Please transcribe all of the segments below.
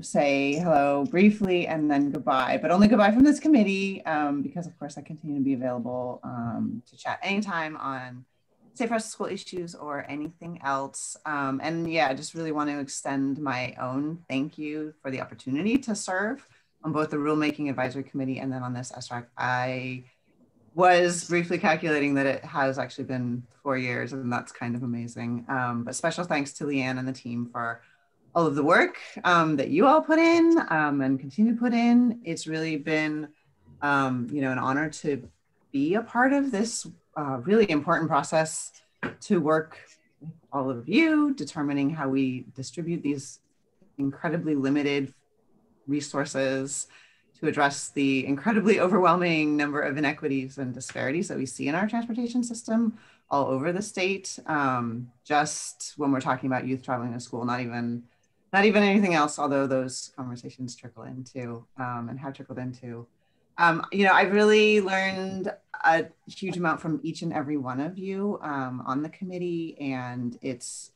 say hello briefly and then goodbye, but only goodbye from this committee um, because, of course, I continue to be available um, to chat anytime on safe routes school issues or anything else. Um, and yeah, I just really want to extend my own thank you for the opportunity to serve on both the rulemaking advisory committee and then on this SRAC. I was briefly calculating that it has actually been four years, and that's kind of amazing. Um, but special thanks to Leanne and the team for all of the work um, that you all put in um, and continue to put in. It's really been, um, you know, an honor to be a part of this uh, really important process to work with all of you, determining how we distribute these incredibly limited resources to address the incredibly overwhelming number of inequities and disparities that we see in our transportation system all over the state. Um, just when we're talking about youth traveling to school, not even not even anything else, although those conversations trickle into um, and have trickled into. Um, you know, I've really learned a huge amount from each and every one of you um, on the committee, and it's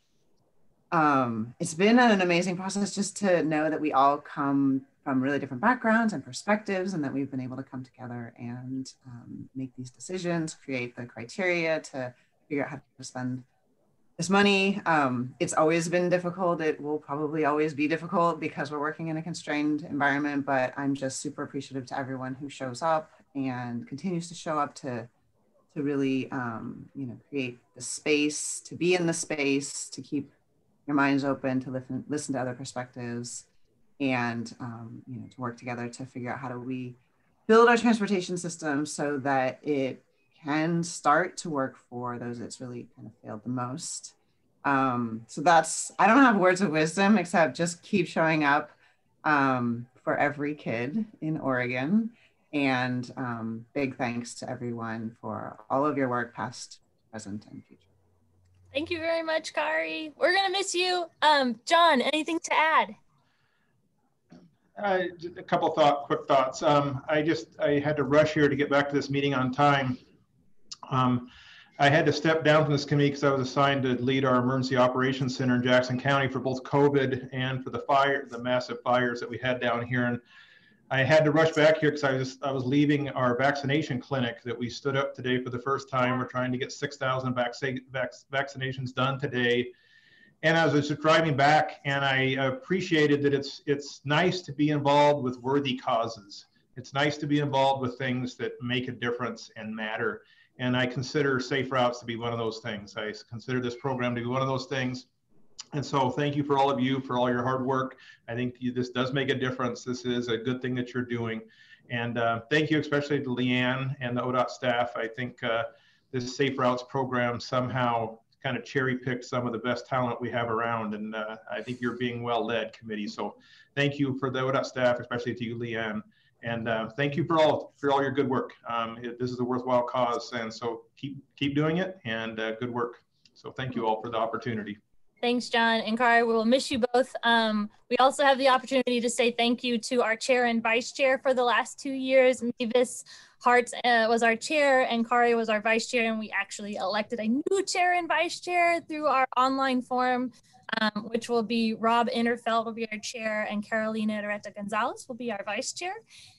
um, it's been an amazing process just to know that we all come from really different backgrounds and perspectives, and that we've been able to come together and um, make these decisions, create the criteria to figure out how to spend this money. Um, it's always been difficult. It will probably always be difficult because we're working in a constrained environment, but I'm just super appreciative to everyone who shows up and continues to show up to to really um, you know create the space to be in the space to keep your minds open to listen listen to other perspectives and um, you know to work together to figure out how do we build our transportation system so that it can start to work for those that's really kind of failed the most. Um, so that's, I don't have words of wisdom except just keep showing up um, for every kid in Oregon. And um, big thanks to everyone for all of your work, past, present, and future. Thank you very much, Kari. We're going to miss you. Um, John, anything to add? Uh, a couple thought, quick thoughts. Um, I just I had to rush here to get back to this meeting on time. Um, I had to step down from this committee because I was assigned to lead our emergency operations center in Jackson County for both COVID and for the fire, the massive fires that we had down here. And I had to rush back here because I was I was leaving our vaccination clinic that we stood up today for the first time. We're trying to get 6,000 vac- vac- vaccinations done today. And as I was just driving back, and I appreciated that it's it's nice to be involved with worthy causes. It's nice to be involved with things that make a difference and matter. And I consider Safe Routes to be one of those things. I consider this program to be one of those things. And so thank you for all of you for all your hard work. I think you, this does make a difference. This is a good thing that you're doing. And uh, thank you especially to Leanne and the ODOT staff. I think uh, this Safe Routes program somehow kind of cherry picked some of the best talent we have around. And uh, I think you're being well led committee. So thank you for the ODOT staff, especially to you, Leanne. And uh, thank you for all for all your good work. Um, it, this is a worthwhile cause, and so keep keep doing it and uh, good work. So thank you all for the opportunity. Thanks, John and Kari. We will miss you both. Um, we also have the opportunity to say thank you to our chair and vice chair for the last two years. Mavis Hartz uh, was our chair and Kari was our vice chair, and we actually elected a new chair and vice chair through our online forum um, which will be Rob Inerfeld will be our chair and Carolina Areta Gonzalez will be our vice chair.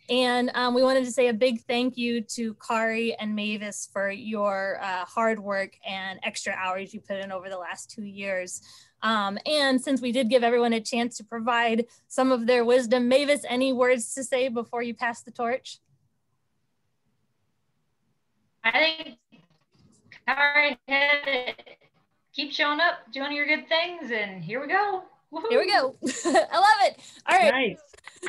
And um, we wanted to say a big thank you to Kari and Mavis for your uh, hard work and extra hours you put in over the last two years. Um, and since we did give everyone a chance to provide some of their wisdom, Mavis, any words to say before you pass the torch? I think Kari hit it keep showing up, doing your good things, and here we go. Here we go. I love it. All right.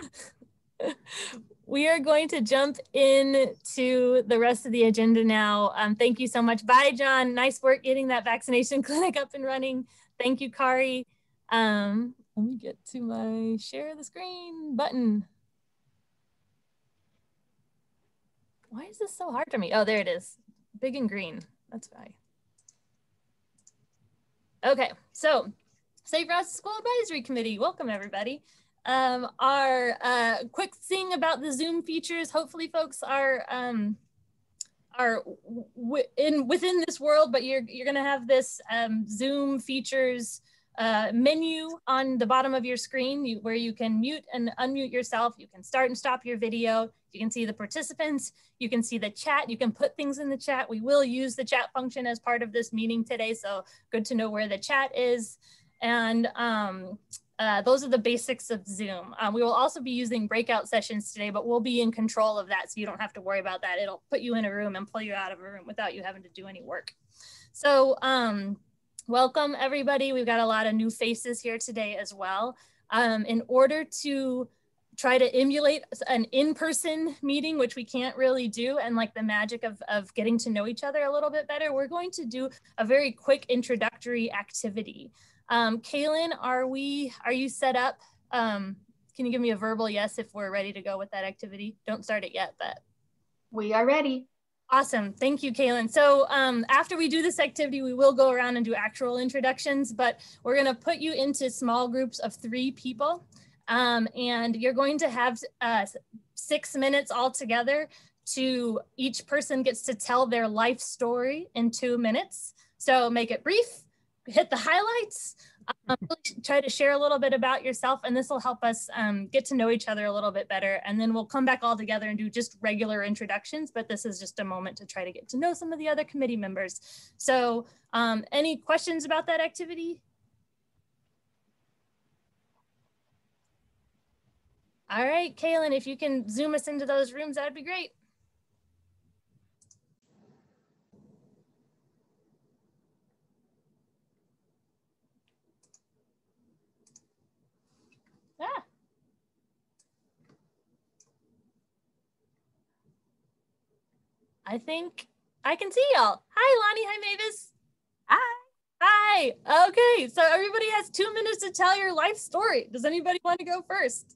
Nice. we are going to jump into the rest of the agenda now. Um, thank you so much. Bye, John. Nice work getting that vaccination clinic up and running. Thank you, Kari. Um, let me get to my share the screen button. Why is this so hard for me? Oh, there it is. Big and green. That's why. Okay, so Safe Routes School Advisory Committee, welcome everybody. Um, our uh, quick thing about the Zoom features, hopefully folks are um, are in within this world, but you're you're gonna have this um, Zoom features uh, menu on the bottom of your screen you, where you can mute and unmute yourself. You can start and stop your video. You can see the participants. You can see the chat. You can put things in the chat. We will use the chat function as part of this meeting today. So good to know where the chat is. And um, uh, those are the basics of Zoom. Um, we will also be using breakout sessions today, but we'll be in control of that. So you don't have to worry about that. It'll put you in a room and pull you out of a room without you having to do any work. So um, welcome everybody. We've got a lot of new faces here today as well. Um, in order to try to emulate an in-person meeting, which we can't really do, and like the magic of, of getting to know each other a little bit better, we're going to do a very quick introductory activity. Um, Kaylin, are we, are you set up? Um, can you give me a verbal yes if we're ready to go with that activity? Don't start it yet, but. We are ready. Awesome. Thank you, Kaylin. So um, after we do this activity, we will go around and do actual introductions, but we're going to put you into small groups of three people. Um, and you're going to have uh, six minutes all together to each person gets to tell their life story in two minutes. So make it brief, hit the highlights, um, try to share a little bit about yourself, and this will help us um, get to know each other a little bit better. And then we'll come back all together and do just regular introductions, but this is just a moment to try to get to know some of the other committee members. So um, any questions about that activity? All right, Kaylin, if you can zoom us into those rooms, that'd be great. Ah. I think I can see y'all. Hi, Lonnie. Hi, Mavis. Hi. Hi. Okay, so everybody has two minutes to tell your life story. Does anybody want to go first?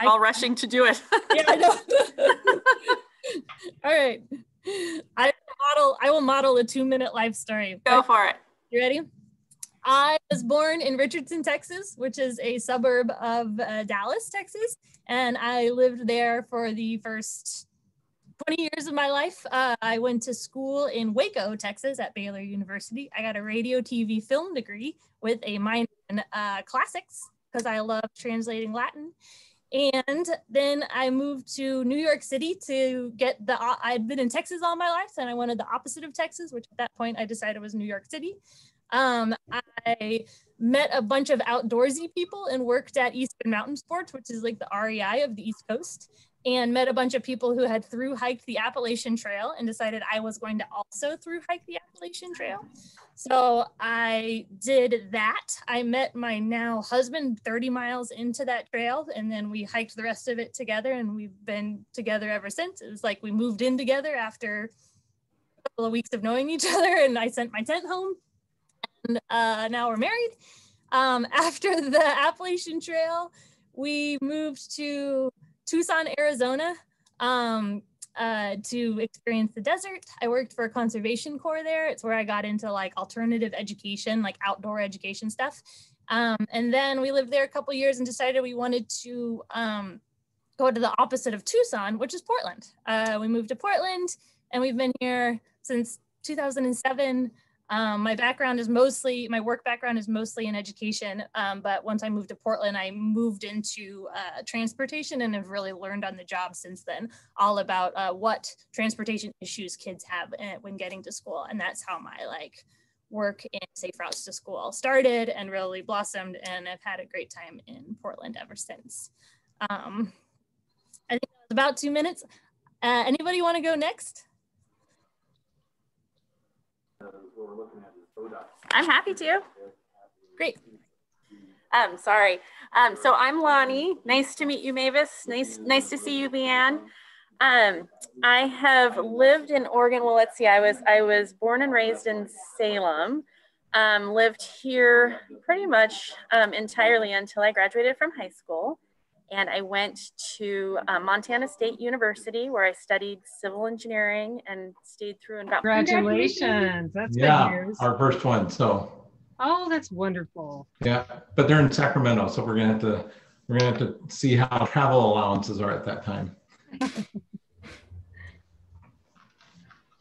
all rushing to do it. yeah, I know. all right. I model. I will model a two-minute life story. Go for it. You ready? I was born in Richardson, Texas, which is a suburb of uh, Dallas, Texas, and I lived there for the first 20 years of my life. Uh, I went to school in Waco, Texas, at Baylor University. I got a radio, TV, film degree with a minor in uh, classics because I love translating Latin. And then I moved to New York City to get the, I'd been in Texas all my life and I wanted the opposite of Texas, which at that point I decided was New York City. Um, I met a bunch of outdoorsy people and worked at Eastern Mountain Sports, which is like the REI of the East Coast and met a bunch of people who had through hiked the Appalachian Trail and decided I was going to also through hike the Appalachian Trail. So I did that. I met my now husband 30 miles into that trail and then we hiked the rest of it together and we've been together ever since. It was like we moved in together after a couple of weeks of knowing each other and I sent my tent home and uh, now we're married. Um, after the Appalachian Trail, we moved to Tucson, Arizona um, uh, to experience the desert. I worked for a Conservation Corps there. It's where I got into like alternative education, like outdoor education stuff. Um, and then we lived there a couple years and decided we wanted to um, go to the opposite of Tucson, which is Portland. Uh, we moved to Portland and we've been here since 2007. Um, my background is mostly, my work background is mostly in education, um, but once I moved to Portland, I moved into uh, transportation and have really learned on the job since then, all about uh, what transportation issues kids have uh, when getting to school. And that's how my like work in Safe Routes to School started and really blossomed. And I've had a great time in Portland ever since. Um, I think that was about two minutes. Uh, anybody want to go next? I'm happy to. Great. Um, sorry. Um, so I'm Lonnie. Nice to meet you, Mavis. Nice, nice to see you, Leanne. Um, I have lived in Oregon. Well, let's see. I was I was born and raised in Salem. Um, lived here pretty much um, entirely until I graduated from high school and I went to uh, Montana State University where I studied civil engineering and stayed through and got congratulations. That's yeah, good news. our first one. So oh, that's wonderful. Yeah, but they're in Sacramento, so we're gonna have to we're gonna have to see how travel allowances are at that time.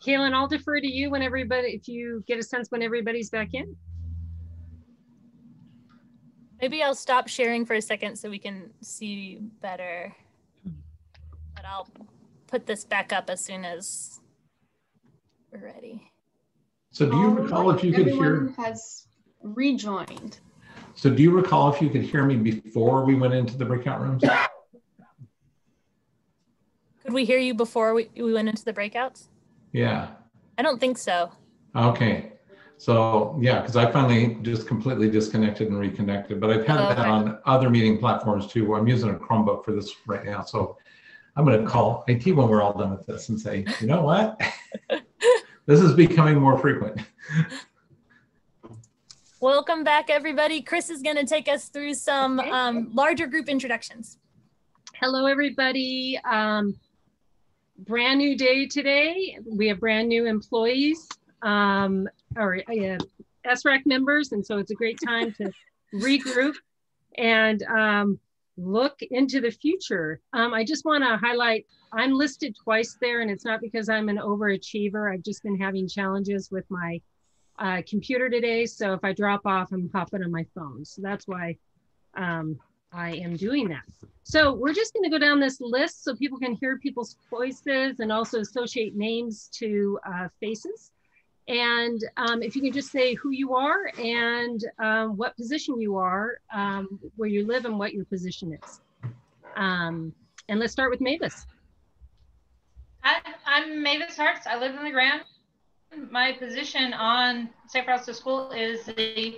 Kaylin, I'll defer to you when everybody, if you get a sense when everybody's back in. Maybe I'll stop sharing for a second so we can see better. But I'll put this back up as soon as we're ready. So do you recall if you could Everyone hear, has rejoined. so do you recall if you could hear me before we went into the breakout rooms? Could we hear you before we, we went into the breakouts? Yeah, I don't think so. okay. So, yeah, because I finally just completely disconnected and reconnected, but I've had that Okay. on other meeting platforms too. I'm using a Chromebook for this right now, so I'm gonna call IT when we're all done with this and say, you know what? This is becoming more frequent. Welcome back, everybody. Chris is going to take us through some um, larger group introductions. Hello, everybody. Um, brand new day today. We have brand new employees um, or uh, SRAC members, and so it's a great time to regroup and um, look into the future. Um, I just want to highlight I'm listed twice there, and it's not because I'm an overachiever. I've just been having challenges with my uh, computer today. So if I drop off, I'm hopping on my phone. So that's why um, I am doing that. So we're just going to go down this list so people can hear people's voices and also associate names to uh, faces. And um, if you can just say who you are and um, what position you are, um, where you live and what your position is. Um, and let's start with Mavis. Hi, I'm Mavis Hartz. I live in La Grande. My position on Routes to School is the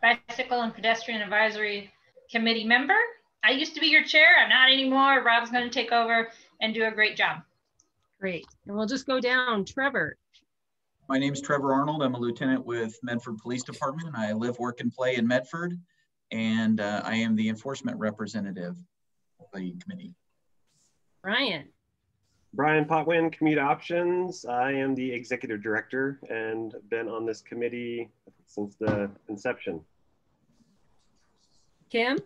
Bicycle and Pedestrian Advisory Committee member. I used to be your chair. I'm not anymore. Rob's going to take over and do a great job. Great. And we'll just go down. Trevor. My name's Trevor Arnold. I'm a lieutenant with Medford Police Department. I live, work, and play in Medford, and uh, I am the enforcement representative of the committee. Brian. Brian Potwin, Commute Options. I am the executive director and been on this committee since the inception. Kim?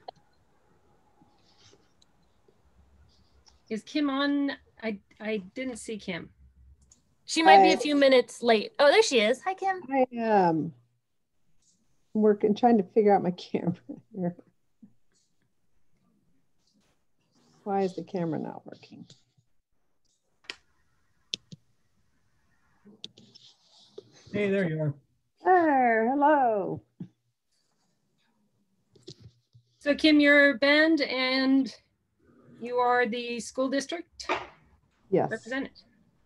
Is Kim on? I, I didn't see Kim. She might be a few minutes late. Oh, there she is. Hi, Kim. I am working, trying to figure out my camera here. Why is the camera not working? Hey, there you are. There, hello. So Kim, you're Bend and you are the school district Yes. representative.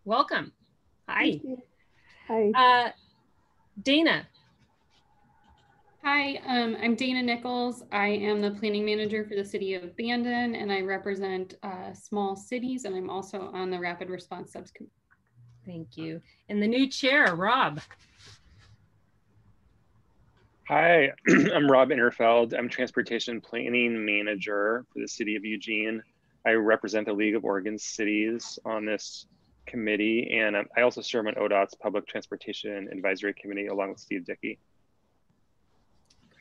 Welcome. Hi. Hi. Uh, Dana. Hi, um, I'm Dana Nichols. I am the planning manager for the city of Bandon and I represent uh, small cities and I'm also on the rapid response subcommittee. Thank you. And the new chair, Rob. Hi, I'm Rob Inerfeld. I'm Transportation Planning Manager for the City of Eugene. I represent the League of Oregon Cities on this committee, and um, I also serve on ODOT's Public Transportation Advisory Committee along with Steve Dickey.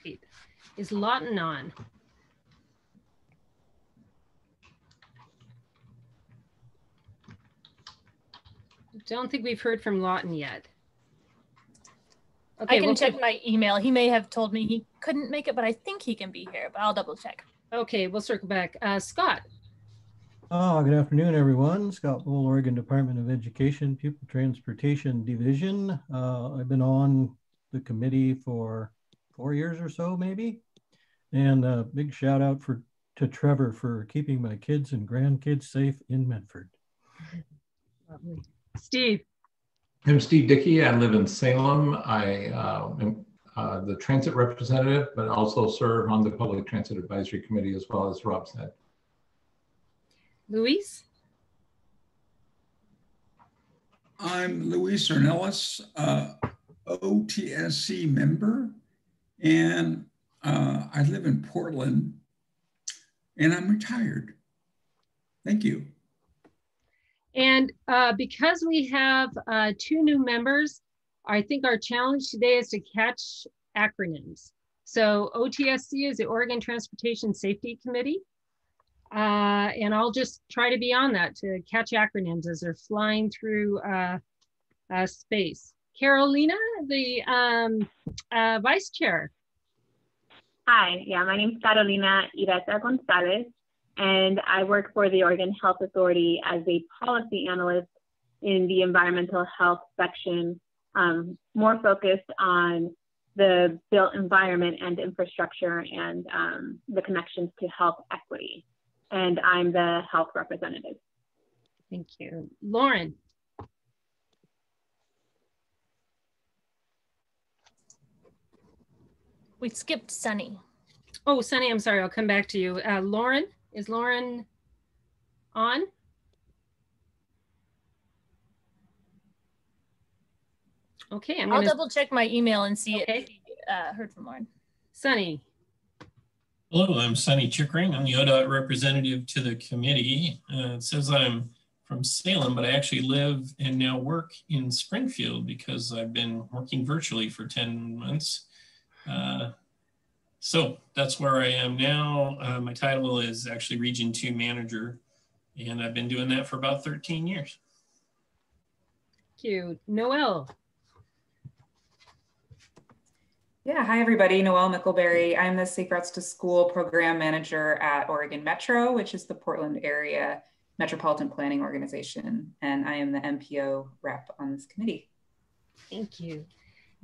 Great. Is Lawton on? I don't think we've heard from Lawton yet. Okay, I can we'll check check- my email. He may have told me he couldn't make it, but I think he can be here, but I'll double check. Okay, we'll circle back. Uh, Scott. Oh, good afternoon, everyone. Scott Bull, Oregon Department of Education, Pupil Transportation Division. Uh, I've been on the committee for four years or so, maybe. And a big shout out for to Trevor for keeping my kids and grandkids safe in Medford. Lovely. Steve. I'm Steve Dickey. I live in Salem. I uh, am uh, the transit representative, but also serve on the Public Transit Advisory Committee as well as Rob said. Luis. I'm Luis Ornelas, uh, OTSC member, and uh, I live in Portland, and I'm retired. Thank you. And uh, because we have uh, two new members, I think our challenge today is to catch acronyms. So OTSC is the Oregon Transportation Safety Committee. Uh, and I'll just try to be on that to catch acronyms as they're flying through uh, uh, space. Carolina, the um, uh, vice chair. Hi, yeah, my name is Carolina Ireta Gonzalez, and I work for the Oregon Health Authority as a policy analyst in the environmental health section, um, more focused on the built environment and infrastructure and um, the connections to health equity. And I'm the health representative. Thank you. Lauren. We skipped Sonny. Oh, Sonny, I'm sorry. I'll come back to you. Uh, Lauren, is Lauren on? Okay, I'm I'll gonna double check my email and see if uh, heard from Lauren. Sonny. Hello, I'm Sonny Chickering. I'm the ODOT representative to the committee. Uh, it says I'm from Salem, but I actually live and now work in Springfield because I've been working virtually for 10 months. Uh, so that's where I am now. Uh, my title is actually Region 2 Manager, and I've been doing that for about 13 years. Thank you. Noel. Yeah, hi everybody, Noelle Mickelberry. I'm the Safe Routes to School Program Manager at Oregon Metro, which is the Portland area metropolitan planning organization. And I am the MPO rep on this committee. Thank you.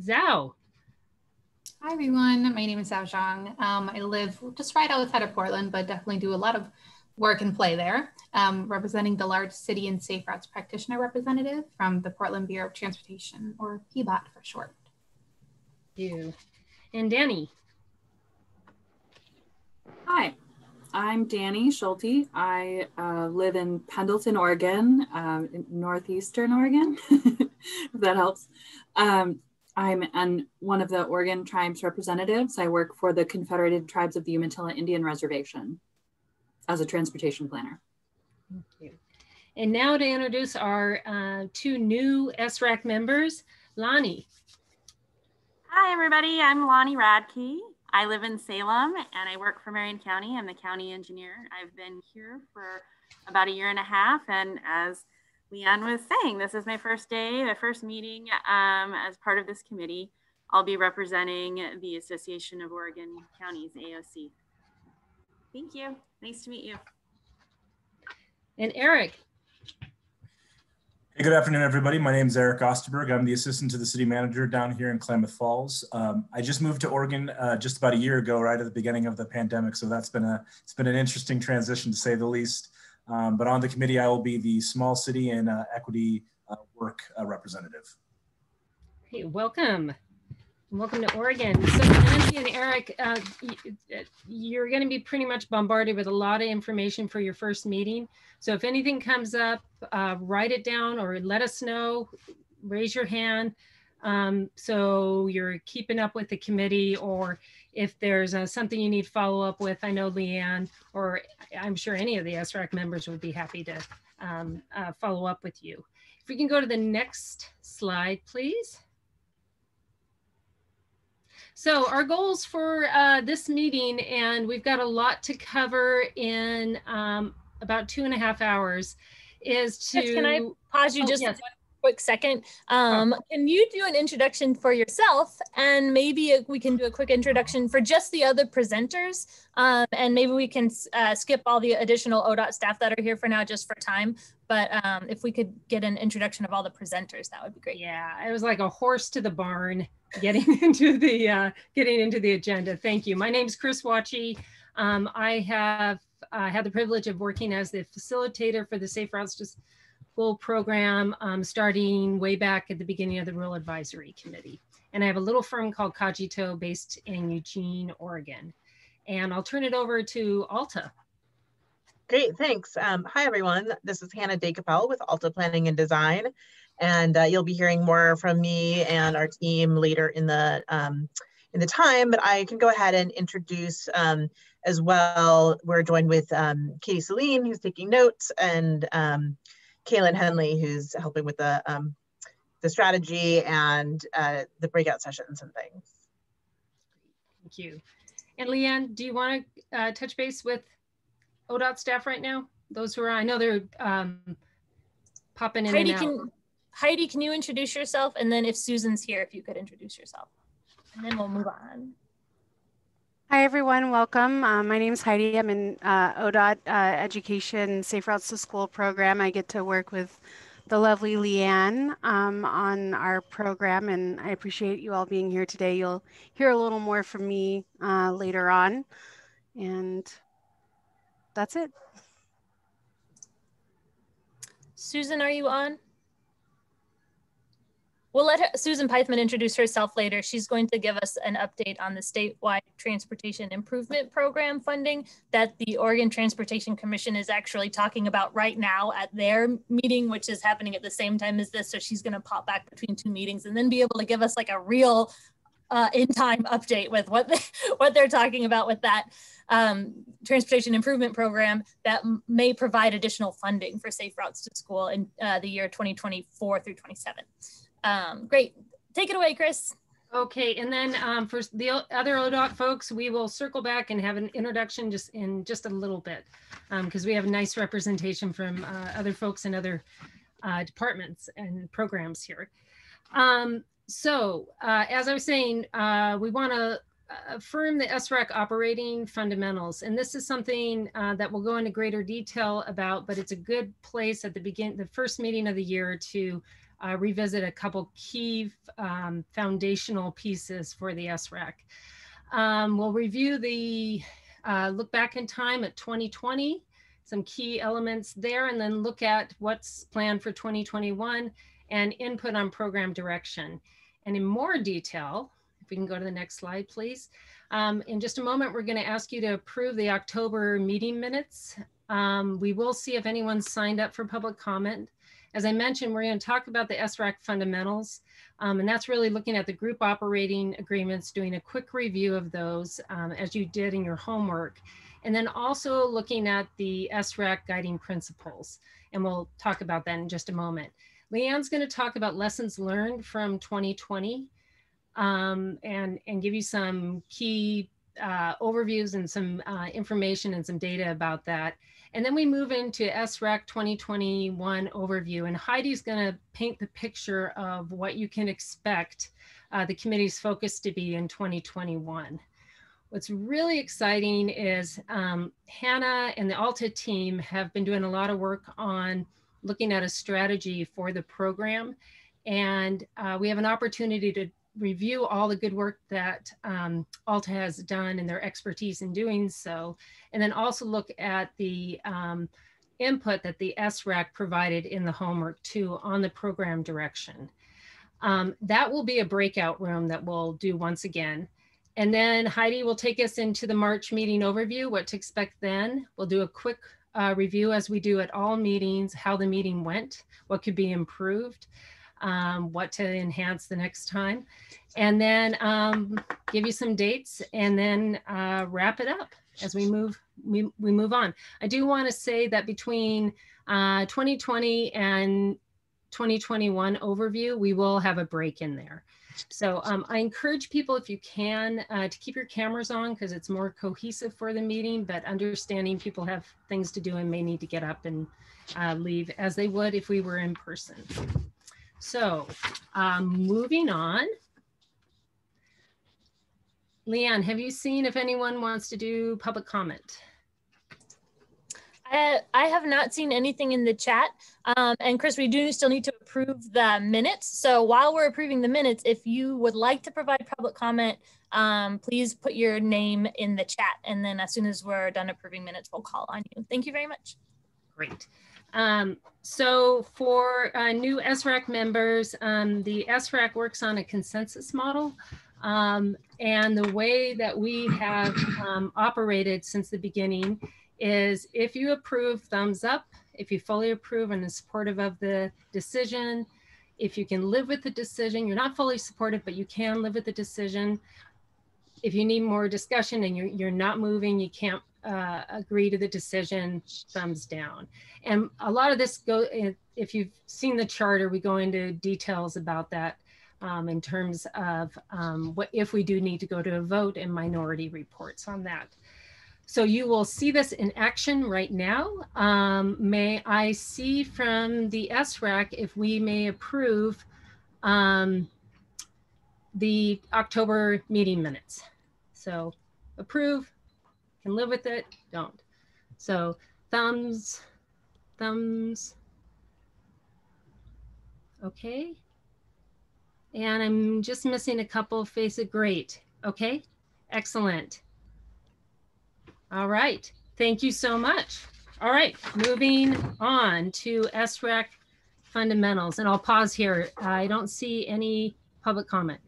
Zhao. Hi everyone, my name is Zhao Zhang. Um, I live just right outside of Portland, but definitely do a lot of work and play there, um, representing the large city and safe routes practitioner representative from the Portland Bureau of Transportation, or PBOT for short. Thank you. And Danny. Hi, I'm Danny Schulte. I uh, live in Pendleton, Oregon, um, in northeastern Oregon, if that helps. Um, I'm an, one of the Oregon Tribes representatives. I work for the Confederated Tribes of the Umatilla Indian Reservation as a transportation planner. Thank you. And now to introduce our uh, two new SRAC members, Lonnie. Hi, everybody. I'm Lonnie Radtke. I live in Salem and I work for Marion County. I'm the county engineer. I've been here for about a year and a half. And as Leanne was saying, this is my first day, the first meeting um, as part of this committee. I'll be representing the Association of Oregon Counties, AOC. Thank you. Nice to meet you. And Eric. Hey, good afternoon, everybody. My name is Eric Osterberg. I'm the assistant to the city manager down here in Klamath Falls. Um, I just moved to Oregon uh, just about a year ago, right at the beginning of the pandemic. So that's been a it's been an interesting transition to say the least. Um, but on the committee, I will be the small city and uh, equity uh, work uh, representative. Hey, welcome. Welcome to Oregon. So Nancy and Eric, uh, you're going to be pretty much bombarded with a lot of information for your first meeting. So if anything comes up, uh, write it down or let us know, raise your hand. Um, so you're keeping up with the committee or if there's uh, something you need follow up with, I know Leanne, or I'm sure any of the SRAC members would be happy to um, uh, follow up with you. If we can go to the next slide, please. So our goals for uh, this meeting, and we've got a lot to cover in um, about two and a half hours, is to- Can I pause you oh, just yes. one quick second? Um, Can you do an introduction for yourself? And maybe we can do a quick introduction for just the other presenters. Um, and maybe we can uh, skip all the additional ODOT staff that are here for now just for time. But um, if we could get an introduction of all the presenters, that would be great. Yeah, it was like a horse to the barn getting into the uh, getting into the agenda. Thank you. My name is Chris Watchie. Um, I have uh, had the privilege of working as the facilitator for the Safe Routes to School program, um, starting way back at the beginning of the Rule Advisory Committee. And I have a little firm called Cogito based in Eugene, Oregon. And I'll turn it over to Alta. Great, thanks. Um, hi, everyone. This is Hannah Day-Kapell with Alta Planning and Design. And uh, you'll be hearing more from me and our team later in the um, in the time, but I can go ahead and introduce um, as well. We're joined with um, Katie Celine, who's taking notes, and um, Kaylin Henley, who's helping with the um, the strategy and uh, the breakout sessions and things. Thank you. And Leanne, do you want to uh, touch base with ODOT staff right now? Those who are, I know they're um, popping in Heidi and out. can Heidi, can you introduce yourself? And then if Susan's here, if you could introduce yourself. And then we'll move on. Hi, everyone. Welcome. Uh, my name is Heidi. I'm in uh, ODOT uh, Education Safe Routes to School program. I get to work with the lovely Leanne um, on our program, and I appreciate you all being here today. You'll hear a little more from me uh, later on, and that's it. Susan, are you on? We'll let her, Susan Pythman introduce herself later. She's going to give us an update on the statewide transportation improvement program funding that the Oregon Transportation Commission is actually talking about right now at their meeting, which is happening at the same time as this. So she's going to pop back between two meetings and then be able to give us like a real uh, in time update with what they, what they're talking about with that um, transportation improvement program that may provide additional funding for safe routes to school in uh, the year 2024 through 27. Um, great. Take it away, Chris. Okay, and then um, for the other ODOT folks, we will circle back and have an introduction just in just a little bit because um, we have a nice representation from uh, other folks in other uh, departments and programs here. Um, so uh, as I was saying, uh, we want to affirm the SRAC operating fundamentals. And this is something uh, that we'll go into greater detail about, but it's a good place at the begin, the first meeting of the year to uh, revisit a couple key um, foundational pieces for the SRAC. Um, we'll review the uh, look back in time at 2020, some key elements there, and then look at what's planned for 2021 and input on program direction. And in more detail, if we can go to the next slide, please. Um, in just a moment, we're going to ask you to approve the October meeting minutes. Um, we will see if anyone signed up for public comment. As I mentioned, we're going to talk about the SRAC fundamentals, um, and that's really looking at the group operating agreements, doing a quick review of those um, as you did in your homework, and then also looking at the SRAC guiding principles. And we'll talk about that in just a moment. Leanne's going to talk about lessons learned from 2020 um, and, and give you some key uh, overviews and some uh, information and some data about that. And then we move into SRAC 2021 overview and Heidi's gonna paint the picture of what you can expect uh, the committee's focus to be in 2021. What's really exciting is um, Hannah and the Alta team have been doing a lot of work on looking at a strategy for the program. And uh, we have an opportunity to review all the good work that um, Alta has done and their expertise in doing so, and then also look at the um, input that the SRAC provided in the homework too on the program direction. Um, that will be a breakout room that we'll do once again. And then Heidi will take us into the March meeting overview, what to expect then. We'll do a quick uh, review as we do at all meetings, how the meeting went, what could be improved um, what to enhance the next time, and then um, give you some dates and then uh, wrap it up as we move we, we move on. I do want to say that between uh, 2020 and 2021 overview, we will have a break in there. So um, I encourage people, if you can, uh, to keep your cameras on because it's more cohesive for the meeting, but understanding people have things to do and may need to get up and uh, leave as they would if we were in person. So um, moving on. Leanne, have you seen if anyone wants to do public comment? I, I have not seen anything in the chat. Um, and Chris, we do still need to approve the minutes. So while we're approving the minutes, if you would like to provide public comment, um, please put your name in the chat. And then as soon as we're done approving minutes, we'll call on you. Thank you very much. Great. Um, so for uh, new SRAC members, um, the SRAC works on a consensus model. Um, and the way that we have um, operated since the beginning is if you approve, thumbs up. If you fully approve and are supportive of the decision, if you can live with the decision, you're not fully supportive, but you can live with the decision. If you need more discussion and you're, you're not moving, you can't uh, agree to the decision, thumbs down. And a lot of this go, if you've seen the charter, we go into details about that um, in terms of um, what if we do need to go to a vote and minority reports on that. so you will see this in action right now. Um, may I see from the SRAC if we may approve um, the October meeting minutes? So approve, can live with it, don't. So thumbs, thumbs. Okay. And I'm just missing a couple face it, Great. Okay. Excellent. All right. Thank you so much. All right. Moving on to SRAC fundamentals. And I'll pause here. I don't see any public comment.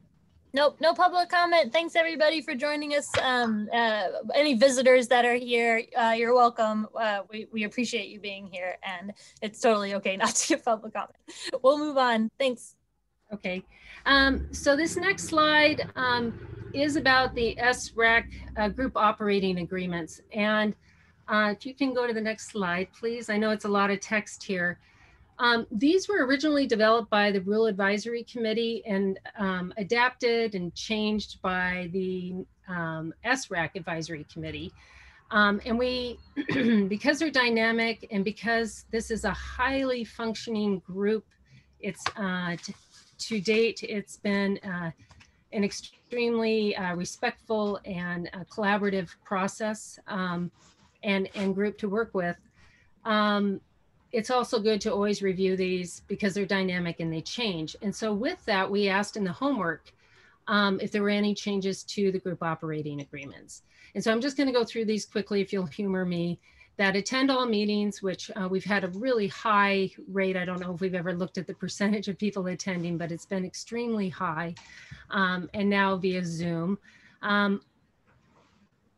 Nope, no public comment. Thanks everybody for joining us. Um, uh, any visitors that are here, uh, you're welcome. Uh, we, we appreciate you being here and it's totally okay not to give public comment. We'll move on. Thanks. Okay. Um, so this next slide um, is about the SRAC uh, group operating agreements. And uh, if you can go to the next slide, please. I know it's a lot of text here. Um, these were originally developed by the Rule Advisory Committee and um, adapted and changed by the um, SRAC Advisory Committee. Um, and we, because they're dynamic and because this is a highly functioning group, it's uh, to date, it's been uh, an extremely uh, respectful and collaborative process um, and, and group to work with. Um, it's also good to always review these because they're dynamic and they change. And so with that, we asked in the homework um, if there were any changes to the group operating agreements. And so I'm just going to go through these quickly if you'll humor me. That attend all meetings, which uh, we've had a really high rate. I don't know if we've ever looked at the percentage of people attending, but it's been extremely high. Um, and now via Zoom. Um,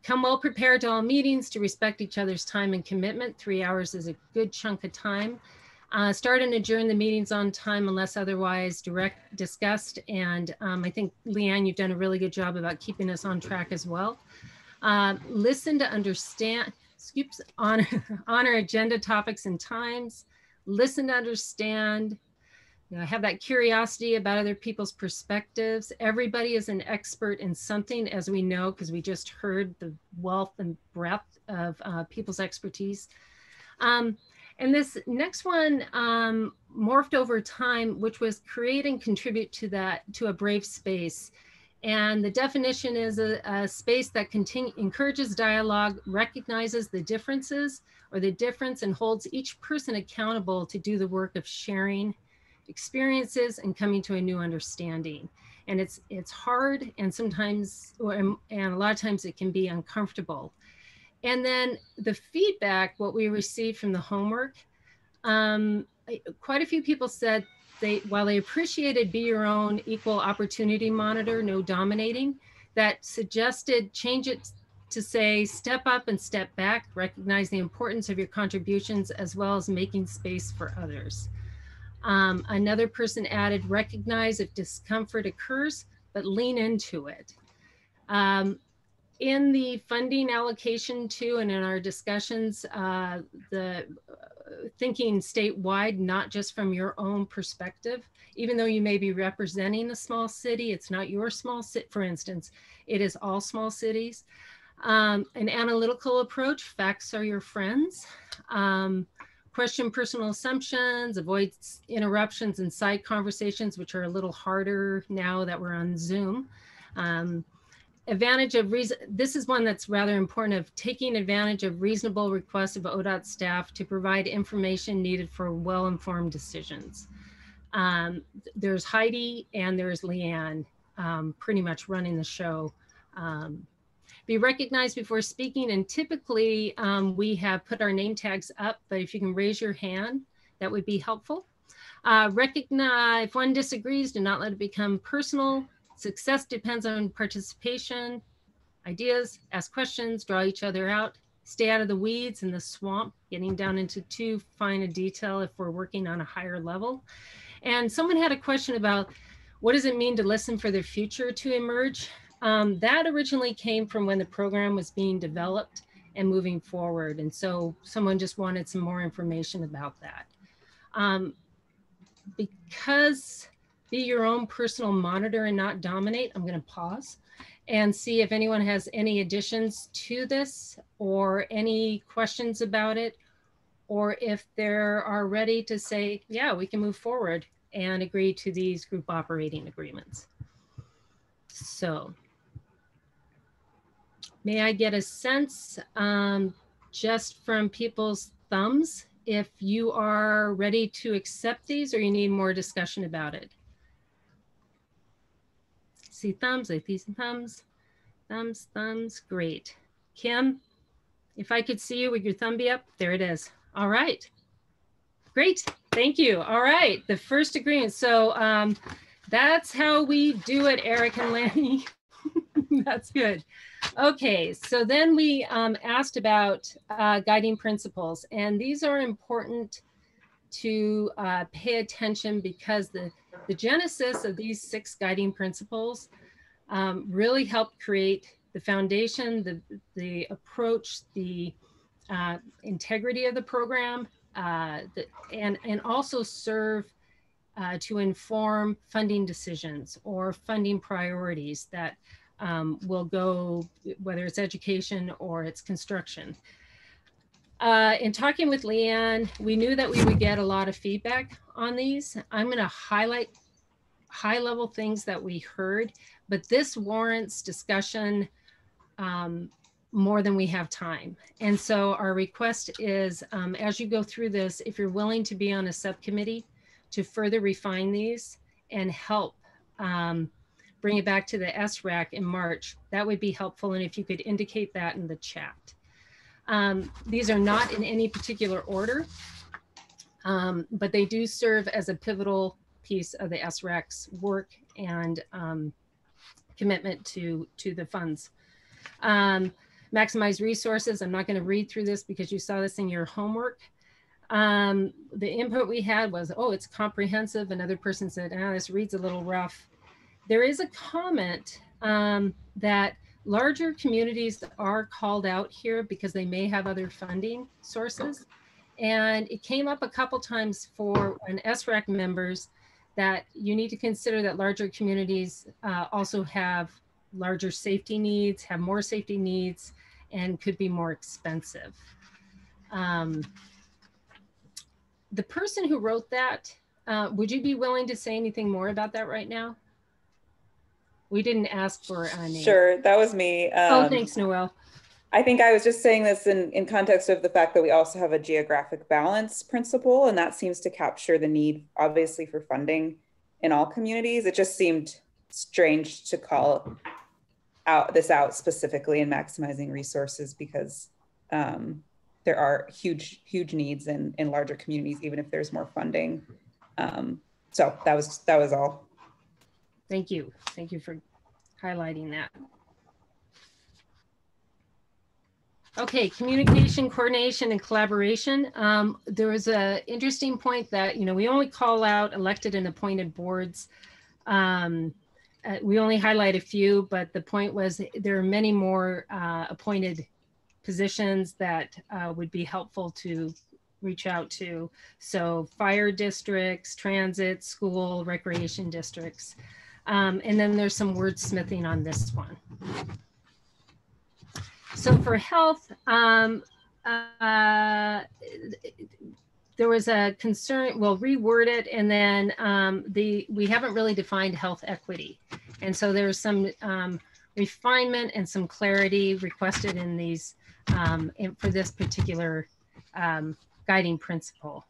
Come well prepared to all meetings to respect each other's time and commitment. Three hours is a good chunk of time. Uh, start and adjourn the meetings on time unless otherwise direct discussed. And um, I think Leanne, you've done a really good job about keeping us on track as well. Uh, listen to understand, scoops, honor, honor agenda topics and times. Listen to understand, you know, have that curiosity about other people's perspectives. Everybody is an expert in something, as we know, because we just heard the wealth and breadth of uh, people's expertise. Um, and this next one um, morphed over time, which was create and contribute to that, to a brave space. And the definition is a, a space that continue, encourages dialogue, recognizes the differences or the difference and holds each person accountable to do the work of sharing experiences and coming to a new understanding. And it's it's hard and sometimes or, and a lot of times it can be uncomfortable. And then the feedback, what we received from the homework, um, quite a few people said they while they appreciated be your own equal opportunity monitor, no dominating, that suggested change it to say step up and step back, recognize the importance of your contributions as well as making space for others. Um, another person added, recognize if discomfort occurs, but lean into it. Um, in the funding allocation too, and in our discussions, uh, the uh, thinking statewide, not just from your own perspective, even though you may be representing a small city, it's not your small city, for instance, it is all small cities. Um, an analytical approach, facts are your friends. Um, question personal assumptions, avoid interruptions and side conversations, which are a little harder now that we're on Zoom. Um, advantage of reason, this is one that's rather important of taking advantage of reasonable requests of ODOT staff to provide information needed for well-informed decisions. Um, there's Heidi and there's Leanne um, pretty much running the show. Um, be recognized before speaking. And typically um, we have put our name tags up, but if you can raise your hand, that would be helpful. Uh, recognize, if one disagrees, do not let it become personal. Success depends on participation, ideas, ask questions, draw each other out, stay out of the weeds and the swamp, getting down into too fine a detail if we're working on a higher level. And someone had a question about what does it mean to listen for the future to emerge? Um, that originally came from when the program was being developed and moving forward. And so someone just wanted some more information about that. Um, because be your own personal monitor and not dominate, I'm gonna pause and see if anyone has any additions to this or any questions about it, or if they are ready to say, yeah, we can move forward and agree to these group operating agreements. So may I get a sense um, just from people's thumbs if you are ready to accept these or you need more discussion about it? See thumbs, I see some thumbs, thumbs, thumbs, great. Kim, if I could see you, would your thumb be up? There it is. All right. Great, thank you. All right, the first agreement. So um, that's how we do it, Eric and Lanny. that's good. Okay, so then we um, asked about uh, guiding principles, and these are important to uh, pay attention because the, the genesis of these six guiding principles um, really helped create the foundation, the, the approach, the uh, integrity of the program, uh, the, and, and also serve uh, to inform funding decisions or funding priorities that um, will go, whether it's education or it's construction. Uh, in talking with Leanne, we knew that we would get a lot of feedback on these. I'm going to highlight high level things that we heard, but this warrants discussion um, more than we have time. And so our request is um, as you go through this, if you're willing to be on a subcommittee to further refine these and help um, bring it back to the SRAC in March, that would be helpful. And if you could indicate that in the chat. Um, these are not in any particular order, um, but they do serve as a pivotal piece of the SRAC's work and um, commitment to, to the funds. Um, maximize resources. I'm not going to read through this because you saw this in your homework. Um, the input we had was, oh, it's comprehensive. Another person said, ah, this reads a little rough. There is a comment um, that larger communities are called out here because they may have other funding sources. And it came up a couple times for an SRAC members that you need to consider that larger communities uh, also have larger safety needs, have more safety needs, and could be more expensive. Um, the person who wrote that, uh, would you be willing to say anything more about that right now? We didn't ask for a name. Sure, that was me. oh, Um, thanks, Noel. I think I was just saying this in, in context of the fact that we also have a geographic balance principle, and that seems to capture the need, obviously, for funding in all communities. It just seemed strange to call out this out specifically in maximizing resources because um, there are huge, huge needs in, in larger communities, even if there's more funding. Um, so that was that was all. Thank you. Thank you for highlighting that. Okay, communication, coordination, and collaboration. Um, there was a interesting point that, you know, we only call out elected and appointed boards. Um, uh, we only highlight a few, but the point was there are many more uh, appointed positions that uh, would be helpful to reach out to. So fire districts, transit, school, recreation districts. Um, and then there's some wordsmithing on this one. So for health, um, uh, there was a concern, we'll reword it, and then um, the we haven't really defined health equity. And so there's some um, refinement and some clarity requested in these um, in, for this particular um, guiding principle.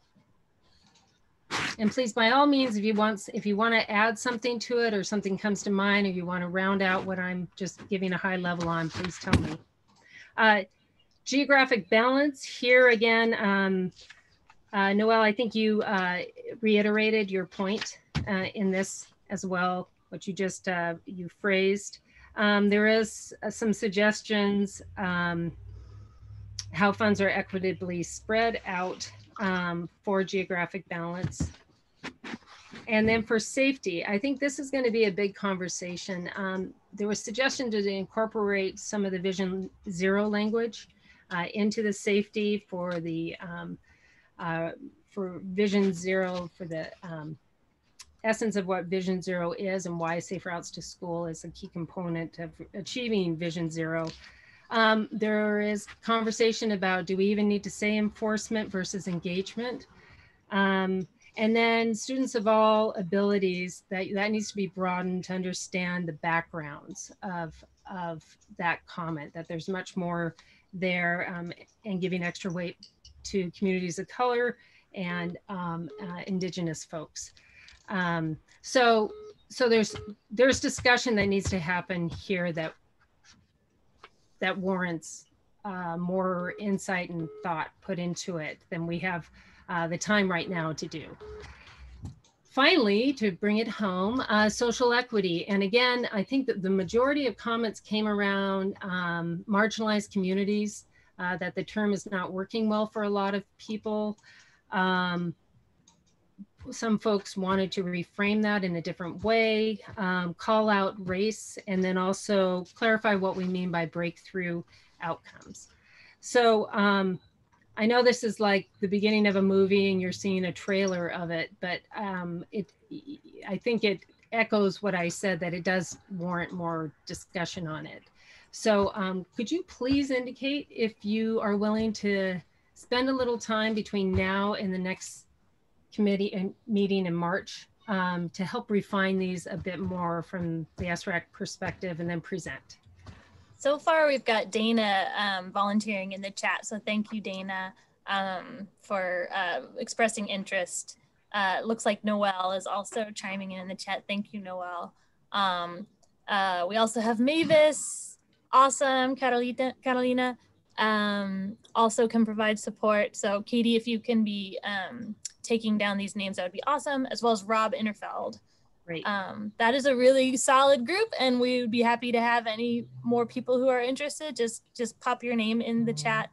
And please, by all means, if you want, if you want to add something to it or something comes to mind, or you want to round out what I'm just giving a high level on, please tell me. Uh, geographic balance here again, um, uh, Noel, I think you uh, reiterated your point uh, in this as well, what you just uh, you phrased. Um, there is uh, some suggestions um, how funds are equitably spread out um, for geographic balance. And then for safety, I think this is going to be a big conversation. Um, there was suggestion to incorporate some of the Vision Zero language uh, into the safety for the um, uh, for Vision Zero for the um, essence of what Vision Zero is and why Safe Routes to School is a key component of achieving Vision Zero. Um, there is conversation about do we even need to say enforcement versus engagement? And then students of all abilities, that, that needs to be broadened to understand the backgrounds of, of that comment, that there's much more there um, and giving extra weight to communities of color and um, uh, indigenous folks. Um, so, so there's there's discussion that needs to happen here that that warrants uh, more insight and thought put into it than we have uh, the time right now to do. Finally, to bring it home, uh, social equity. And again, I think that the majority of comments came around um, marginalized communities, uh, that the term is not working well for a lot of people. Um, some folks wanted to reframe that in a different way, um, call out race, and then also clarify what we mean by breakthrough outcomes. So um, I know this is like the beginning of a movie and you're seeing a trailer of it, but um, it, I think it echoes what I said that it does warrant more discussion on it. So um, could you please indicate if you are willing to spend a little time between now and the next committee and meeting in March um, to help refine these a bit more from the SRAC perspective and then present. So far, we've got Dana um, volunteering in the chat. So thank you, Dana, um, for uh, expressing interest. Uh, looks like Noel is also chiming in in the chat. Thank you, Noel. Um, uh, we also have Mavis, awesome, Carolina, Carolina um, also can provide support. So Katie, if you can be um, taking down these names, that would be awesome, as well as Rob Inerfeld. Great. Um, that is a really solid group, and we would be happy to have any more people who are interested. Just just pop your name in the chat.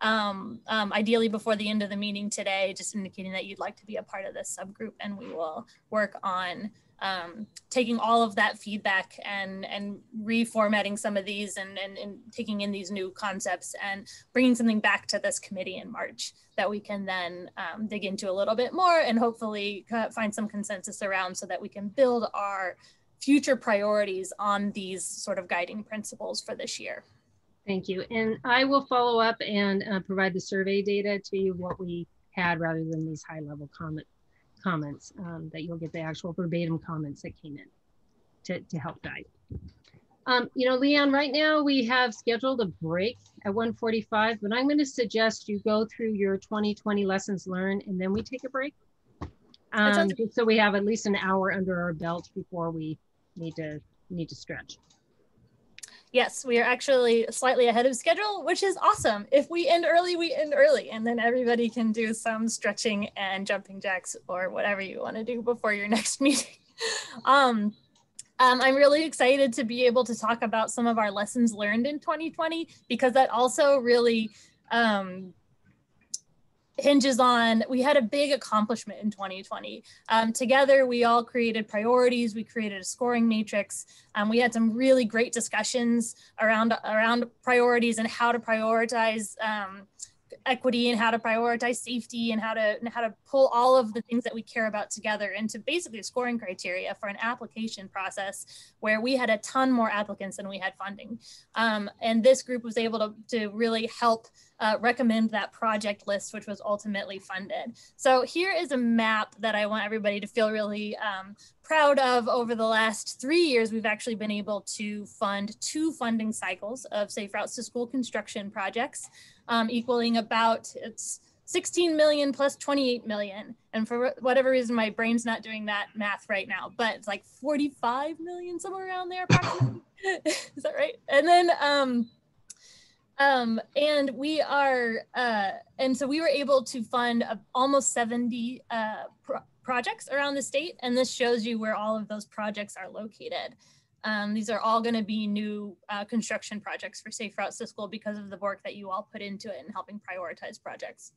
Um, um, ideally before the end of the meeting today, just indicating that you'd like to be a part of this subgroup, and we will work on um, taking all of that feedback and and reformatting some of these and, and, and taking in these new concepts and bringing something back to this committee in March that we can then um, dig into a little bit more and hopefully find some consensus around so that we can build our future priorities on these sort of guiding principles for this year. Thank you. And I will follow up and uh, provide the survey data to you what we had rather than these high level comment comments um, that you'll get the actual verbatim comments that came in to, to help guide. Um, you know, Leanne, right now we have scheduled a break at 1:45, but I'm going to suggest you go through your 2020 lessons learned and then we take a break. Um, so we have at least an hour under our belt before we need to need to stretch. Yes, we are actually slightly ahead of schedule, which is awesome. If we end early, we end early, and then everybody can do some stretching and jumping jacks or whatever you want to do before your next meeting. um, um, I'm really excited to be able to talk about some of our lessons learned in 2020 because that also really um, hinges on. We had a big accomplishment in 2020 um, together we all created priorities. We created a scoring matrix. Um, we had some really great discussions around around priorities and how to prioritize um, equity and how to prioritize safety and how to and how to pull all of the things that we care about together into basically a scoring criteria for an application process where we had a ton more applicants than we had funding. Um, and this group was able to, to really help uh, recommend that project list, which was ultimately funded. So here is a map that I want everybody to feel really um, proud of. Over the last three years, we've actually been able to fund two funding cycles of Safe Routes to School construction projects, um, equaling about, it's 16 million plus 28 million. And for whatever reason, my brain's not doing that math right now, but it's like 45 million, somewhere around there. Is that right? And then, um, um, and we are, uh, and so we were able to fund almost 70 uh, pro projects around the state. And this shows you where all of those projects are located. Um, these are all going to be new uh, construction projects for Safe Routes to School because of the work that you all put into it and helping prioritize projects.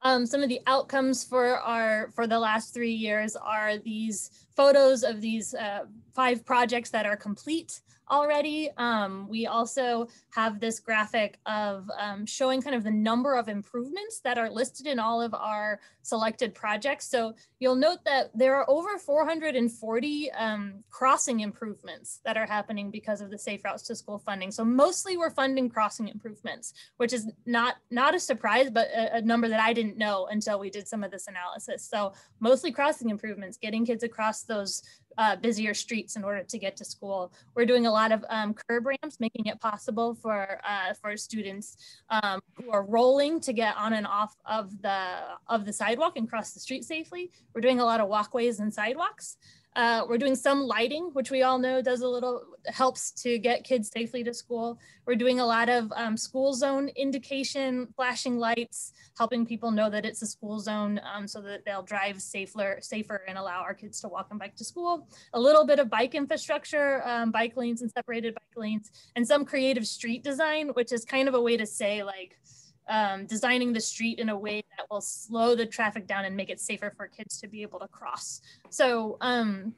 Um, some of the outcomes for our for the last three years are these photos of these uh, five projects that are complete already. Um, we also have this graphic of um, showing kind of the number of improvements that are listed in all of our selected projects. So you'll note that there are over 440 um, crossing improvements that are happening because of the Safe Routes to School funding. So mostly we're funding crossing improvements, which is not, not a surprise, but a, a number that I didn't know until we did some of this analysis. So mostly crossing improvements, getting kids across those uh, busier streets in order to get to school. We're doing a lot of um, curb ramps, making it possible for uh, for students um, who are rolling to get on and off of the of the sidewalk and cross the street safely. We're doing a lot of walkways and sidewalks. Uh, we're doing some lighting, which we all know does a little, helps to get kids safely to school. We're doing a lot of um, school zone indication, flashing lights, helping people know that it's a school zone um, so that they'll drive safer, safer and allow our kids to walk and bike to school. A little bit of bike infrastructure, um, bike lanes and separated bike lanes, and some creative street design, which is kind of a way to say like, um, designing the street in a way that will slow the traffic down and make it safer for kids to be able to cross. So, um,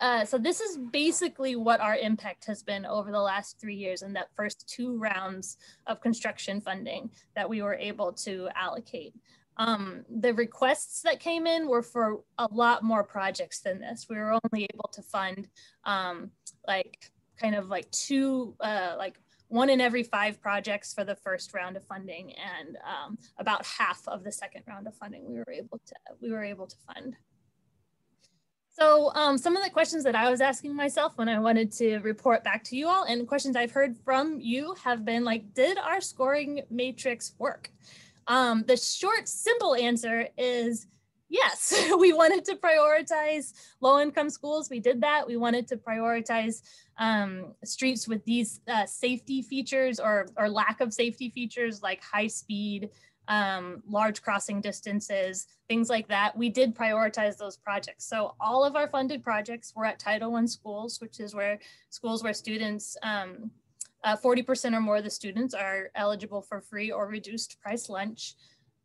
uh, so this is basically what our impact has been over the last three years in that first two rounds of construction funding that we were able to allocate. Um, the requests that came in were for a lot more projects than this. We were only able to fund um, like kind of like two, uh, like one in every five projects for the first round of funding and um, about half of the second round of funding we were able to we were able to fund. So um, some of the questions that I was asking myself when I wanted to report back to you all and questions I've heard from you have been like, did our scoring matrix work? Um, the short, simple answer is yes, we wanted to prioritize low income schools. We did that. We wanted to prioritize um, streets with these uh, safety features or, or lack of safety features like high speed, um, large crossing distances, things like that. We did prioritize those projects. So all of our funded projects were at Title I schools, which is where schools where students, 40% um, uh, or more of the students are eligible for free or reduced price lunch.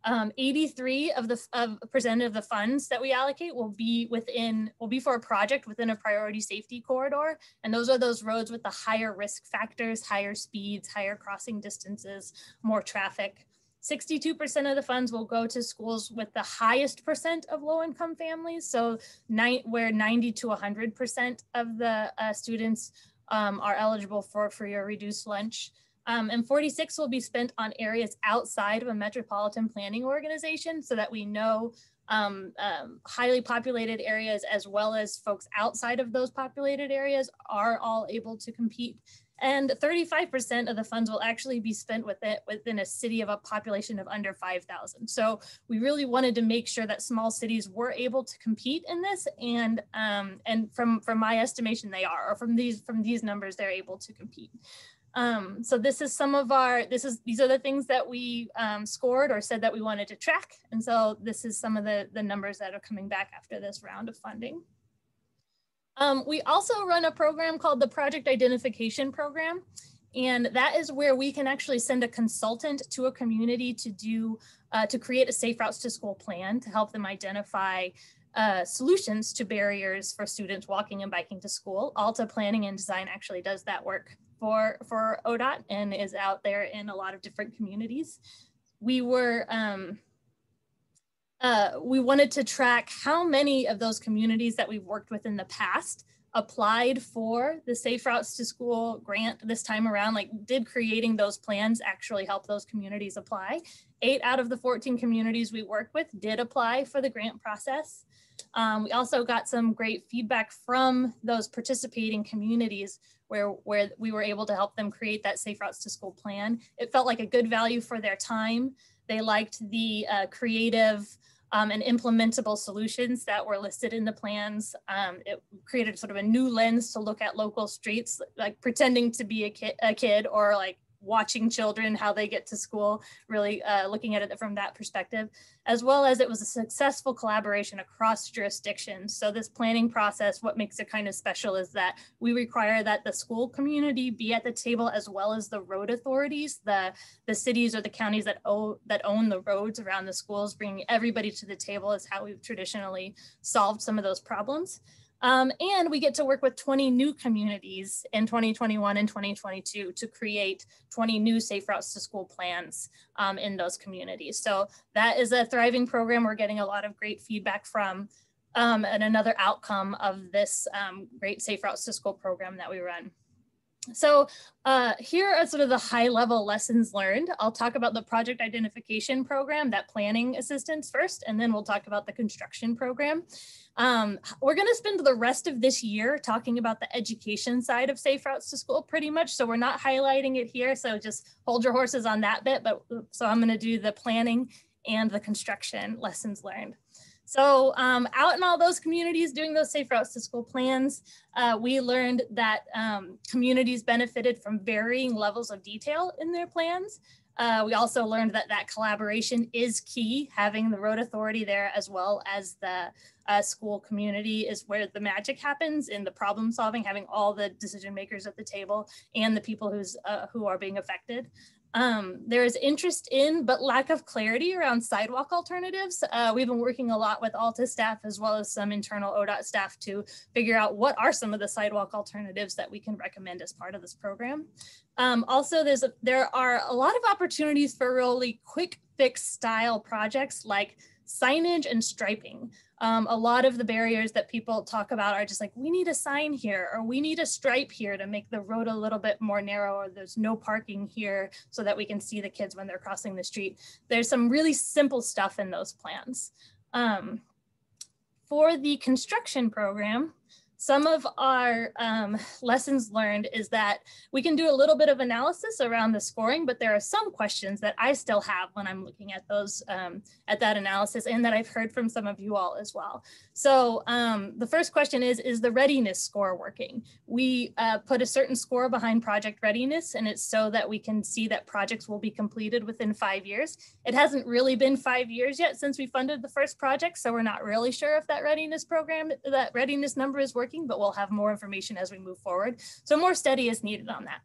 Um, 83 of the of percent of the funds that we allocate will be within will be for a project within a priority safety corridor. And those are those roads with the higher risk factors higher speeds higher crossing distances more traffic. 62% of the funds will go to schools with the highest percent of low income families. So nine, where 90 to 100% of the uh, students um, are eligible for free or reduced lunch um, and 46 will be spent on areas outside of a metropolitan planning organization so that we know um, um, highly populated areas as well as folks outside of those populated areas are all able to compete. And 35% of the funds will actually be spent within, within a city of a population of under 5,000. So we really wanted to make sure that small cities were able to compete in this. And, um, and from, from my estimation, they are, or from these, from these numbers, they're able to compete. Um, so this is some of our, this is, these are the things that we um, scored or said that we wanted to track. And so this is some of the, the numbers that are coming back after this round of funding. Um, we also run a program called the Project Identification Program. And that is where we can actually send a consultant to a community to do, uh, to create a safe routes to school plan to help them identify uh, solutions to barriers for students walking and biking to school. Alta Planning and Design actually does that work for, for ODOT and is out there in a lot of different communities. We were, um, uh, we wanted to track how many of those communities that we've worked with in the past applied for the Safe Routes to School grant this time around, like did creating those plans actually help those communities apply? Eight out of the 14 communities we work with did apply for the grant process. Um, we also got some great feedback from those participating communities where, where we were able to help them create that Safe Routes to School plan. It felt like a good value for their time. They liked the uh, creative um, and implementable solutions that were listed in the plans. Um, it created sort of a new lens to look at local streets, like pretending to be a, ki a kid or like watching children, how they get to school, really uh, looking at it from that perspective, as well as it was a successful collaboration across jurisdictions. So this planning process, what makes it kind of special is that we require that the school community be at the table as well as the road authorities, the, the cities or the counties that, owe, that own the roads around the schools, bringing everybody to the table is how we've traditionally solved some of those problems. Um, and we get to work with 20 new communities in 2021 and 2022 to create 20 new safe routes to school plans um, in those communities. So that is a thriving program. We're getting a lot of great feedback from um, and another outcome of this um, great safe routes to school program that we run. So uh, here are sort of the high level lessons learned. I'll talk about the project identification program, that planning assistance first, and then we'll talk about the construction program. Um, we're gonna spend the rest of this year talking about the education side of Safe Routes to School pretty much. So we're not highlighting it here. So just hold your horses on that bit. But so I'm gonna do the planning and the construction lessons learned. So um, out in all those communities doing those safe routes to school plans, uh, we learned that um, communities benefited from varying levels of detail in their plans. Uh, we also learned that that collaboration is key. Having the road authority there as well as the uh, school community is where the magic happens in the problem solving, having all the decision makers at the table and the people who's, uh, who are being affected. Um, there is interest in, but lack of clarity around sidewalk alternatives. Uh, we've been working a lot with Alta staff as well as some internal ODOT staff to figure out what are some of the sidewalk alternatives that we can recommend as part of this program. Um, also, there's a, there are a lot of opportunities for really quick fix style projects like signage and striping. Um, a lot of the barriers that people talk about are just like, we need a sign here, or we need a stripe here to make the road a little bit more narrow, or there's no parking here so that we can see the kids when they're crossing the street. There's some really simple stuff in those plans. Um, for the construction program, some of our um, lessons learned is that we can do a little bit of analysis around the scoring, but there are some questions that I still have when I'm looking at those, um, at that analysis and that I've heard from some of you all as well. So um, the first question is, is the readiness score working? We uh, put a certain score behind project readiness and it's so that we can see that projects will be completed within five years. It hasn't really been five years yet since we funded the first project, so we're not really sure if that readiness program, that readiness number is working, but we'll have more information as we move forward. So more study is needed on that.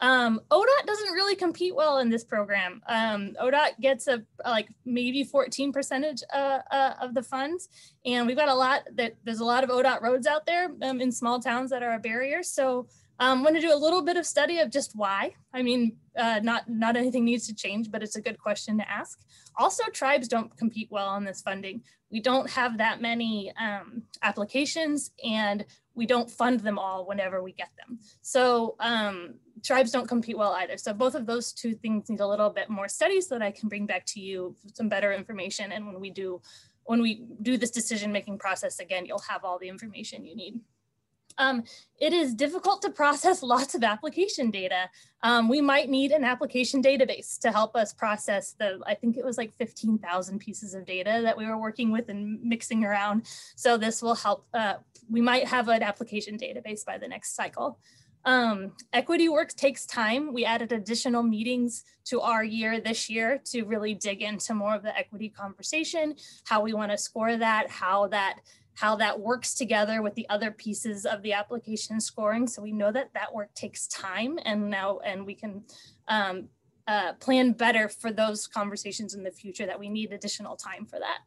Um, ODOT doesn't really compete well in this program. Um, ODOT gets a like maybe 14 percentage uh, uh, of the funds, and we've got a lot that there's a lot of ODOT roads out there um, in small towns that are a barrier. So um, going to do a little bit of study of just why. I mean, uh, not not anything needs to change, but it's a good question to ask. Also, tribes don't compete well on this funding. We don't have that many um, applications, and we don't fund them all whenever we get them. So um, tribes don't compete well either. So both of those two things need a little bit more study so that I can bring back to you some better information. And when we do, when we do this decision-making process again, you'll have all the information you need. Um, it is difficult to process lots of application data. Um, we might need an application database to help us process the, I think it was like 15,000 pieces of data that we were working with and mixing around. So this will help, uh, we might have an application database by the next cycle. Um, equity work takes time. We added additional meetings to our year this year to really dig into more of the equity conversation, how we wanna score that, how that how that works together with the other pieces of the application scoring. So we know that that work takes time and now, and we can um, uh, plan better for those conversations in the future that we need additional time for that.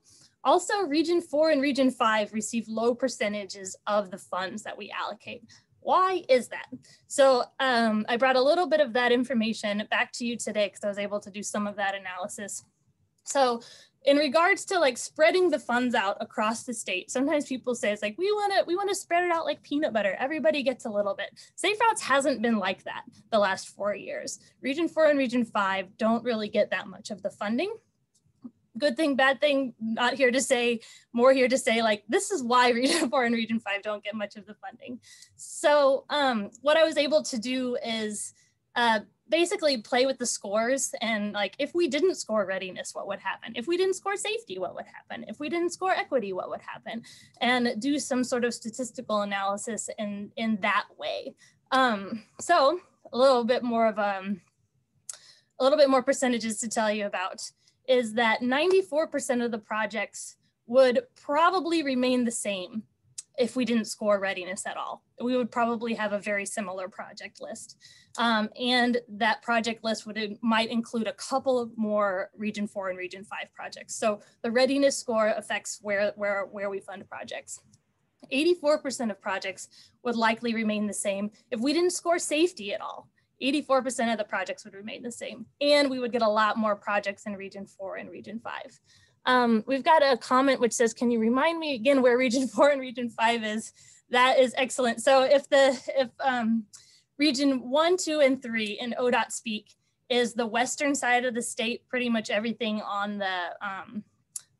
Also, Region 4 and Region 5 receive low percentages of the funds that we allocate. Why is that? So um, I brought a little bit of that information back to you today because I was able to do some of that analysis. So in regards to like spreading the funds out across the state sometimes people say it's like we want to we want to spread it out like peanut butter. Everybody gets a little bit. Safe routes hasn't been like that the last four years. Region four and region five don't really get that much of the funding. Good thing bad thing not here to say more here to say like this is why region 4 and region 5 don't get much of the funding. So um, what i was able to do is uh, basically play with the scores and like if we didn't score readiness what would happen? If we didn't score safety what would happen? If we didn't score equity what would happen? And do some sort of statistical analysis in in that way. Um so a little bit more of um a little bit more percentages to tell you about is that 94% of the projects would probably remain the same if we didn't score readiness at all. We would probably have a very similar project list. Um, and that project list would might include a couple of more region four and region five projects. So the readiness score affects where, where, where we fund projects. 84% of projects would likely remain the same if we didn't score safety at all. 84% of the projects would remain the same. And we would get a lot more projects in region four and region five. Um, we've got a comment which says, can you remind me again where region four and region five is? That is excellent. So if the, if um, region one, two, and three in ODOT speak is the western side of the state, pretty much everything on the, um,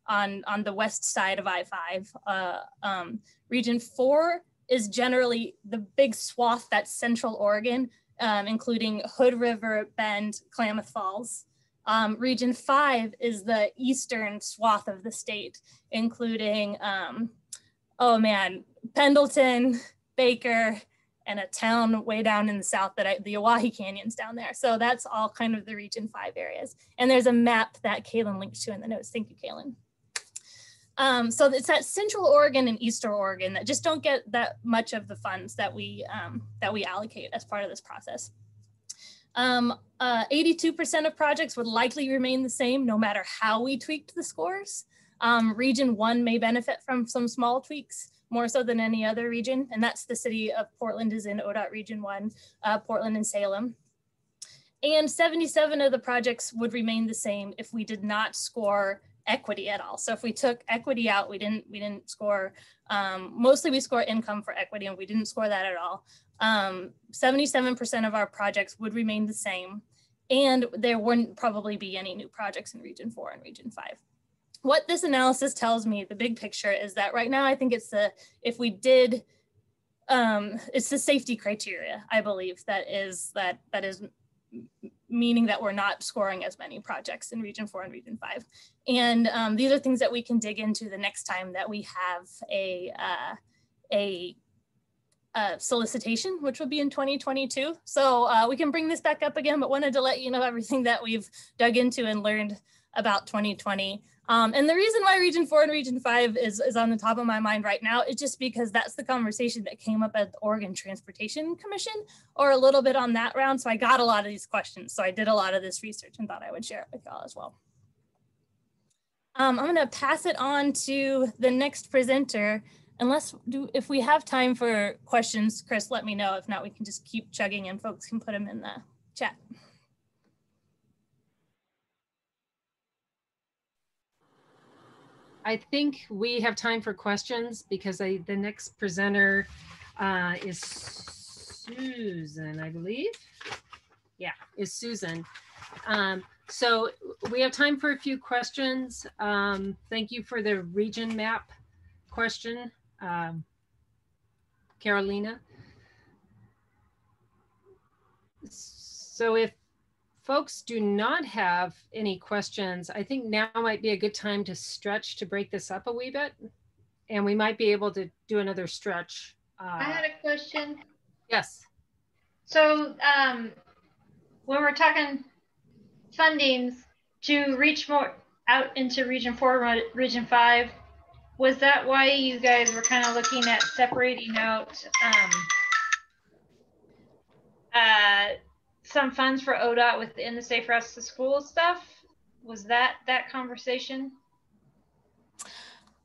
on, on the west side of I-5. Uh, um, region four is generally the big swath that's central Oregon, um, including Hood River, Bend, Klamath Falls. Um, region five is the eastern swath of the state, including, um, oh man, Pendleton, Baker, and a town way down in the south that I, the Owyhee Canyon's down there. So that's all kind of the region five areas. And there's a map that Kaylin linked to in the notes. Thank you, Kaylin. Um, so it's that Central Oregon and Eastern Oregon that just don't get that much of the funds that we um, that we allocate as part of this process. 82% um, uh, of projects would likely remain the same no matter how we tweaked the scores. Um, region one may benefit from some small tweaks more so than any other region, and that's the city of Portland is in ODOT region one, uh, Portland and Salem. And 77 of the projects would remain the same if we did not score equity at all. So if we took equity out, we didn't we didn't score. Um, mostly we score income for equity, and we didn't score that at all. 77% um, of our projects would remain the same, and there wouldn't probably be any new projects in Region Four and Region Five. What this analysis tells me, the big picture, is that right now I think it's the if we did um, it's the safety criteria i believe that is that that is meaning that we're not scoring as many projects in region four and region five. And um, these are things that we can dig into the next time that we have a, uh, a, a, solicitation, which will be in 2022. So uh, we can bring this back up again, but wanted to let you know everything that we've dug into and learned about 2020. Um, and the reason why Region 4 and Region 5 is, is on the top of my mind right now is just because that's the conversation that came up at the Oregon Transportation Commission or a little bit on that round. So I got a lot of these questions. So I did a lot of this research and thought I would share it with y'all as well. Um, I'm going to pass it on to the next presenter. Unless do if we have time for questions, Chris, let me know. If not, we can just keep chugging and folks can put them in the chat. I think we have time for questions because I, the next presenter uh, is Susan, I believe. Yeah, is Susan. Um, so we have time for a few questions. Um, thank you for the region map question, um, Carolina. So if folks do not have any questions, I think now might be a good time to stretch to break this up a wee bit. And we might be able to do another stretch. Uh, I had a question. Yes. So um, when we're talking fundings to reach more out into region four, region five, was that why you guys were kind of looking at separating out um, uh, some funds for ODOT within the Safe Routes to School stuff. Was that that conversation?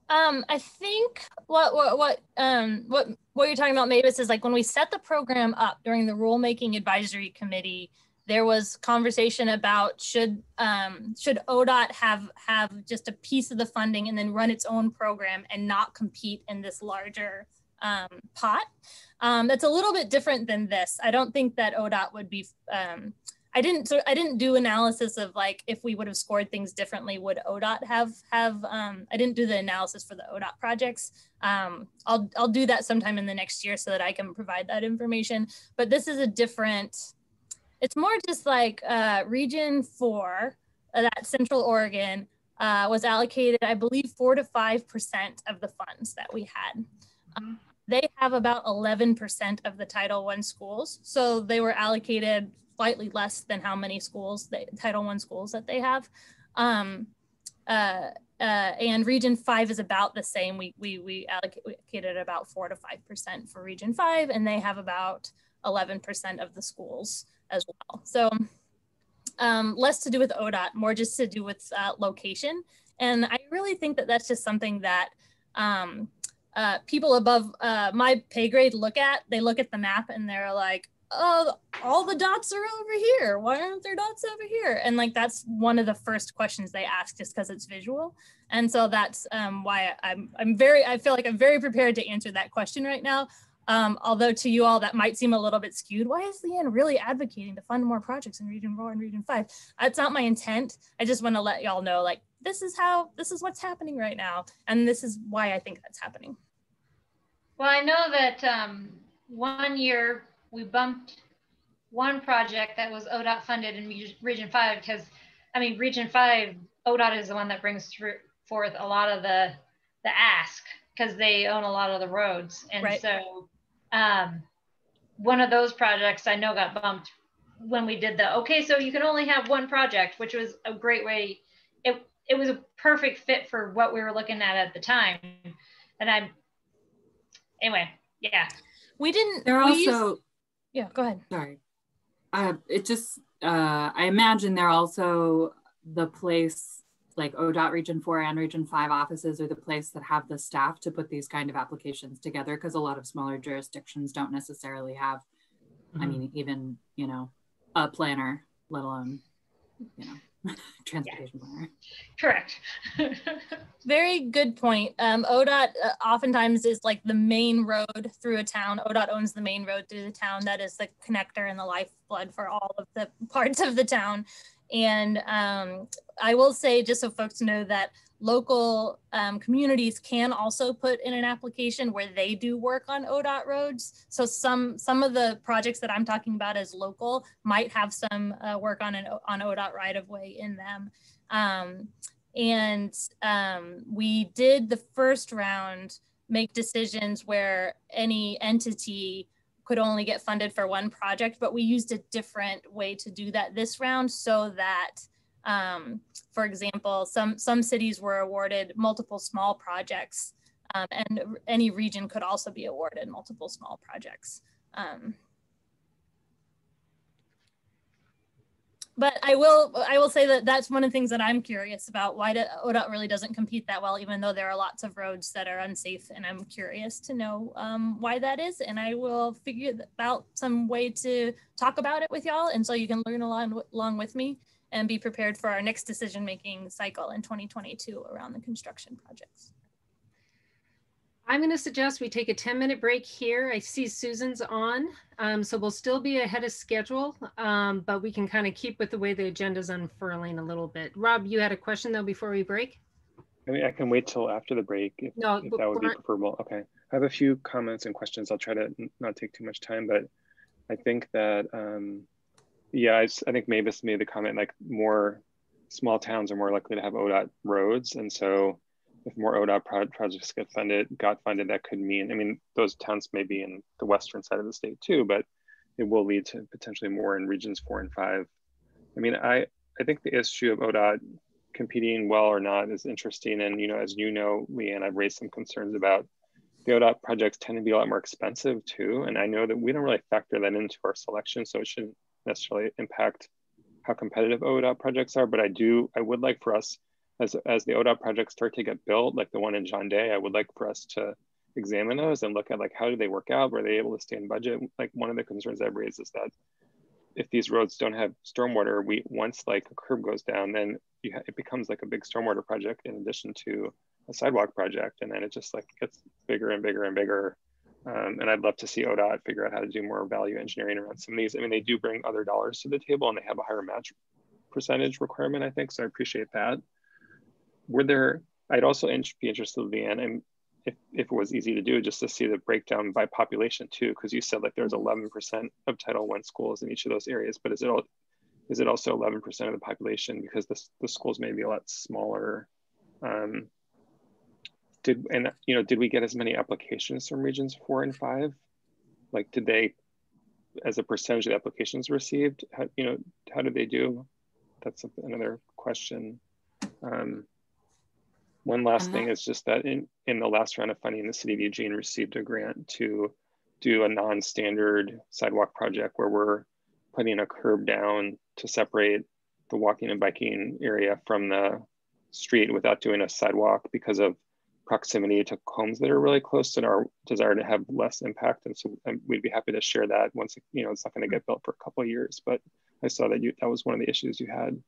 Um, I think what what what um what what you're talking about, Mavis, is like when we set the program up during the rulemaking advisory committee, there was conversation about should um, should ODOT have have just a piece of the funding and then run its own program and not compete in this larger um, pot. Um, that's a little bit different than this. I don't think that ODOT would be. Um, I didn't. So I didn't do analysis of like if we would have scored things differently, would ODOT have have? Um, I didn't do the analysis for the ODOT projects. Um, I'll I'll do that sometime in the next year so that I can provide that information. But this is a different. It's more just like uh, Region Four, uh, that Central Oregon uh, was allocated, I believe, four to five percent of the funds that we had. Um, they have about 11% of the Title I schools. So they were allocated slightly less than how many schools, they, Title I schools that they have. Um, uh, uh, and region five is about the same. We, we, we allocated about four to 5% for region five, and they have about 11% of the schools as well. So um, less to do with ODOT, more just to do with uh, location. And I really think that that's just something that um, uh, people above uh, my pay grade look at, they look at the map and they're like, oh, all the dots are over here. Why aren't there dots over here? And like that's one of the first questions they ask just because it's visual. And so that's um, why I'm I'm very I feel like I'm very prepared to answer that question right now. Um, although to you all that might seem a little bit skewed. Why is Leanne really advocating to fund more projects in Region 4 and Region 5? That's not my intent. I just want to let y'all know like this is how this is what's happening right now. And this is why I think that's happening. Well, I know that um, one year we bumped one project that was ODOT funded in Region 5 because, I mean, Region 5, ODOT is the one that brings through, forth a lot of the, the ask because they own a lot of the roads. And right. so um, one of those projects I know got bumped when we did the, okay, so you can only have one project, which was a great way. It, it was a perfect fit for what we were looking at at the time. And I'm, anyway, yeah. We didn't, They're we also, used, yeah, go ahead. Sorry. Uh, it just, uh, I imagine they're also the place like ODOT Region 4 and Region 5 offices are the place that have the staff to put these kind of applications together because a lot of smaller jurisdictions don't necessarily have, mm-hmm. I mean, even, you know, a planner, let alone, you know. transportation yeah. planner. Correct. Very good point. Um, ODOT uh, oftentimes is like the main road through a town. ODOT owns the main road through the town. That is the connector and the lifeblood for all of the parts of the town. And um, I will say, just so folks know that local um, communities can also put in an application where they do work on ODOT roads. So some some of the projects that I'm talking about as local might have some uh, work on an on ODOT right of way in them. Um, and um, we did the first round make decisions where any entity could only get funded for one project, but we used a different way to do that this round so that um, for example, some, some cities were awarded multiple small projects um, and any region could also be awarded multiple small projects. Um, but I will I will say that that's one of the things that I'm curious about. Why do, ODOT really doesn't compete that well, even though there are lots of roads that are unsafe, and I'm curious to know um, why that is. And I will figure out some way to talk about it with y'all, and so you can learn along along with me and be prepared for our next decision making cycle in 2022 around the construction projects. I'm going to suggest we take a 10 minute break here. I see Susan's on, um, so we'll still be ahead of schedule, um, but we can kind of keep with the way the agenda's unfurling a little bit. Rob, you had a question though before we break? I mean, I can wait till after the break if, no, if that would be preferable. Okay. I have a few comments and questions. I'll try to not take too much time, but I think that um, yeah, I, I think Mavis made the comment like more small towns are more likely to have ODOT roads. And so if more ODOT projects get funded, got funded, that could mean, I mean, those towns may be in the western side of the state too, but it will lead to potentially more in regions four and five. I mean, I, I think the issue of ODOT competing well or not is interesting. And, you know, as you know, Leanne, I've raised some concerns about the ODOT projects tend to be a lot more expensive too. And I know that we don't really factor that into our selection. So it shouldn't necessarily impact how competitive ODOT projects are, but I do, I would like for us, as, as the ODOT projects start to get built, like the one in John Day, I would like for us to examine those and look at like, how do they work out? Were they able to stay in budget? Like one of the concerns I've raised is that if these roads don't have stormwater, we, once like a curb goes down, then it becomes like a big stormwater project in addition to a sidewalk project. And then it just like gets bigger and bigger and bigger um, and I'd love to see ODOT figure out how to do more value engineering around some of these. I mean, they do bring other dollars to the table and they have a higher match percentage requirement, I think. So I appreciate that. Were there, I'd also be interested, Leanne, and if, if it was easy to do, just to see the breakdown by population too, because you said like there's 11% of Title I schools in each of those areas, but is it all, is it also 11% of the population? Because the, the schools may be a lot smaller? Um, did and you know did we get as many applications from regions four and five? Like did they as a percentage of the applications received how, you know how did they do? That's another question. Um, one last thing is just that in in the last round of funding the city of eugene received a grant to do a non-standard sidewalk project where we're putting a curb down to separate the walking and biking area from the street without doing a sidewalk because of proximity to homes that are really close and our desire to have less impact. And so um, we'd be happy to share that once, you know, it's not going to get built for a couple of years, but I saw that you, that was one of the issues you had.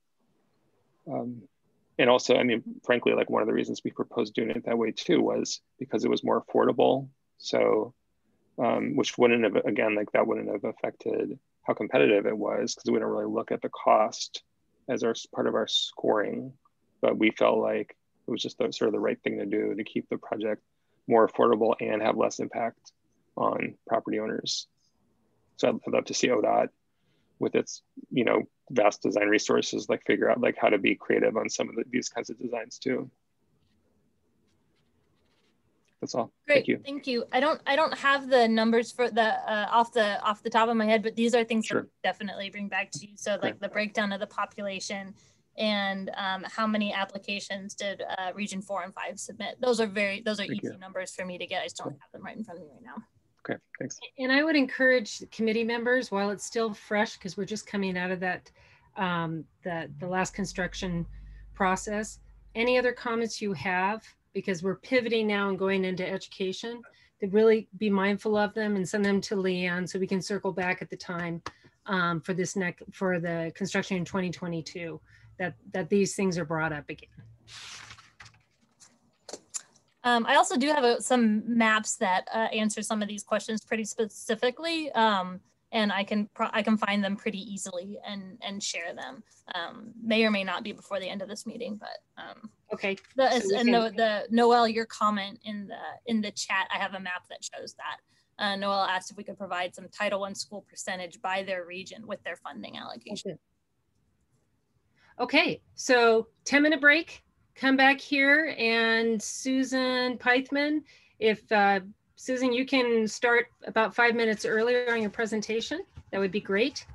Um, and also, I mean, frankly, like one of the reasons we proposed doing it that way too was because it was more affordable. So, um, which wouldn't have, again, like that wouldn't have affected how competitive it was because we don't really look at the cost as our part of our scoring. But we felt like it was just the, sort of the right thing to do to keep the project more affordable and have less impact on property owners. So I'd, I'd love to see ODOT with its, you know, vast design resources, like figure out like how to be creative on some of the, these kinds of designs too. That's all. Great, Thank you. Thank you. I don't I don't have the numbers for the uh, off the off the top of my head, but these are things sure. that definitely bring back to you. So like the breakdown of the population and um, how many applications did uh, region four and five submit. Those are very those are Thank easy you. numbers for me to get. I just don't have them right in front of me right now. Okay, thanks. And I would encourage committee members, while it's still fresh, because we're just coming out of that, um, the, the last construction process, any other comments you have, because we're pivoting now and going into education, to really be mindful of them and send them to Leanne so we can circle back at the time um, for this next, for the construction in 2022, that, that these things are brought up again. Um, I also do have a, some maps that uh, answer some of these questions pretty specifically, um, and I can I can find them pretty easily and and share them. Um, may or may not be before the end of this meeting, but um, okay. The, So and the, can- the Noel, your comment in the in the chat, I have a map that shows that. Uh, Noel asked if we could provide some Title One school percentage by their region with their funding allocation. Okay, so 10 minute break. Come back here and Susan Peithman, if uh, Susan, you can start about five minutes earlier on your presentation, that would be great.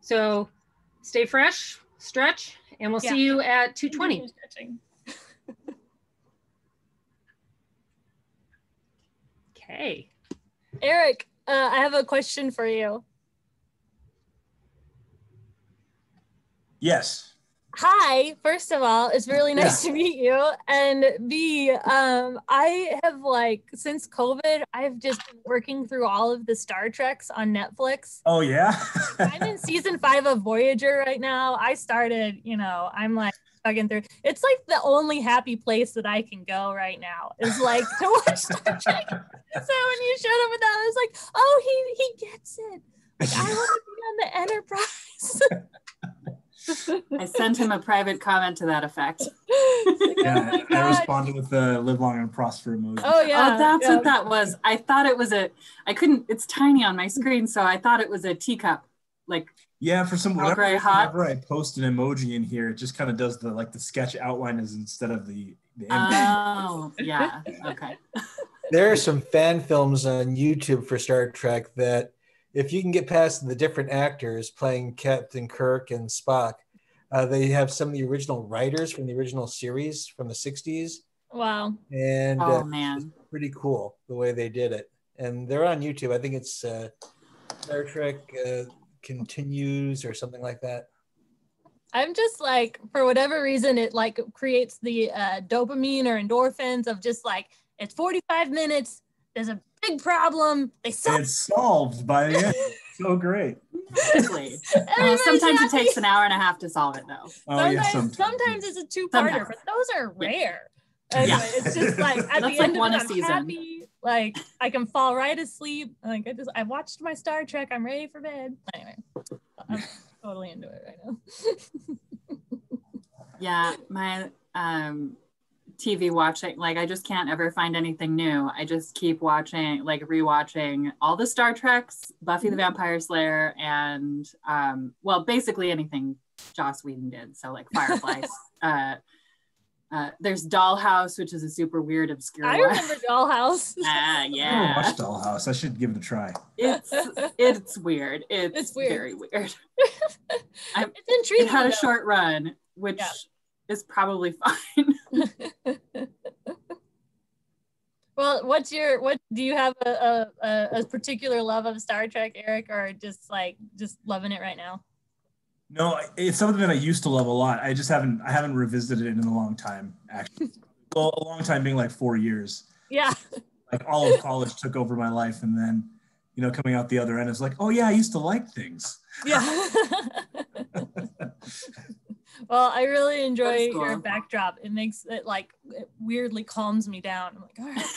So stay fresh, stretch, and we'll Yeah. see you at 2:20. Okay. Eric, uh, I have a question for you. Yes. Hi, first of all, it's really nice to meet you. And B, um, I have like since COVID, I've just been working through all of the Star Treks on Netflix. Oh yeah. I'm in season five of Voyager right now. I started, you know, I'm like fucking through. It's like the only happy place that I can go right now is like to watch Star Trek. so when you showed up with that, I was like, oh, he he gets it. Like I want to be on the Enterprise. I sent him a private comment to that effect. Yeah, I, I responded with the live long and prosper emoji. Oh yeah. Oh, that's yeah. what that was. I thought it was a. I couldn't. It's tiny on my screen, so I thought it was a teacup. Like Yeah, for some All whatever, very hot. whenever I post an emoji in here, it just kind of does the like the sketch outline is instead of the the image. oh yeah. Okay. There are some fan films on YouTube for Star Trek that, if you can get past the different actors playing Captain Kirk and Spock, uh, they have some of the original writers from the original series from the 60s. Wow. And Oh uh, man. pretty cool the way they did it. And they're on YouTube. I think it's uh, Star Trek uh, Continues or something like that. I'm just like, for whatever reason, it like creates the uh, dopamine or endorphins of just like, it's 45 minutes. There's a big problem. They solve It's solved by the end. so great. Honestly. Uh, sometimes it takes an hour and a half to solve it though. Oh yeah, sometimes, sometimes. sometimes it's a two-parter, Sometimes. but those are rare. Anyway, Yeah. it's just like at That's the like end one of a it, I'm season. happy. Like I can fall right asleep. Like I just I watched my Star Trek. I'm ready for bed. Anyway, I'm totally into it right now. Yeah, my um TV watching, like I just can't ever find anything new. I just keep watching, like rewatching all the Star Treks, Buffy the Vampire Slayer, and um, well, basically anything Joss Whedon did. So like Fireflies. uh, uh, there's Dollhouse, which is a super weird, obscure I one. remember Dollhouse. Ah, I never yeah. watched Dollhouse. I should give it a try. It's it's weird. It's, It's weird. very weird. I, It's intriguing. it had a though. short run, which Yeah. Is probably fine. Well, what's your what do you have a, a, a, a particular love of Star Trek, Eric, or just like just loving it right now? No, it's something that I used to love a lot. I just haven't I haven't revisited it in a long time. Actually, Well, a long time being like four years. Yeah. Like all of college took over my life, and then, you know, coming out the other end is like, oh yeah, I used to like things. Yeah. well, I really enjoy That's your backdrop. It makes it like it weirdly calms me down. I'm like, all right.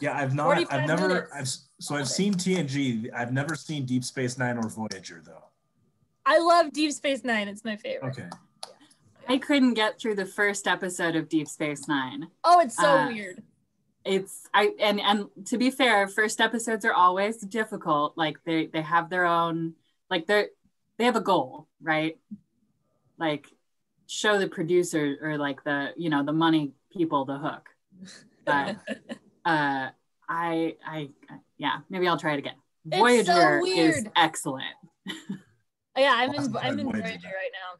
Yeah, I've not. I've never. minutes. I've so I've seen TNG. I've never seen Deep Space Nine or Voyager though. I love Deep Space Nine. It's my favorite. Okay. I couldn't get through the first episode of Deep Space Nine. Oh, it's so Uh, weird. It's I and and to be fair, first episodes are always difficult. Like they they have their own like they're they have a goal, right? Like show the producer or like the you know the money people the hook. But uh I I yeah, maybe I'll try it again. It's so Voyager is excellent. Yeah, I'm in I'm in Voyager. Voyager right now.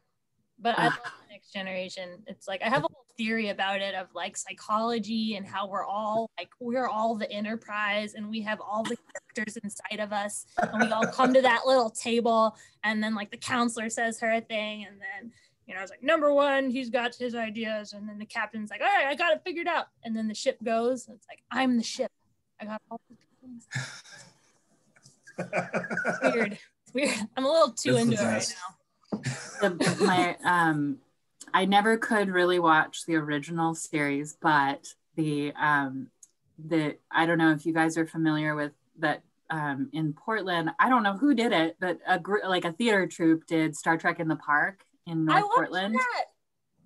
But I love the next generation. It's like I have a whole theory about it of like psychology and how we're all like we're all the enterprise and we have all the characters inside of us and we all come to that little table and then like the counselor says her thing and then you know it's like number one he's got his ideas. And then the captain's like all right I got it figured out. And then the ship goes and it's like I'm the ship. I got all the things. It's weird. It's weird. I'm a little too That's into it right now. The, my um I never could really watch the original series, but the um the I don't know if you guys are familiar with that um in Portland. I don't know who did it, but a group like a theater troupe did Star Trek in the Park in North watched Portland. that.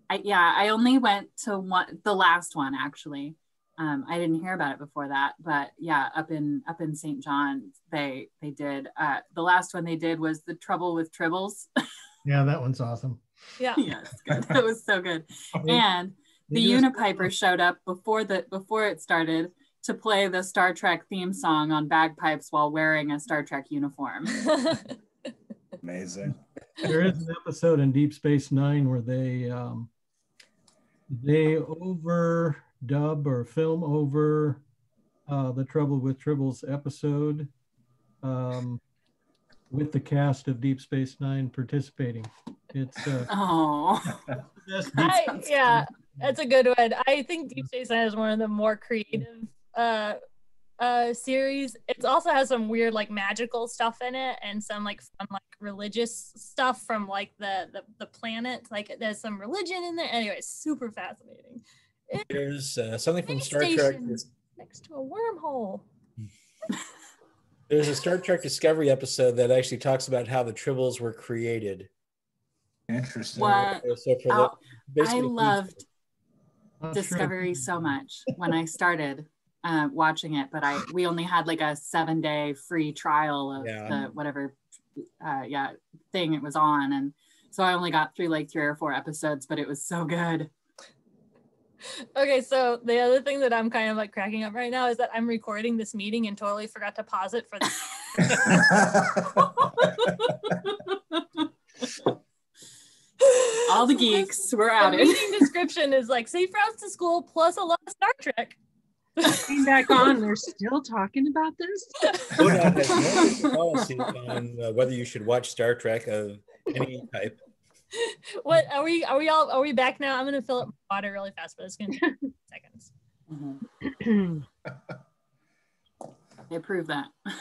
I yeah, I only went to one the last one actually. Um, I didn't hear about it before that, but yeah, up in up in St. John, they they did uh, the last one they did was the Trouble with Tribbles. Yeah, that one's awesome. Yeah. yes, good. That was so good. And the Unipiper showed up before the before it started to play the Star Trek theme song on bagpipes while wearing a Star Trek uniform. Amazing. There is an episode in Deep Space Nine where they um, they overdub or film over uh, the Trouble with Tribbles episode um, with the cast of Deep Space Nine participating. It's uh, oh, I, yeah, that's a good one. I think Deep Space Nine is one of the more creative uh uh series. It also has some weird like magical stuff in it and some like fun like religious stuff from like the the, the planet. Like there's some religion in there. Anyway, it's super fascinating. There's uh, something from Star Trek. next to a wormhole. There's a Star Trek Discovery episode that actually talks about how the Tribbles were created. Interesting. What? So for the, Oh, I loved. Discovery so much when I started uh, watching it, but I we only had like a seven day free trial of Yeah. the whatever uh, yeah thing it was on, and so I only got through like three or four episodes, but it was so good. Okay, so the other thing that I'm kind of like cracking up right now is that I'm recording this meeting and totally forgot to pause it for the All the geeks we're at it. meeting description is like safe routes to school plus a lot of Star Trek. Came back on. They're still talking about this. ODOT has no official policy on uh, whether you should watch Star Trek of any type. What are we? Are we all? Are we back now? I'm gonna fill up water really fast, but it's gonna take seconds. I approve that.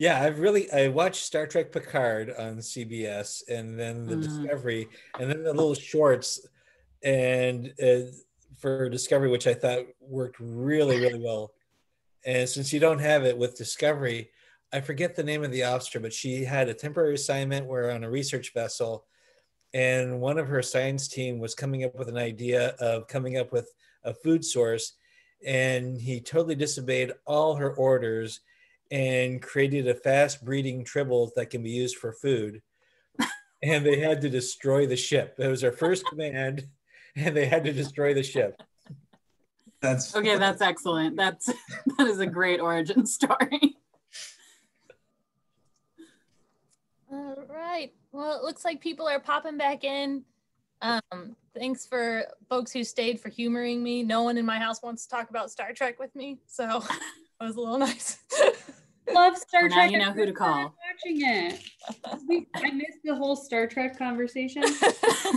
Yeah, I've really I watched Star Trek Picard on CBS, and then the Mhm. Discovery, and then the little shorts, and uh, for Discovery, which I thought worked really really well. And since you don't have it with Discovery, I forget the name of the officer, but she had a temporary assignment where on a research vessel, and one of her science team was coming up with an idea of coming up with a food source, and he totally disobeyed all her orders and created a fast breeding tribble that can be used for food. and they had to destroy the ship. It was their first command, and they had to destroy the ship. That's Okay, that's excellent. That's that is a great origin story. All right. Well, it looks like people are popping back in. Um, thanks for folks who stayed for humoring me. No one in my house wants to talk about Star Trek with me, so that was a little nice. Love Star Well, now Trek. you know who to I'm call. Watching it. We, I missed the whole Star Trek conversation.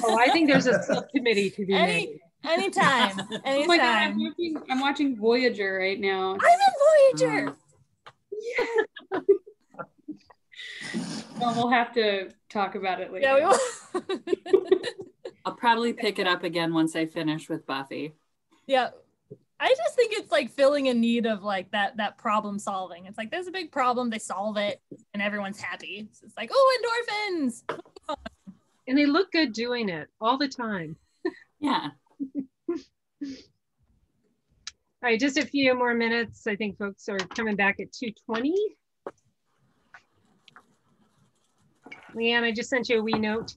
Oh, I think there's a subcommittee to be Any made. Anytime. Anytime. Oh my god, I'm watching, I'm watching Voyager right now. I'm in Voyager. Uh-huh. Well, we'll have to talk about it later. Yeah, we will. I'll probably pick it up again once I finish with Buffy. Yeah. I just think it's like filling a need of like that that problem solving. It's like there's a big problem, they solve it, and everyone's happy. So it's like, oh, endorphins. And they look good doing it all the time. Yeah. All right, just a few more minutes. I think folks are coming back at 2:20. Leanne, I just sent you a wee note.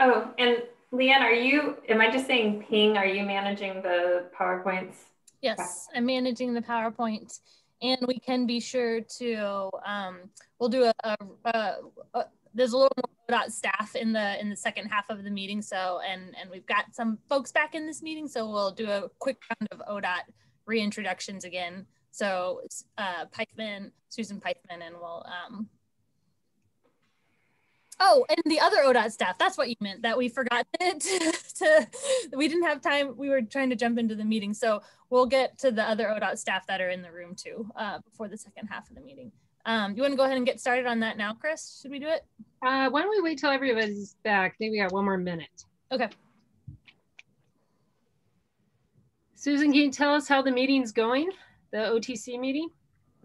Oh, and Leanne, are you, am I just saying ping? Are you managing the PowerPoints? Yes, I'm managing the PowerPoint, and we can be sure to um, we'll do a, a, a, a there's a little more ODOT staff in the in the second half of the meeting. So and and we've got some folks back in this meeting, so we'll do a quick round of ODOT reintroductions again. So uh, Peithman, Susan Peithman, and we'll um, Oh, and the other ODOT staff. That's what you meant, that we forgot to, to, we didn't have time. We were trying to jump into the meeting. So we'll get to the other ODOT staff that are in the room too uh, before the second half of the meeting. Um, you want to go ahead and get started on that now, Chris? Should we do it? Uh, why don't we wait till everybody's back? I think we got one more minute. Okay. Susan, can you tell us how the meeting's going? The OTC meeting?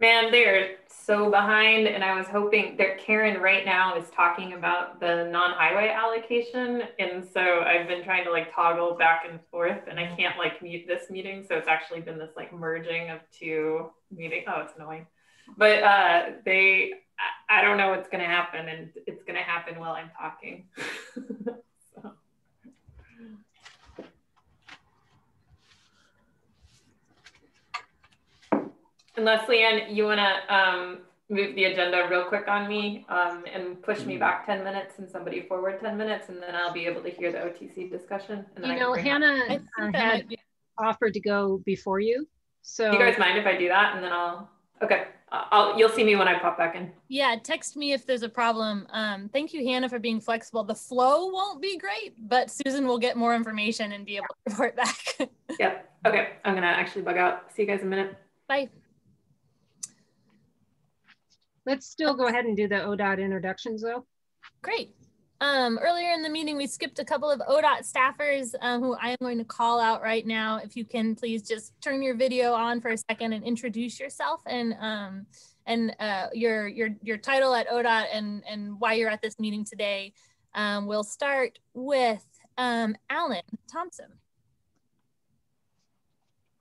Man, they're so behind, and I was hoping that Karen right now is talking about the non-highway allocation, and so I've been trying to like toggle back and forth, and I can't like mute this meeting, so it's actually been this like merging of two meetings. Oh, it's annoying, but uh, they, I, don't know what's gonna happen, and it's gonna happen while I'm talking. Unless Leanne, you wanna um, move the agenda real quick on me um, and push me back 10 minutes and somebody forward 10 minutes and then I'll be able to hear the OTC discussion. And You know, Hannah uh, had offered to go before you. So Do you guys mind if I do that and then I'll, okay, I'll, you'll see me when I pop back in. Yeah, text me if there's a problem. Um, thank you, Hannah, for being flexible. The flow won't be great, but Susan will get more information and be able to report back. Yeah, okay, I'm gonna actually bug out. See you guys in a minute. Bye. Let's still go ahead and do the ODOT introductions though. Great. Um, earlier in the meeting, we skipped a couple of ODOT staffers um, who I am going to call out right now. If you can please just turn your video on for a second and introduce yourself and um, and uh, your your your title at ODOT and and why you're at this meeting today. Um, we'll start with um, Alan Thompson.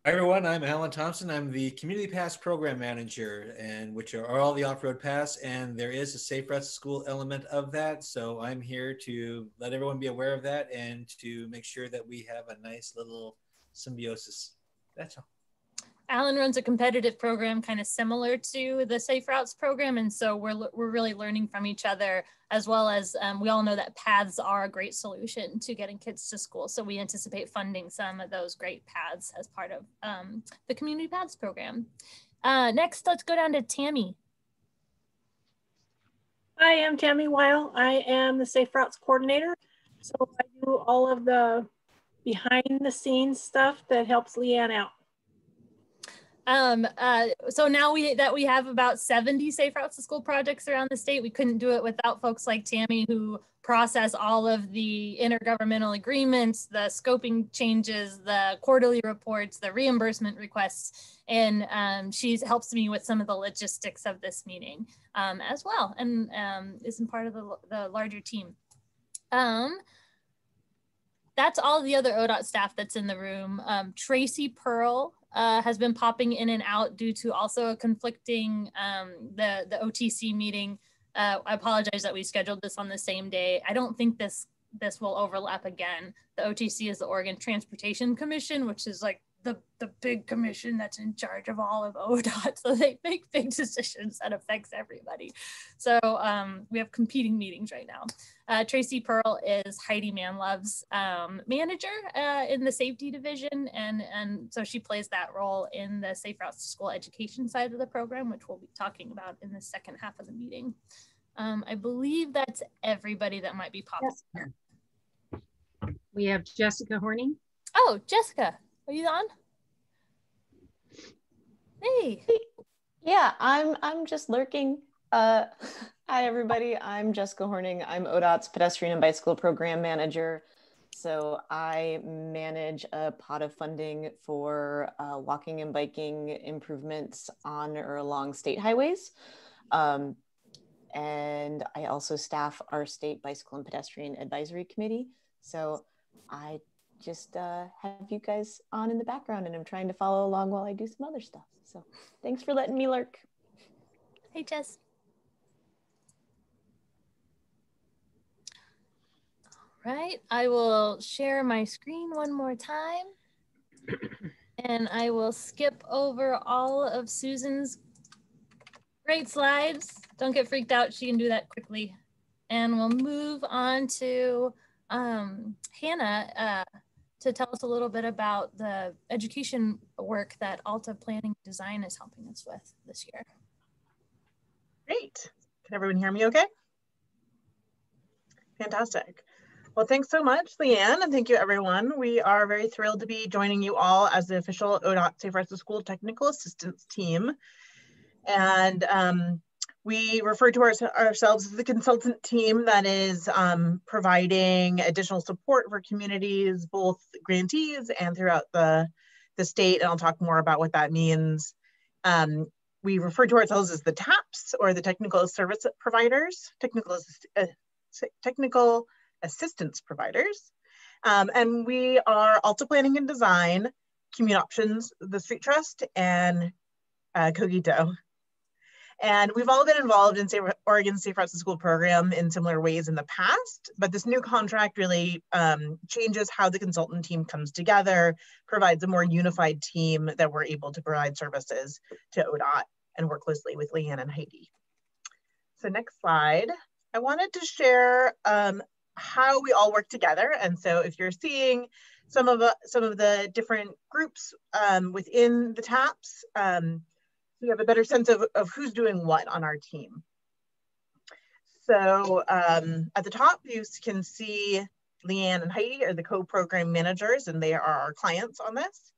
Hi everyone, I'm Alan Thompson. I'm the Community Paths Program Manager, and which are all the off-road pass, and there is a Safe Routes to School element of that. So I'm here to let everyone be aware of that and to make sure that we have a nice little symbiosis. That's all. Alan runs a competitive program kind of similar to the Safe Routes program. And so we're, we're really learning from each other, as well as um, we all know that paths are a great solution to getting kids to school. So we anticipate funding some of those great paths as part of um, the Community Paths program. Uh, next, let's go down to Tammy. Hi, I'm Tammy Weil. I am the Safe Routes Coordinator. So I do all of the behind the scenes stuff that helps Leanne out. Um, uh, so now we that we have about 70 safe routes to school projects around the state, we couldn't do it without folks like Tammy who process all of the intergovernmental agreements, the scoping changes, the quarterly reports, the reimbursement requests, and um, she helps me with some of the logistics of this meeting um, as well, and um, isn't part of the, the larger team. Um, that's all the other ODOT staff that's in the room. Um, Tracy Pearl uh, has been popping in and out due to also a conflicting um, the the OTC meeting. Uh, I apologize that we scheduled this on the same day. I don't think this this will overlap again. The OTC is the Oregon Transportation Commission, which is like the the big commission that's in charge of all of ODOT. So they make big decisions that affects everybody. So um, we have competing meetings right now. Uh, Tracy Pearl is Heidi Manlove's um, manager uh, in the safety division. And, and so she plays that role in the Safe Routes to School education side of the program, which we'll be talking about in the second half of the meeting. Um, I believe that's everybody that might be popping. We have Jessica Horning. Oh, Jessica, are you on? Hey. Yeah, I'm I'm just lurking. Uh, hi everybody, I'm Jessica Horning. I'm ODOT's pedestrian and bicycle program manager. So I manage a pot of funding for uh, walking and biking improvements on or along state highways. Um, and I also staff our state bicycle and pedestrian advisory committee. So I just uh, have you guys on in the background and I'm trying to follow along while I do some other stuff. So thanks for letting me lurk. Hey, Jess. All right, I will share my screen one more time. and I will skip over all of Susan's great slides. Don't get freaked out. She can do that quickly. And we'll move on to um, Hannah uh, to tell us a little bit about the education work that Alta Planning Design is helping us with this year. Great. Can everyone hear me okay? Fantastic. Well, thanks so much, Leanne, and thank you, everyone. We are very thrilled to be joining you all as the official ODOT Safe to School Technical Assistance Team. And um, we refer to our, ourselves as the consultant team that is um, providing additional support for communities, both grantees and throughout the, the state. And I'll talk more about what that means. Um, we refer to ourselves as the TAPS or the technical service providers, technical, uh, technical assistance providers. Um, and we are Alta Planning and Design, Commute Options, the Street Trust, and uh, Cogito. And we've all been involved in Safe, Oregon Safe Routes to School program in similar ways in the past, but this new contract really um, changes how the consultant team comes together, provides a more unified team that we're able to provide services to ODOT and work closely with Leanne and Heidi. So next slide. I wanted to share um, how we all work together. And so if you're seeing some of, the, some of the different groups um, within the TAPS, um, you have a better sense of, of who's doing what on our team. So um, at the top, you can see Leanne and Heidi are the co-program managers and they are our clients on this.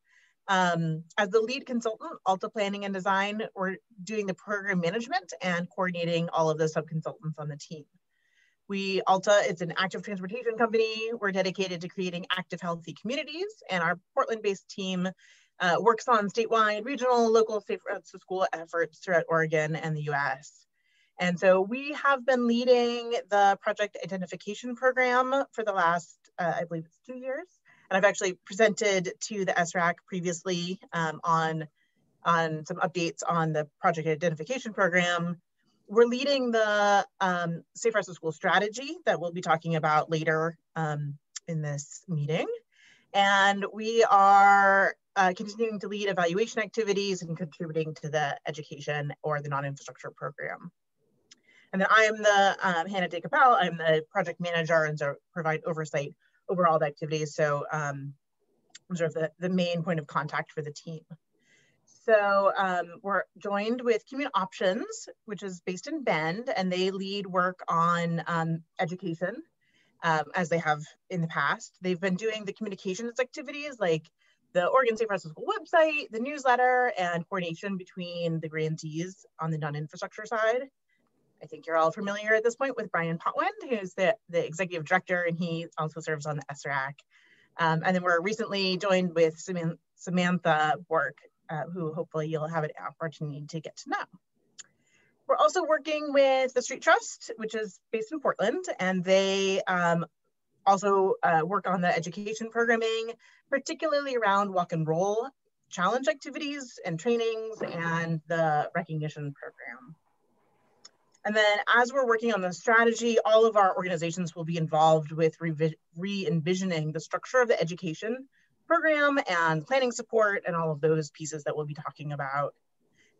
Um, as the lead consultant, Alta Planning and Design, we're doing the program management and coordinating all of the sub-consultants on the team. We, Alta is an active transportation company. We're dedicated to creating active, healthy communities, and our Portland-based team uh, works on statewide, regional, local safe routes to school efforts throughout Oregon and the US. And so we have been leading the project identification program for the last, uh, I believe it's two years. And I've actually presented to the SRAC previously um, on, on some updates on the project identification program we're leading the um, Safe Routes to School strategy that we'll be talking about later um, in this meeting. And we are uh, continuing to lead evaluation activities and contributing to the education or the non-infrastructure program. And then I am the um, Hannah Day-Kapell, I'm the project manager and so provide oversight over all the activities. So um, sort of the, the main point of contact for the team. So um, we're joined with Commute Options, which is based in Bend, and they lead work on um, education um, as they have in the past. They've been doing the communications activities like the Oregon Safe Routes School website, the newsletter, and coordination between the grantees on the non-infrastructure side. I think you're all familiar at this point with Brian Potwin, who's the, the executive director, and he also serves on the SRAC. Um, and then we're recently joined with Samantha Bork, uh, who hopefully you'll have an opportunity to get to know. We're also working with the Street Trust, which is based in Portland, and they um, also uh, work on the education programming, particularly around walk and roll challenge activities and trainings and the recognition program. And then as we're working on the strategy, all of our organizations will be involved with re-envisioning the structure of the education program and planning support and all of those pieces that we'll be talking about.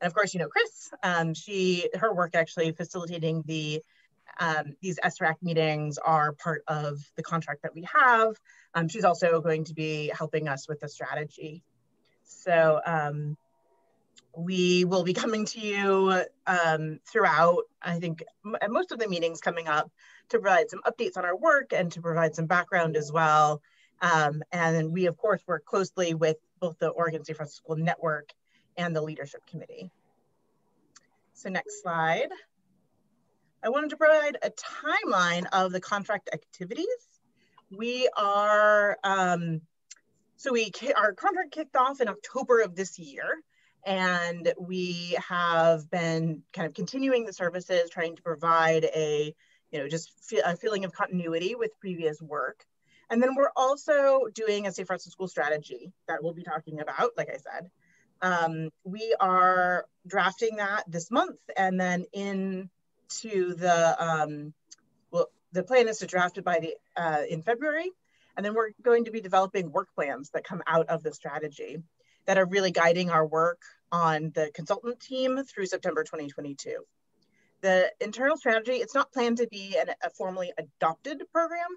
And of course, you know, Chris, um, she, her work actually facilitating the um, these SRAC meetings are part of the contract that we have. Um, she's also going to be helping us with the strategy. So um, we will be coming to you um, throughout, I think, most of the meetings coming up to provide some updates on our work and to provide some background as well Um, and we, of course, work closely with both the Oregon Safe Routes School Network and the Leadership Committee. So next slide. I wanted to provide a timeline of the contract activities. We are, um, so we, our contract kicked off in October of this year and we have been kind of continuing the services, trying to provide a, you know, just a feeling of continuity with previous work. And then we're also doing a Safe Routes to School strategy that we'll be talking about, like I said. Um, we are drafting that this month and then into the, um, well, the plan is to draft it by the, uh, in February. And then we're going to be developing work plans that come out of the strategy that are really guiding our work on the consultant team through September 2022. The internal strategy, it's not planned to be an, a formally adopted program,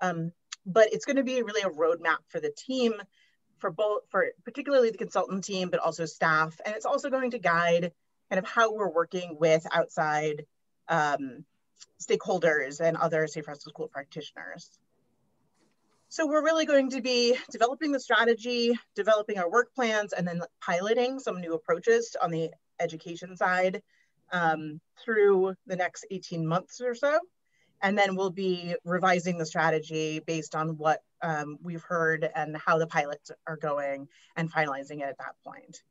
um, but it's going to be really a roadmap for the team for both for particularly the consultant team but also staff and it's also going to guide kind of how we're working with outside um, stakeholders and other safe routes school practitioners so we're really going to be developing the strategy developing our work plans and then piloting some new approaches on the education side um, through the next 18 months or so and then we'll be revising the strategy based on what um, we've heard and how the pilots are going and finalizing it at that point.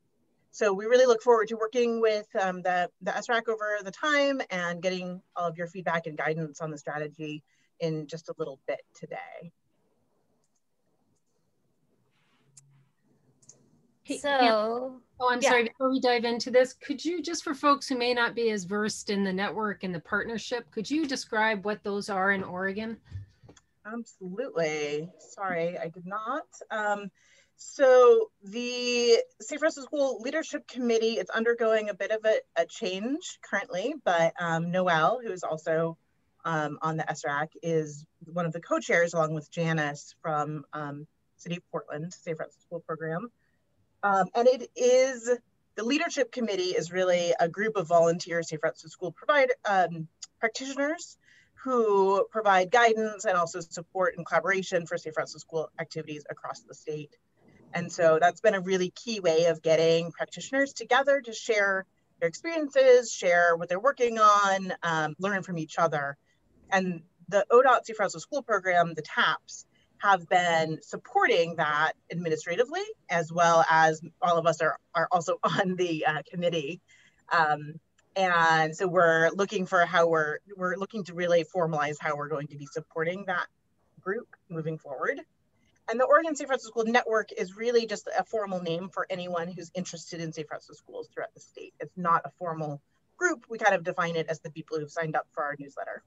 So we really look forward to working with um, the, the SRAC over the time and getting all of your feedback and guidance on the strategy in just a little bit today. So, oh, I'm yeah. sorry. Before we dive into this, could you just for folks who may not be as versed in the network and the partnership, could you describe what those are in Oregon? Absolutely. Sorry, I did not. Um, so the Routes to School Leadership Committee, it's undergoing a bit of a, a change currently, but um, Noel, who is also um, on the SRAC, is one of the co-chairs along with Janice from um, City of Portland Routes to School program. Um, and it is, the leadership committee is really a group of volunteer Routes to School provide, um, practitioners who provide guidance and also support and collaboration for Routes to School activities across the state. And so that's been a really key way of getting practitioners together to share their experiences, share what they're working on, um, learn from each other. And the ODOT Safe School program, the TAPS, have been supporting that administratively, as well as all of us are, are also on the uh, committee. Um, and so we're looking for how we're, we're looking to really formalize how we're going to be supporting that group moving forward. And the Oregon Safe Routes to School Network is really just a formal name for anyone who's interested in safe routes to schools throughout the state. It's not a formal group. We kind of define it as the people who've signed up for our newsletter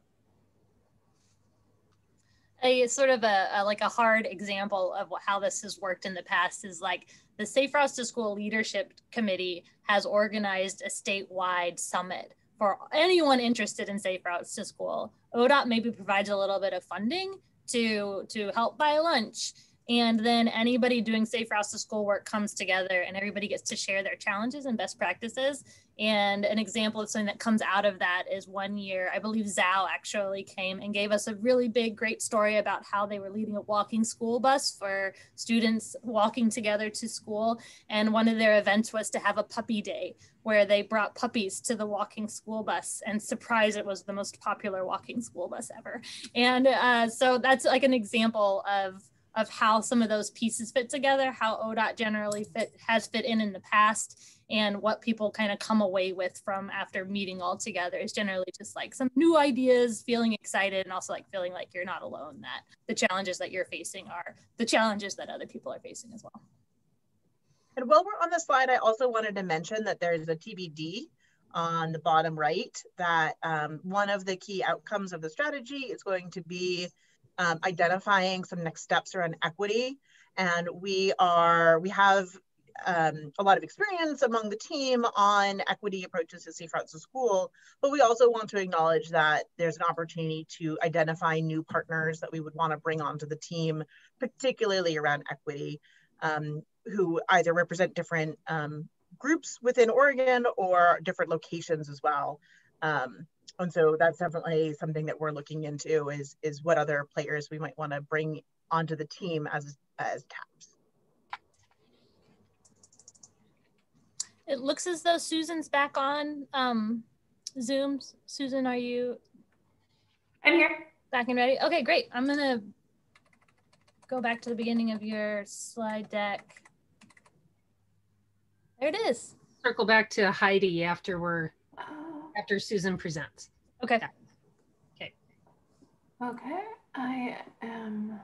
a sort of a, a, like a hard example of how this has worked in the past is like the Safe Routes to School Leadership Committee has organized a statewide summit for anyone interested in safe routes to school. ODOT maybe provides a little bit of funding to to help buy lunch and then anybody doing safe routes to school work comes together and everybody gets to share their challenges and best practices. And an example of something that comes out of that is one year i believe zao actually came and gave us a really big great story about how they were leading a walking school bus for students walking together to school. And one of their events was to have a puppy day where they brought puppies to the walking school bus. And surprise it was the most popular walking school bus ever. And uh, so that's like an example of of how some of those pieces fit together, how ODOT generally fit has fit in in the past, and what people kind of come away with from after meeting all together is generally just like some new ideas, feeling excited, and also like feeling like you're not alone. That the challenges that you're facing are the challenges that other people are facing as well. And while we're on the slide, I also wanted to mention that there's a TBD on the bottom right that um, one of the key outcomes of the strategy is going to be um, identifying some next steps around equity. And we are, we have um, a lot of experience among the team on equity approaches to safe routes to school, but we also want to acknowledge that there's an opportunity to identify new partners that we would want to bring onto the team, particularly around equity, um, who either represent different um, groups within Oregon or different locations as well. Um, and so that's definitely something that we're looking into is is what other players we might want to bring onto the team as, as TAPs. It looks as though Susan's back on um, Zoom. Susan, are you? I'm here. Back and ready? Okay, great. I'm gonna go back to the beginning of your slide deck. There it is. Circle back to Heidi after we're after Susan presents. Okay. Okay. Okay, I am.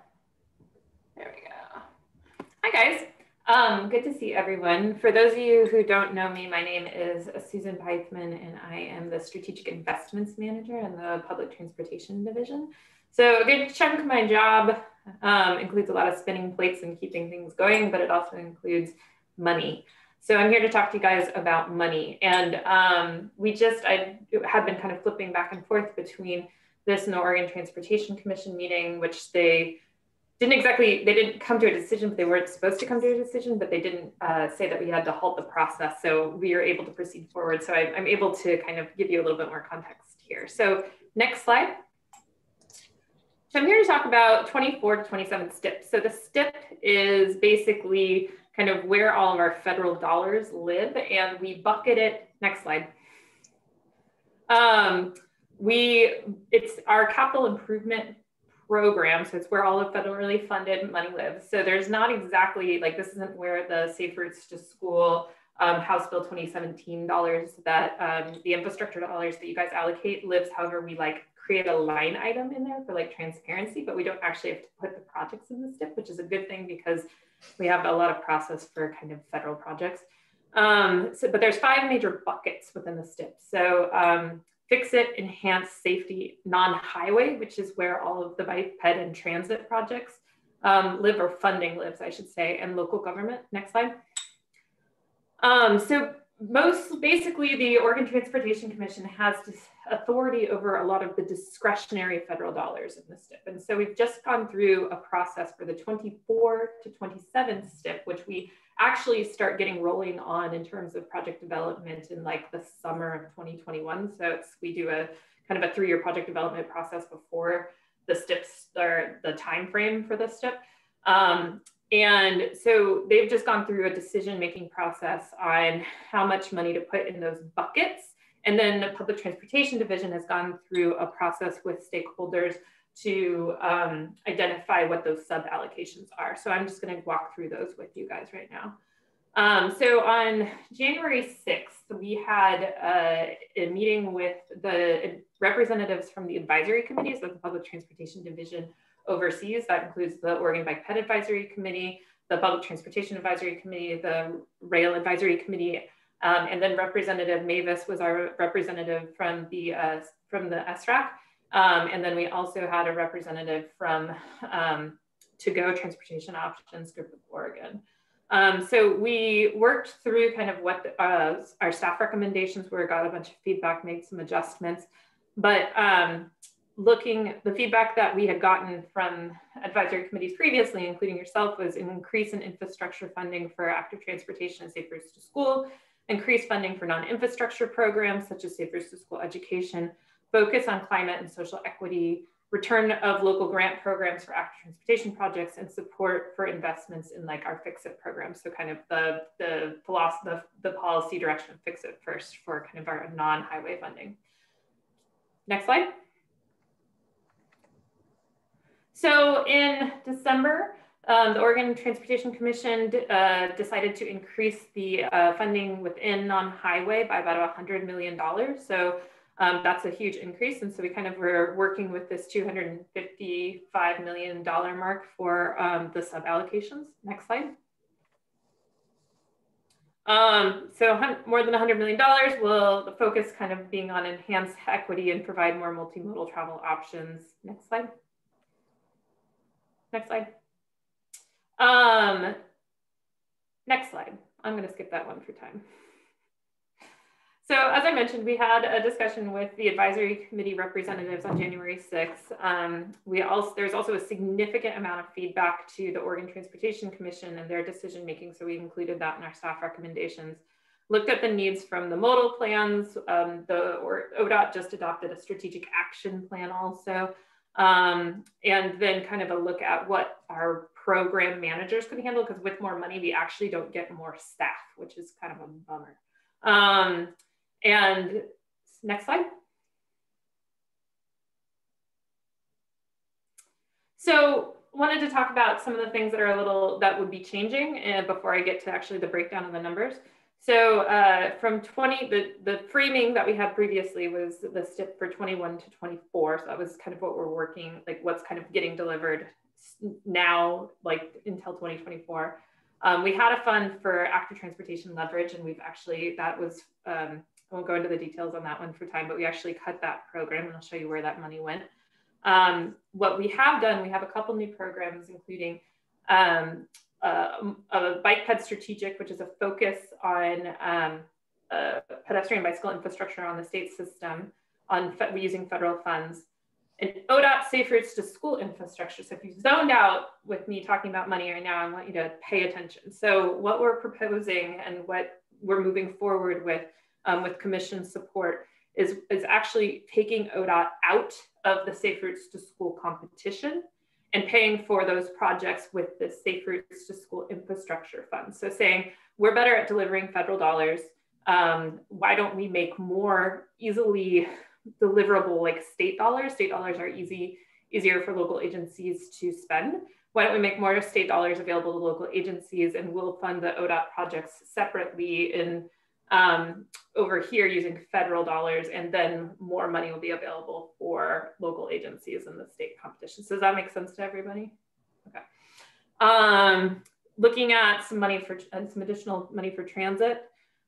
There we go. Hi guys. Um, good to see everyone. For those of you who don't know me, my name is Susan Peithman and I am the Strategic Investments Manager in the Public Transportation Division. So a good chunk of my job um, includes a lot of spinning plates and keeping things going, but it also includes money. So I'm here to talk to you guys about money. And um, we just, I have been kind of flipping back and forth between this and the Oregon Transportation Commission meeting, which they didn't exactly, they didn't come to a decision, but they weren't supposed to come to a decision, but they didn't uh, say that we had to halt the process. So we are able to proceed forward. So I, I'm able to kind of give you a little bit more context here. So next slide. So I'm here to talk about 24 to 27 STIP. So the STIP is basically kind of where all of our federal dollars live and we bucket it, next slide. Um, we, it's our capital improvement program. So it's where all the federally funded money lives. So there's not exactly like, this isn't where the Safe Routes to School um, House Bill 2017 dollars that um, the infrastructure dollars that you guys allocate lives. However, we like create a line item in there for like transparency, but we don't actually have to put the projects in the STIP, which is a good thing because we have a lot of process for kind of federal projects. Um, so, but there's five major buckets within the STIP. So um, fix it, enhance safety, non-highway, which is where all of the bike, ped and transit projects um, live or funding lives, I should say, and local government. Next slide. Um, so most basically the Oregon Transportation Commission has authority over a lot of the discretionary federal dollars in the STIP. And so we've just gone through a process for the 24 to 27 STIP, which we actually start getting rolling on in terms of project development in like the summer of 2021. So it's, we do a kind of a three-year project development process before the STIPs or the time frame for the STIP. Um, and so they've just gone through a decision making process on how much money to put in those buckets. And then the Public Transportation Division has gone through a process with stakeholders to um, identify what those sub allocations are. So I'm just going to walk through those with you guys right now. Um, so on January 6th, we had a, a, meeting with the representatives from the advisory committees of the Public Transportation Division overseas. That includes the Oregon Bike Ped Advisory Committee, the Public Transportation Advisory Committee, the Rail Advisory Committee, um, and then Representative Mavis was our representative from the uh, from the SRAC. Um, and then we also had a representative from um, TOGO Transportation Options Group of Oregon. Um, so we worked through kind of what the, uh, our staff recommendations were, got a bunch of feedback, made some adjustments. But um, looking, the feedback that we had gotten from advisory committees previously, including yourself, was an increase in infrastructure funding for active transportation and safe routes to school, increased funding for non-infrastructure programs such as safe routes to school education, focus on climate and social equity, return of local grant programs for active transportation projects, and support for investments in like our fix-it program. So kind of the, the philosophy, the, the policy direction of fix-it first for kind of our non-highway funding. Next slide. So in December, um, the Oregon Transportation Commission uh, decided to increase the uh, funding within non-highway by about $100 million. So um, that's a huge increase. And so we kind of were working with this $255 million mark for um, the sub allocations. Next slide. Um, so more than $100 million will the focus kind of being on enhanced equity and provide more multimodal travel options. Next slide. Next slide. Um, next slide. I'm going to skip that one for time. So as I mentioned, we had a discussion with the advisory committee representatives on January 6th. Um, we also, there's also a significant amount of feedback to the Oregon Transportation Commission and their decision making. So we included that in our staff recommendations. Looked at the needs from the modal plans. Um, the or ODOT just adopted a strategic action plan also. Um, and then kind of a look at what our program managers could handle because with more money, we actually don't get more staff, which is kind of a bummer. Um, and next slide. So wanted to talk about some of the things that are a little, that would be changing uh, before I get to actually the breakdown of the numbers. So uh, from 20, the, the framing that we had previously was the STIP for 21 to 24. So that was kind of what we're working, like what's kind of getting delivered now, like until 2024. Um, we had a fund for active transportation leverage, and we've actually, that was, um, I won't go into the details on that one for time, but we actually cut that program, and I'll show you where that money went. Um, what we have done, we have a couple new programs, including um, uh, a bike ped strategic, which is a focus on um, uh, pedestrian bicycle infrastructure on the state system on fe using federal funds. And ODOT safe routes to school infrastructure. So if you zoned out with me talking about money right now, I want you to pay attention. So what we're proposing and what we're moving forward with um, with commission support is, is actually taking ODOT out of the safe routes to school competition and paying for those projects with the Safe Routes to School Infrastructure Fund. So saying we're better at delivering federal dollars. Um, why don't we make more easily deliverable like state dollars? State dollars are easy, easier for local agencies to spend. Why don't we make more state dollars available to local agencies and we'll fund the ODOT projects separately in um, over here using federal dollars, and then more money will be available for local agencies in the state competition. So does that make sense to everybody? Okay. Um, looking at some money for and some additional money for transit.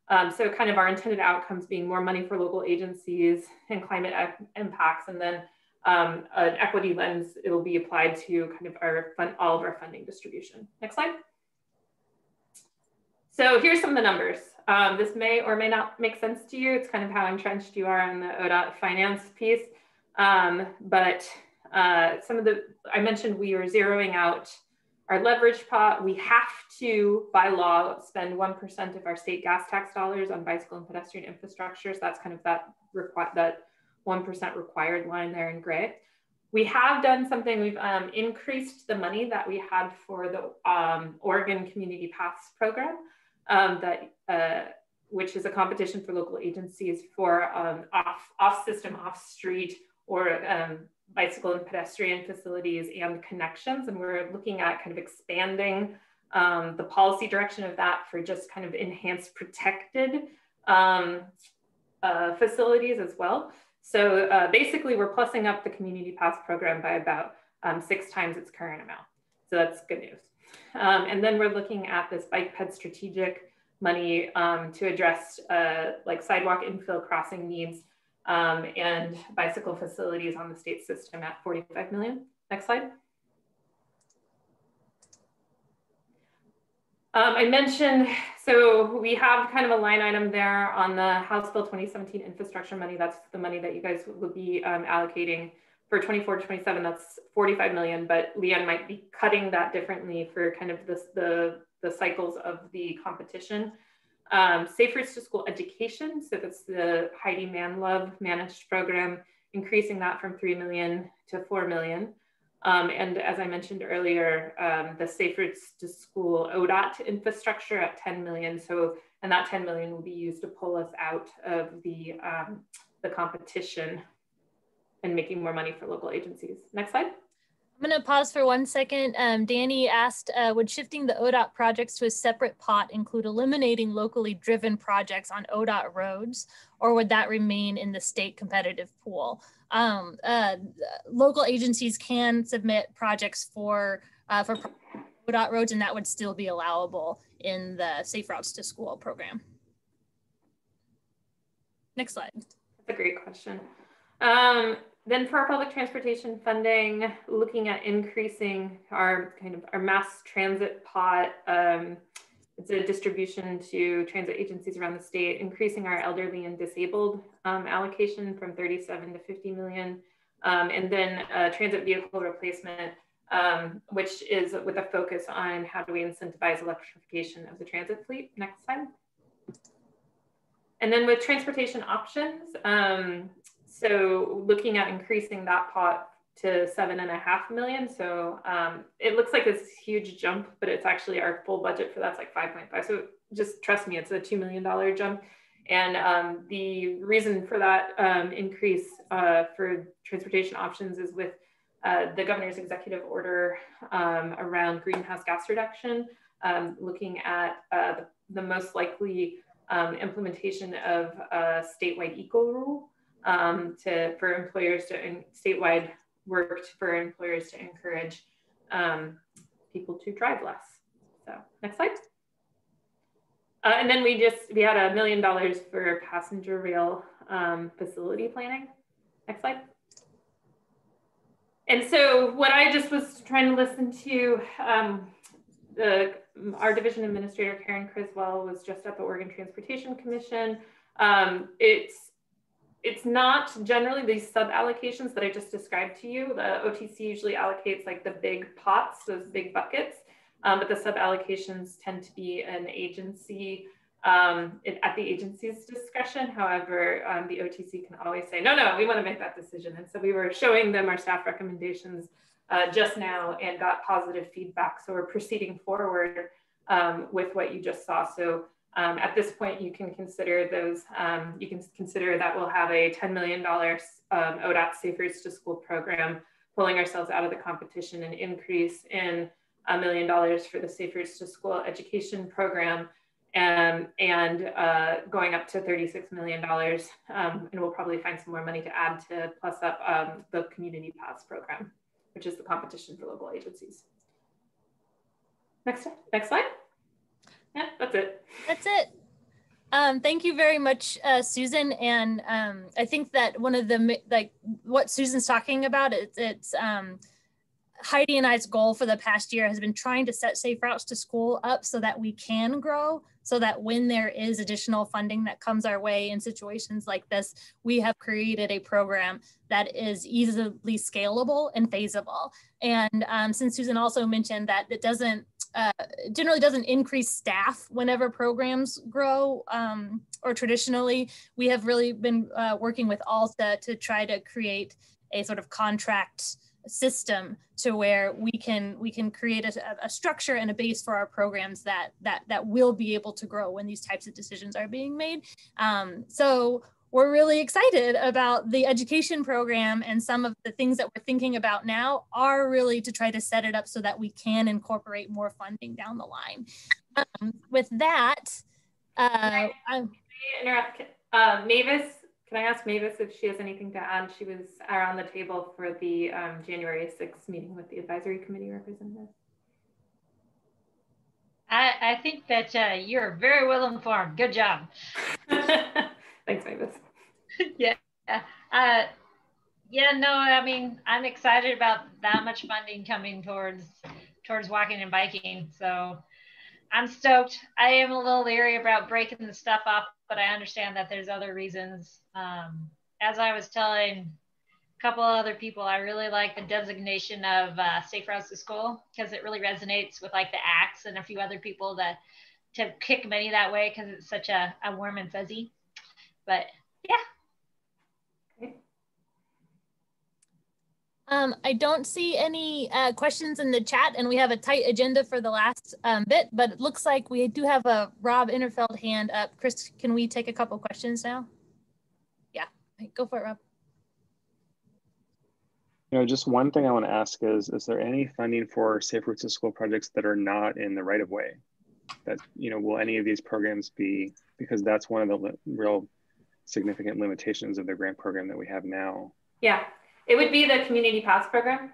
Um, so kind of our intended outcomes being more money for local agencies and climate impacts, and then um, an equity lens, it will be applied to kind of our fund, all of our funding distribution. Next slide. So here's some of the numbers. Um, this may or may not make sense to you. It's kind of how entrenched you are on the ODOT finance piece. Um, but uh, some of the, I mentioned we are zeroing out our leverage pot. We have to, by law, spend 1% of our state gas tax dollars on bicycle and pedestrian infrastructure. So that's kind of that, that 1% required line there in gray. We have done something, we've um, increased the money that we had for the um, Oregon Community Paths program um, that uh, which is a competition for local agencies for um, off off system, off street, or um, bicycle and pedestrian facilities and connections. And we're looking at kind of expanding um, the policy direction of that for just kind of enhanced protected um, uh, facilities as well. So uh, basically, we're plussing up the Community Paths program by about um, six times its current amount. So that's good news. Um, and then we're looking at this bike ped strategic money um, to address uh, like sidewalk infill crossing needs um, and bicycle facilities on the state system at 45 million. Next slide. Um, I mentioned, so we have kind of a line item there on the House Bill 2017 infrastructure money. That's the money that you guys will be um, allocating for 24 to 27, that's 45 million, but Leanne might be cutting that differently for kind of this, the, the cycles of the competition. Um, Safe Routes to School Education, so that's the Heidi Manlove managed program, increasing that from 3 million to 4 million. Um, and as I mentioned earlier, um, the Safe Routes to School ODOT infrastructure at 10 million. So, and that 10 million will be used to pull us out of the, um, the competition and making more money for local agencies. Next slide. I'm going to pause for one second. Um, Danny asked, uh, would shifting the ODOT projects to a separate pot include eliminating locally driven projects on ODOT roads, or would that remain in the state competitive pool? Um, uh, local agencies can submit projects for, uh, for ODOT roads, and that would still be allowable in the Safe Routes to School program. Next slide. That's a great question. Um, then for our public transportation funding, looking at increasing our kind of our mass transit pot, um, it's a distribution to transit agencies around the state, increasing our elderly and disabled um, allocation from 37 to 50 million. Um, and then uh, transit vehicle replacement, um, which is with a focus on how do we incentivize electrification of the transit fleet. Next slide. And then with transportation options, um, so looking at increasing that pot to seven and a half million. So um, it looks like this huge jump, but it's actually our full budget for that's like 5.5. So just trust me, it's a $2 million jump. And um, the reason for that um, increase uh, for transportation options is with uh, the governor's executive order um, around greenhouse gas reduction, um, looking at uh, the, the, most likely um, implementation of a statewide eco rule um, to, for employers to, statewide work for employers to encourage um, people to drive less. So next slide. Uh, and then we just, we had a million dollars for passenger rail um, facility planning. Next slide. And so what I just was trying to listen to, um, the, our division administrator, Karyn Criswell, was just at the Oregon Transportation Commission. Um, it's, it's not generally these sub allocations that I just described to you. The OTC usually allocates like the big pots, those big buckets um, but the sub-allocations tend to be an agency um, it, at the agency's discretion. However, um, the OTC can always say, no, no, we want to make that decision. And so we were showing them our staff recommendations uh, just now and got positive feedback. So we're proceeding forward um, with what you just saw. So um, at this point, you can consider those, um, you can consider that we'll have a $10 million ODOT Safe Routes to School program, pulling ourselves out of the competition and increase in a million dollars for the Safe Routes to School education program um, and uh, going up to $36 million. Um, and we'll probably find some more money to add to plus up um, the Community Paths program, which is the competition for local agencies. Next, next slide. Yeah, that's it. That's it. Um, thank you very much, uh, Susan. And um, I think that one of the, like what Susan's talking about, it, it's um, Heidi and I's goal for the past year has been trying to set safe routes to school up so that we can grow, so that when there is additional funding that comes our way in situations like this, we have created a program that is easily scalable and feasible. And um, since Susan also mentioned that it doesn't uh, generally doesn't increase staff whenever programs grow um, or traditionally, we have really been uh, working with ALTA to try to create a sort of contract system to where we can we can create a, a, structure and a base for our programs that that that will be able to grow when these types of decisions are being made. Um, so we're really excited about the education program and some of the things that we're thinking about now are really to try to set it up so that we can incorporate more funding down the line um, with that uh, interrupt uh, mavis can I ask Mavis if she has anything to add? She was around the table for the um, January 6th meeting with the advisory committee representative. I, I think that uh, you're very well informed. Good job. Thanks, Mavis. yeah. Uh, yeah, no, I mean, I'm excited about that much funding coming towards towards walking and biking. So I'm stoked. I am a little leery about breaking the stuff up, but I understand that there's other reasons. Um, as I was telling a couple other people, I really like the designation of uh, Safe Routes to School because it really resonates with like the ACTS and a few other people that to kick money that way because it's such a, a warm and fuzzy. But yeah, Um, I don't see any uh, questions in the chat, and we have a tight agenda for the last um, bit, but it looks like we do have a Rob Inerfeld hand up. Chris, can we take a couple questions now? Yeah, go for it, Rob. You know, just one thing I want to ask is, is there any funding for Safe Routes to School projects that are not in the right of way? That, you know, will any of these programs be, because that's one of the real significant limitations of the grant program that we have now. Yeah, it would be the community paths program.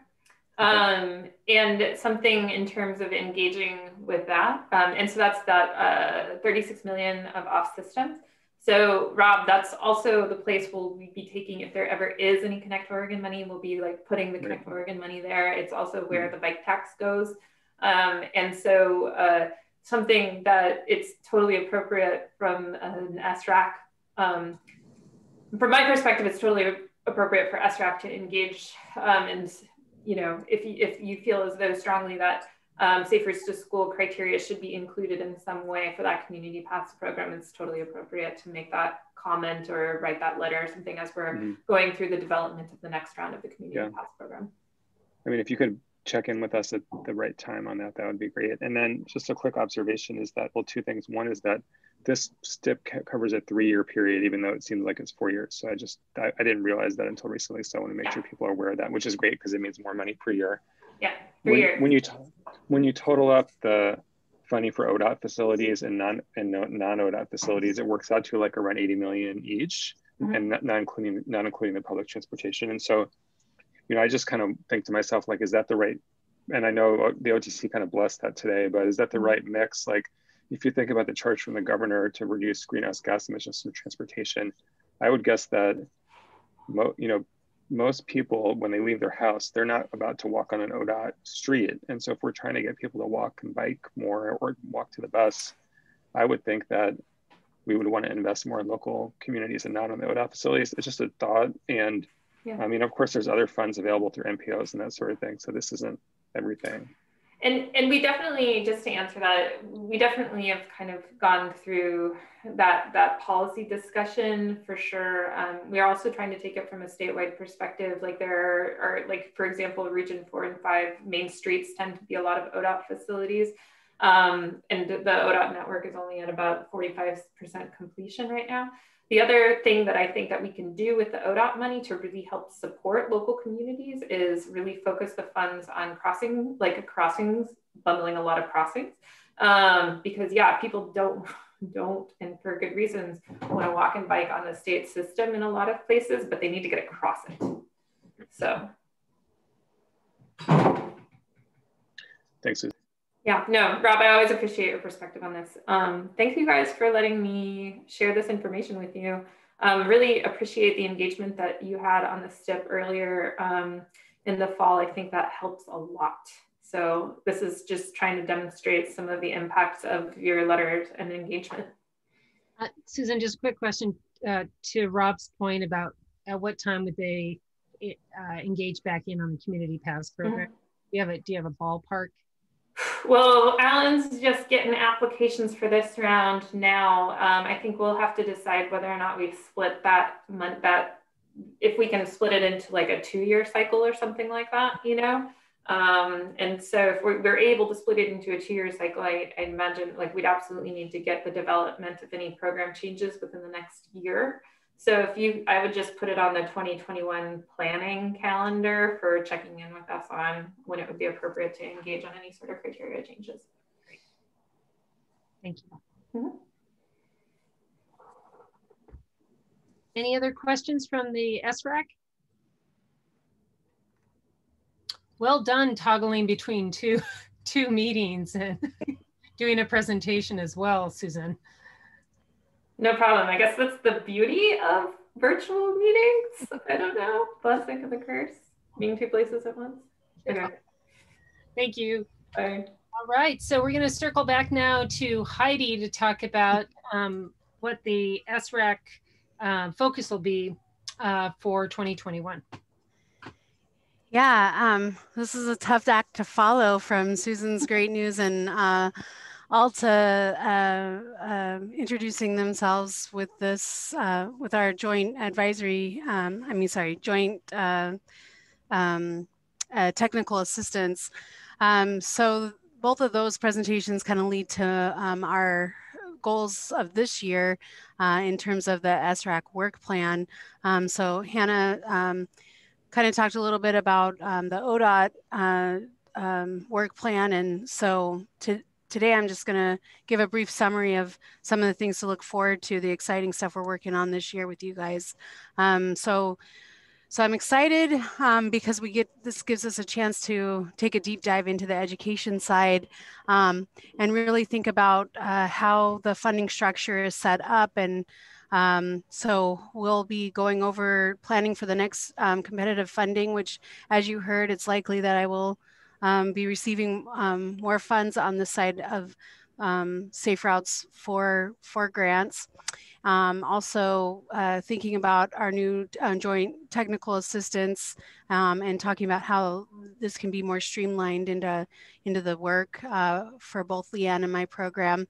Um, and something in terms of engaging with that. Um, and so that's that uh, 36 million of off systems. So Rob, that's also the place we'll be taking, if there ever is any Connect Oregon money, we'll be like putting the Connect Oregon money there. It's also where mm-hmm. the bike tax goes. Um, and so uh, something that it's totally appropriate from an SRAC. Um, from my perspective, it's totally appropriate for SRAC to engage um, and you know if you, if you feel as though strongly that um, safe routes to school criteria should be included in some way for that community paths program it's totally appropriate to make that comment or write that letter or something as we're Mhm. going through the development of the next round of the community Yeah. paths program. I mean, if you could check in with us at the right time on that, that would be great. And then just a quick observation is that, well, two things. One is that this STIP covers a three-year period, even though it seems like it's four years. So I just, I, I didn't realize that until recently. So I want to make sure people are aware of that, which is great because it means more money per year. Yeah, When, years. when you, when you total up the funding for ODOT facilities and non, and non-ODOT facilities, it works out to like around 80 million each Mhm. and not, not including, not including the public transportation. And so you know, I just kind of think to myself, like, is that the right? And I know the OTC kind of blessed that today, but is that the right mix? Like, if you think about the charge from the governor to reduce greenhouse gas emissions from transportation, I would guess that, mo- you know, most people when they leave their house, they're not about to walk on an ODOT street. And so, if we're trying to get people to walk and bike more or walk to the bus, I would think that we would want to invest more in local communities and not on the ODOT facilities. It's just a thought. And Yeah. I mean, of course, there's other funds available through MPOs and that sort of thing. So this isn't everything. And and we definitely just to answer that, we definitely have kind of gone through that that policy discussion for sure. Um, we are also trying to take it from a statewide perspective. Like there are like for example, Region Four and Five main streets tend to be a lot of ODOT facilities. Um, and the ODOT network is only at about 45% completion right now. The other thing that I think that we can do with the ODOT money to really help support local communities is really focus the funds on crossing, like crossings, bundling a lot of crossings. Um, because yeah, people don't don't and for good reasons want to walk and bike on the state system in a lot of places, but they need to get across it. So Thanks. Yeah, no, Rob, I always appreciate your perspective on this. Um, thank you guys for letting me share this information with you. Um, really appreciate the engagement that you had on the STIP earlier um, in the fall. I think that helps a lot. So this is just trying to demonstrate some of the impacts of your letters and engagement. Uh, Susan, just a quick question uh, to Rob's point about at what time would they uh, engage back in on the community paths program? Do you have a Do you have a ballpark? Well, Alan's just getting applications for this round now. Um, I think we'll have to decide whether or not we split that month that if we can split it into like a two-year cycle or something like that, you know. Um, and so if we're, we're, able to split it into a two-year cycle, I, I imagine like we'd absolutely need to get the development of any program changes within the next year. So if you, I would just put it on the 2021 planning calendar for checking in with us on when it would be appropriate to engage on any sort of criteria changes. Great. Thank you. Mm -hmm. Any other questions from the SRAC? Well done toggling between two, two meetings and doing a presentation as well, Susan. No problem. I guess that's the beauty of virtual meetings. I don't know. Blessing and the curse. Being two places at once. Okay. Thank you. Bye. All right. So we're going to circle back now to Heidi to talk about um, what the SRAC uh, focus will be uh, for 2021. Yeah, um, this is a tough act to follow from Susan's great news and uh, Alta uh, uh, introducing themselves with this, uh, with our joint advisory, um, I mean, sorry, joint uh, um, uh, technical assistance. Um, so both of those presentations kind of lead to um, our goals of this year uh, in terms of the SRAC work plan. Um, so Hannah kind of talked a little bit about the ODOT um, work plan. And so to, today I'm just going to give a brief summary of some of the things to look forward to, the exciting stuff we're working on this year with you guys. Um, so, so I'm excited um, because we get this gives us a chance to take a deep dive into the education side um, and really think about uh, how the funding structure is set up and um, so we'll be going over planning for the next um, competitive funding, which as you heard, it's likely that I will um, be receiving um, more funds on the side of um, Safe Routes for, for grants. Um, also uh, thinking about our new uh, joint technical assistance and talking about how this can be more streamlined into, into the work uh, for both Leanne and my program.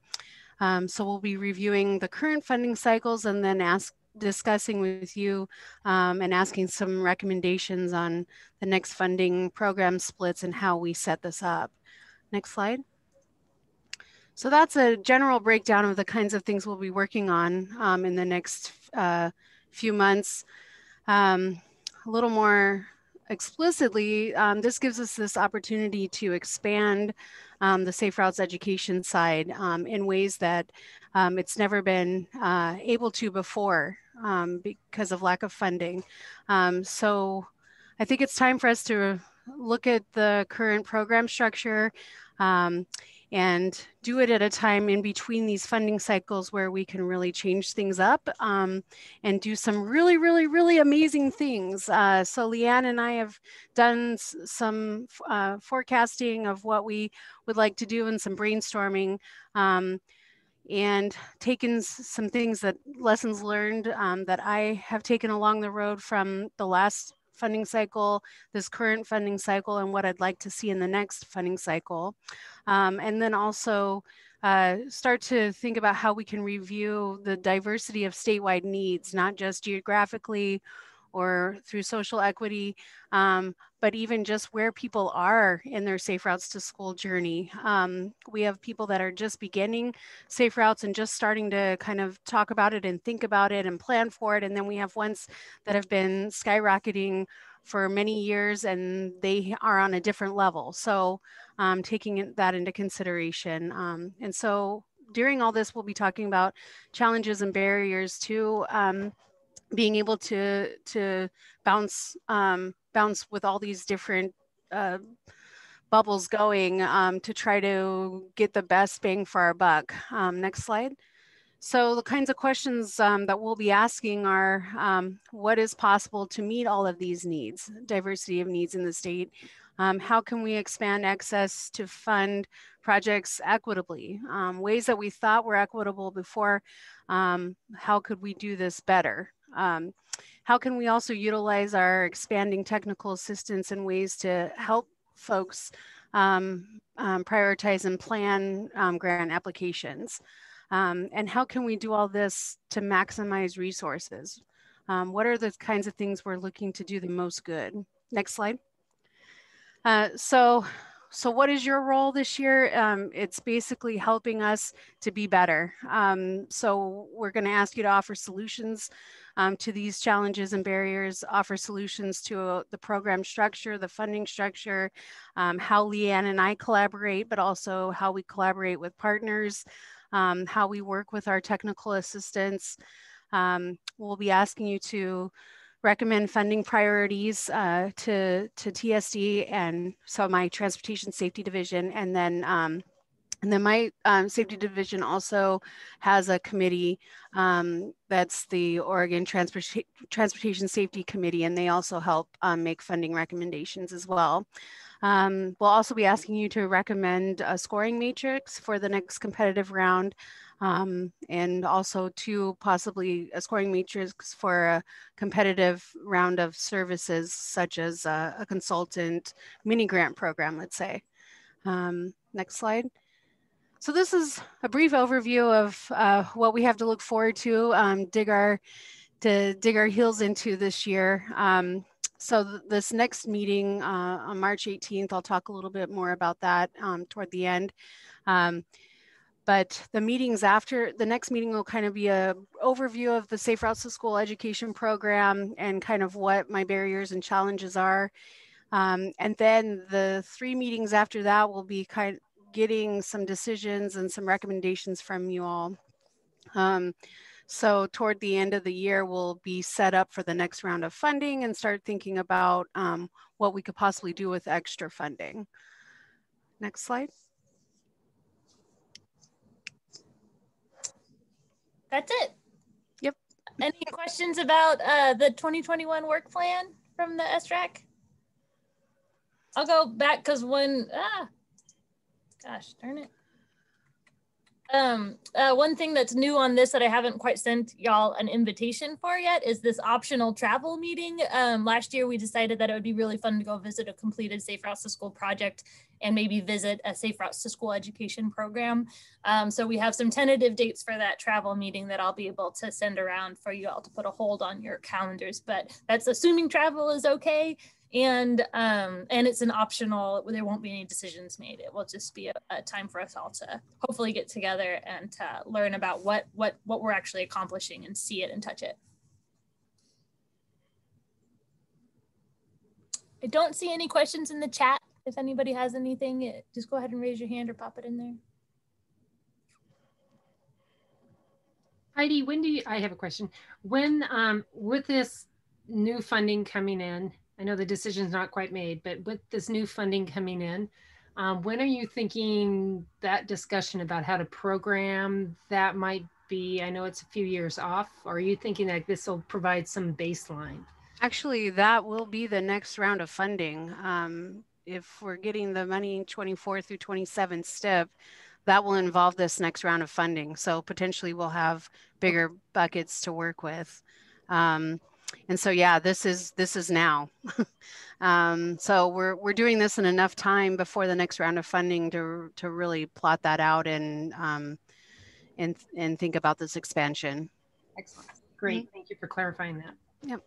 Um, so we'll be reviewing the current funding cycles and then ask discussing with you um, and asking some recommendations on the next funding program splits and how we set this up. Next slide. So that's a general breakdown of the kinds of things we'll be working on um, in the next uh, few months. Um, a little more explicitly, um, this gives us this opportunity to expand um, the Safe Routes education side um, in ways that um, it's never been uh, able to before um, because of lack of funding. Um, so I think it's time for us to look at the current program structure and do it at a time in between these funding cycles where we can really change things up um, and do some really, really, really amazing things. Uh, so Leanne and I have done some uh, forecasting of what we would like to do and some brainstorming. Um, and taken some things that lessons learned um, that I have taken along the road from the last funding cycle, this current funding cycle, and what I'd like to see in the next funding cycle. Um, and then also uh, start to think about how we can review the diversity of statewide needs, not just geographically or through social equity, um, but even just where people are in their safe routes to school journey. Um, we have people that are just beginning safe routes and just starting to kind of talk about it and think about it and plan for it. And then we have ones that have been skyrocketing for many years and they are on a different level. So um, taking that into consideration. Um, and so during all this, we'll be talking about challenges and barriers to um, being able to to bounce um, bounce with all these different uh, bubbles going um, to try to get the best bang for our buck. Um, next slide. So the kinds of questions um, that we'll be asking are, um, what is possible to meet all of these needs, diversity of needs in the state? Um, how can we expand access to fund projects equitably? Um, ways that we thought were equitable before, how could we do this better? How can we also utilize our expanding technical assistance in ways to help folks um, um, prioritize and plan um, grant applications? Um, and how can we do all this to maximize resources? Um, what are the kinds of things we're looking to do the most good? Next slide. Uh, so so what is your role this year? Um, it's basically helping us to be better. Um, so we're going to ask you to offer solutions um, to these challenges and barriers, offer solutions to uh, the program structure, the funding structure, um, how Leanne and I collaborate, but also how we collaborate with partners, um, how we work with our technical assistants. Um, we'll be asking you to recommend funding priorities uh, to, to TSD and so my transportation safety division and then um, and then my um, safety division also has a committee um, that's the Oregon Transport Transportation Safety Committee, and they also help um, make funding recommendations as well. Um, we'll also be asking you to recommend a scoring matrix for the next competitive round um, and also to possibly a scoring matrix for a competitive round of services such as a, a consultant mini grant program, let's say. Um, next slide. So this is a brief overview of uh, what we have to look forward to, um, dig our, to dig our heels into this year. Um, so th this next meeting uh, on March 18th, I'll talk a little bit more about that um, toward the end. But the meetings after the next meeting will kind of be a overview of the safe routes to school education program and kind of what my barriers and challenges are. Um, and then the three meetings after that will be kind of getting some decisions and some recommendations from you all. Um, so toward the end of the year we'll be set up for the next round of funding and start thinking about um, what we could possibly do with extra funding. Next slide That's it. Yep. Any questions about uh, the 2021 work plan from the SRAC? I'll go back because when, ah, gosh darn it. Um, uh, one thing that's new on this that I haven't quite sent y'all an invitation for yet is this optional travel meeting. Um, last year, we decided that it would be really fun to go visit a completed Safe Routes to School project and maybe visit a Safe Routes to School education program. Um, so we have some tentative dates for that travel meeting that I'll be able to send around for you all to put a hold on your calendars. But that's assuming travel is okay and um, and it's an optional. There won't be any decisions made. It will just be a, a time for us all to hopefully get together and to learn about what what what we're actually accomplishing and see it and touch it. I don't see any questions in the chat. If anybody has anything, eh, just go ahead and raise your hand or pop it in there. Heidi, when do you, I have a question. When, um, with this new funding coming in, I know the decision's not quite made, but with this new funding coming in, um, when are you thinking that discussion about how to program that might be? I know it's a few years off. Are you thinking that this will provide some baseline? Actually, that will be the next round of funding. Um, if we're getting the money 24 through 27 STIP, that will involve this next round of funding. So potentially we'll have bigger buckets to work with. Um, and so yeah this is this is now. Um, so we're we're doing this in enough time before the next round of funding to to really plot that out and um, and and think about this expansion. Excellent. Great. Mm-hmm. thank you for clarifying that. Yep.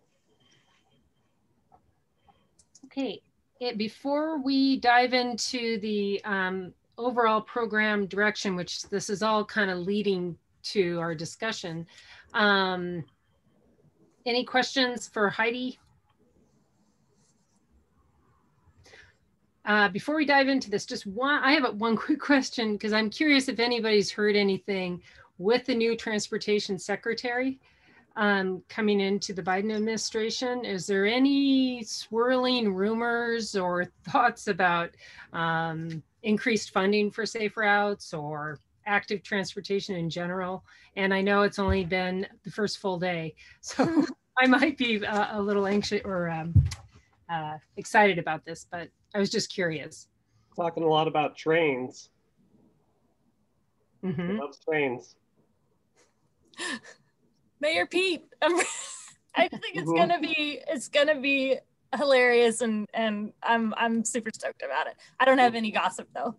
Okay. It, before we dive into the um, overall program direction which this is all kind of leading to our discussion um, any questions for Heidi? Uh, before we dive into this, just one, I have one quick question because I'm curious if anybody's heard anything with the new transportation secretary um, coming into the Biden administration. Is there any swirling rumors or thoughts about um, increased funding for safe routes or active transportation in general. And I know it's only been the first full day, so I might be uh, a little anxious or um, uh, excited about this, but I was just curious. Talking a lot about trains. Mm -hmm. Love trains. Mayor Pete, I'm, I think it's gonna be it's gonna be hilarious and and I'm I'm super stoked about it. I don't have any gossip though.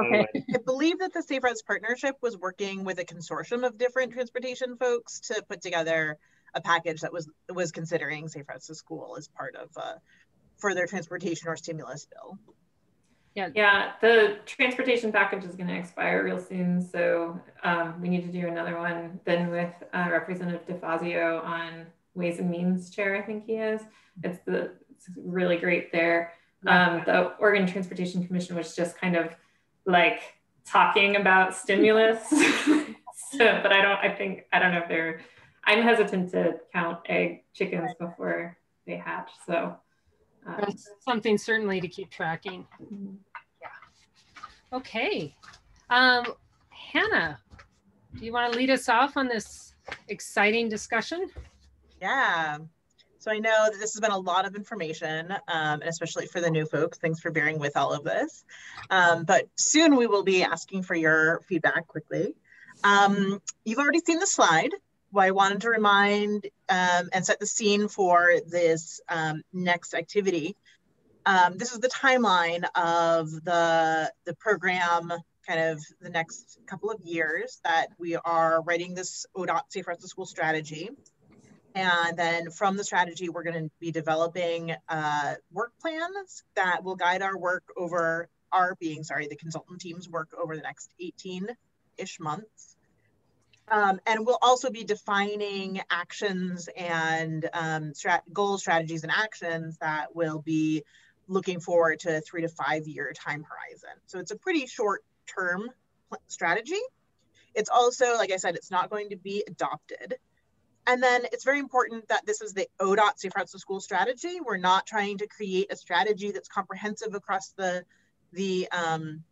Okay. I believe that the Safe Routes Partnership was working with a consortium of different transportation folks to put together a package that was was considering Safe Routes to School as part of uh, further transportation or stimulus bill. Yeah, yeah. The transportation package is going to expire real soon, so um, we need to do another one. Then with uh, Representative DeFazio on Ways and Means chair, I think he is. It's the it's really great there. Um, the Oregon Transportation Commission was just kind of like talking about stimulus. so, but I don't, I think, I don't know if they're, I'm hesitant to count egg chickens before they hatch. So um, that's something certainly to keep tracking. Yeah. Okay. Um, Hannah, do you want to lead us off on this exciting discussion? Yeah. So I know that this has been a lot of information, um, and especially for the new folks, thanks for bearing with all of this. Um, but soon we will be asking for your feedback quickly. Um, you've already seen the slide. Well, I wanted to remind um, and set the scene for this um, next activity. Um, this is the timeline of the, the program kind of the next couple of years that we are writing this ODOT Safe Routes to School strategy. And then from the strategy, we're going to be developing uh, work plans that will guide our work over our being, sorry, the consultant team's work over the next 18 ish months. Um, and we'll also be defining actions and um, strat goals, strategies, and actions that will be looking forward to a three to five year time horizon. So it's a pretty short term strategy. It's also, like I said, it's not going to be adopted. And then it's very important that this is the ODOT Safe Routes to School strategy. We're not trying to create a strategy that's comprehensive across the, the um,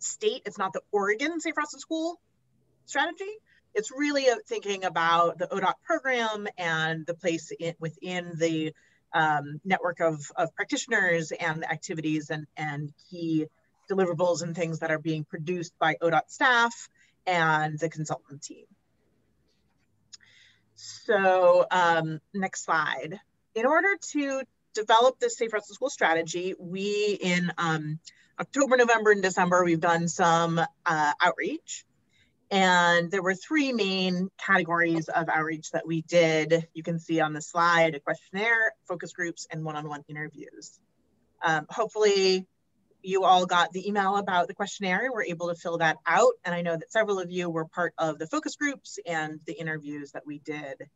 state. It's not the Oregon Safe Routes to School strategy. It's really thinking about the ODOT program and the place in, within the um, network of, of practitioners and the activities and, and key deliverables and things that are being produced by ODOT staff and the consultant team. So um, next slide. In order to develop this Safe Routes School strategy, we in um, October, November, and December, we've done some uh, outreach. And there were three main categories of outreach that we did. You can see on the slide, a questionnaire, focus groups, and one-on-one -on -one interviews. Um, hopefully you all got the email about the questionnaire were able to fill that out. And I know that several of you were part of the focus groups and the interviews that we did.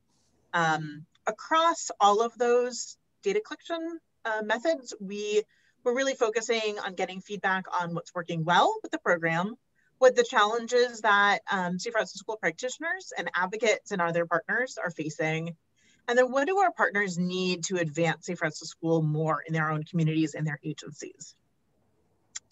Um, across all of those data collection uh, methods, we were really focusing on getting feedback on what's working well with the program, what the challenges that um, to School practitioners and advocates and other partners are facing, and then what do our partners need to advance Safe Routes to School more in their own communities and their agencies?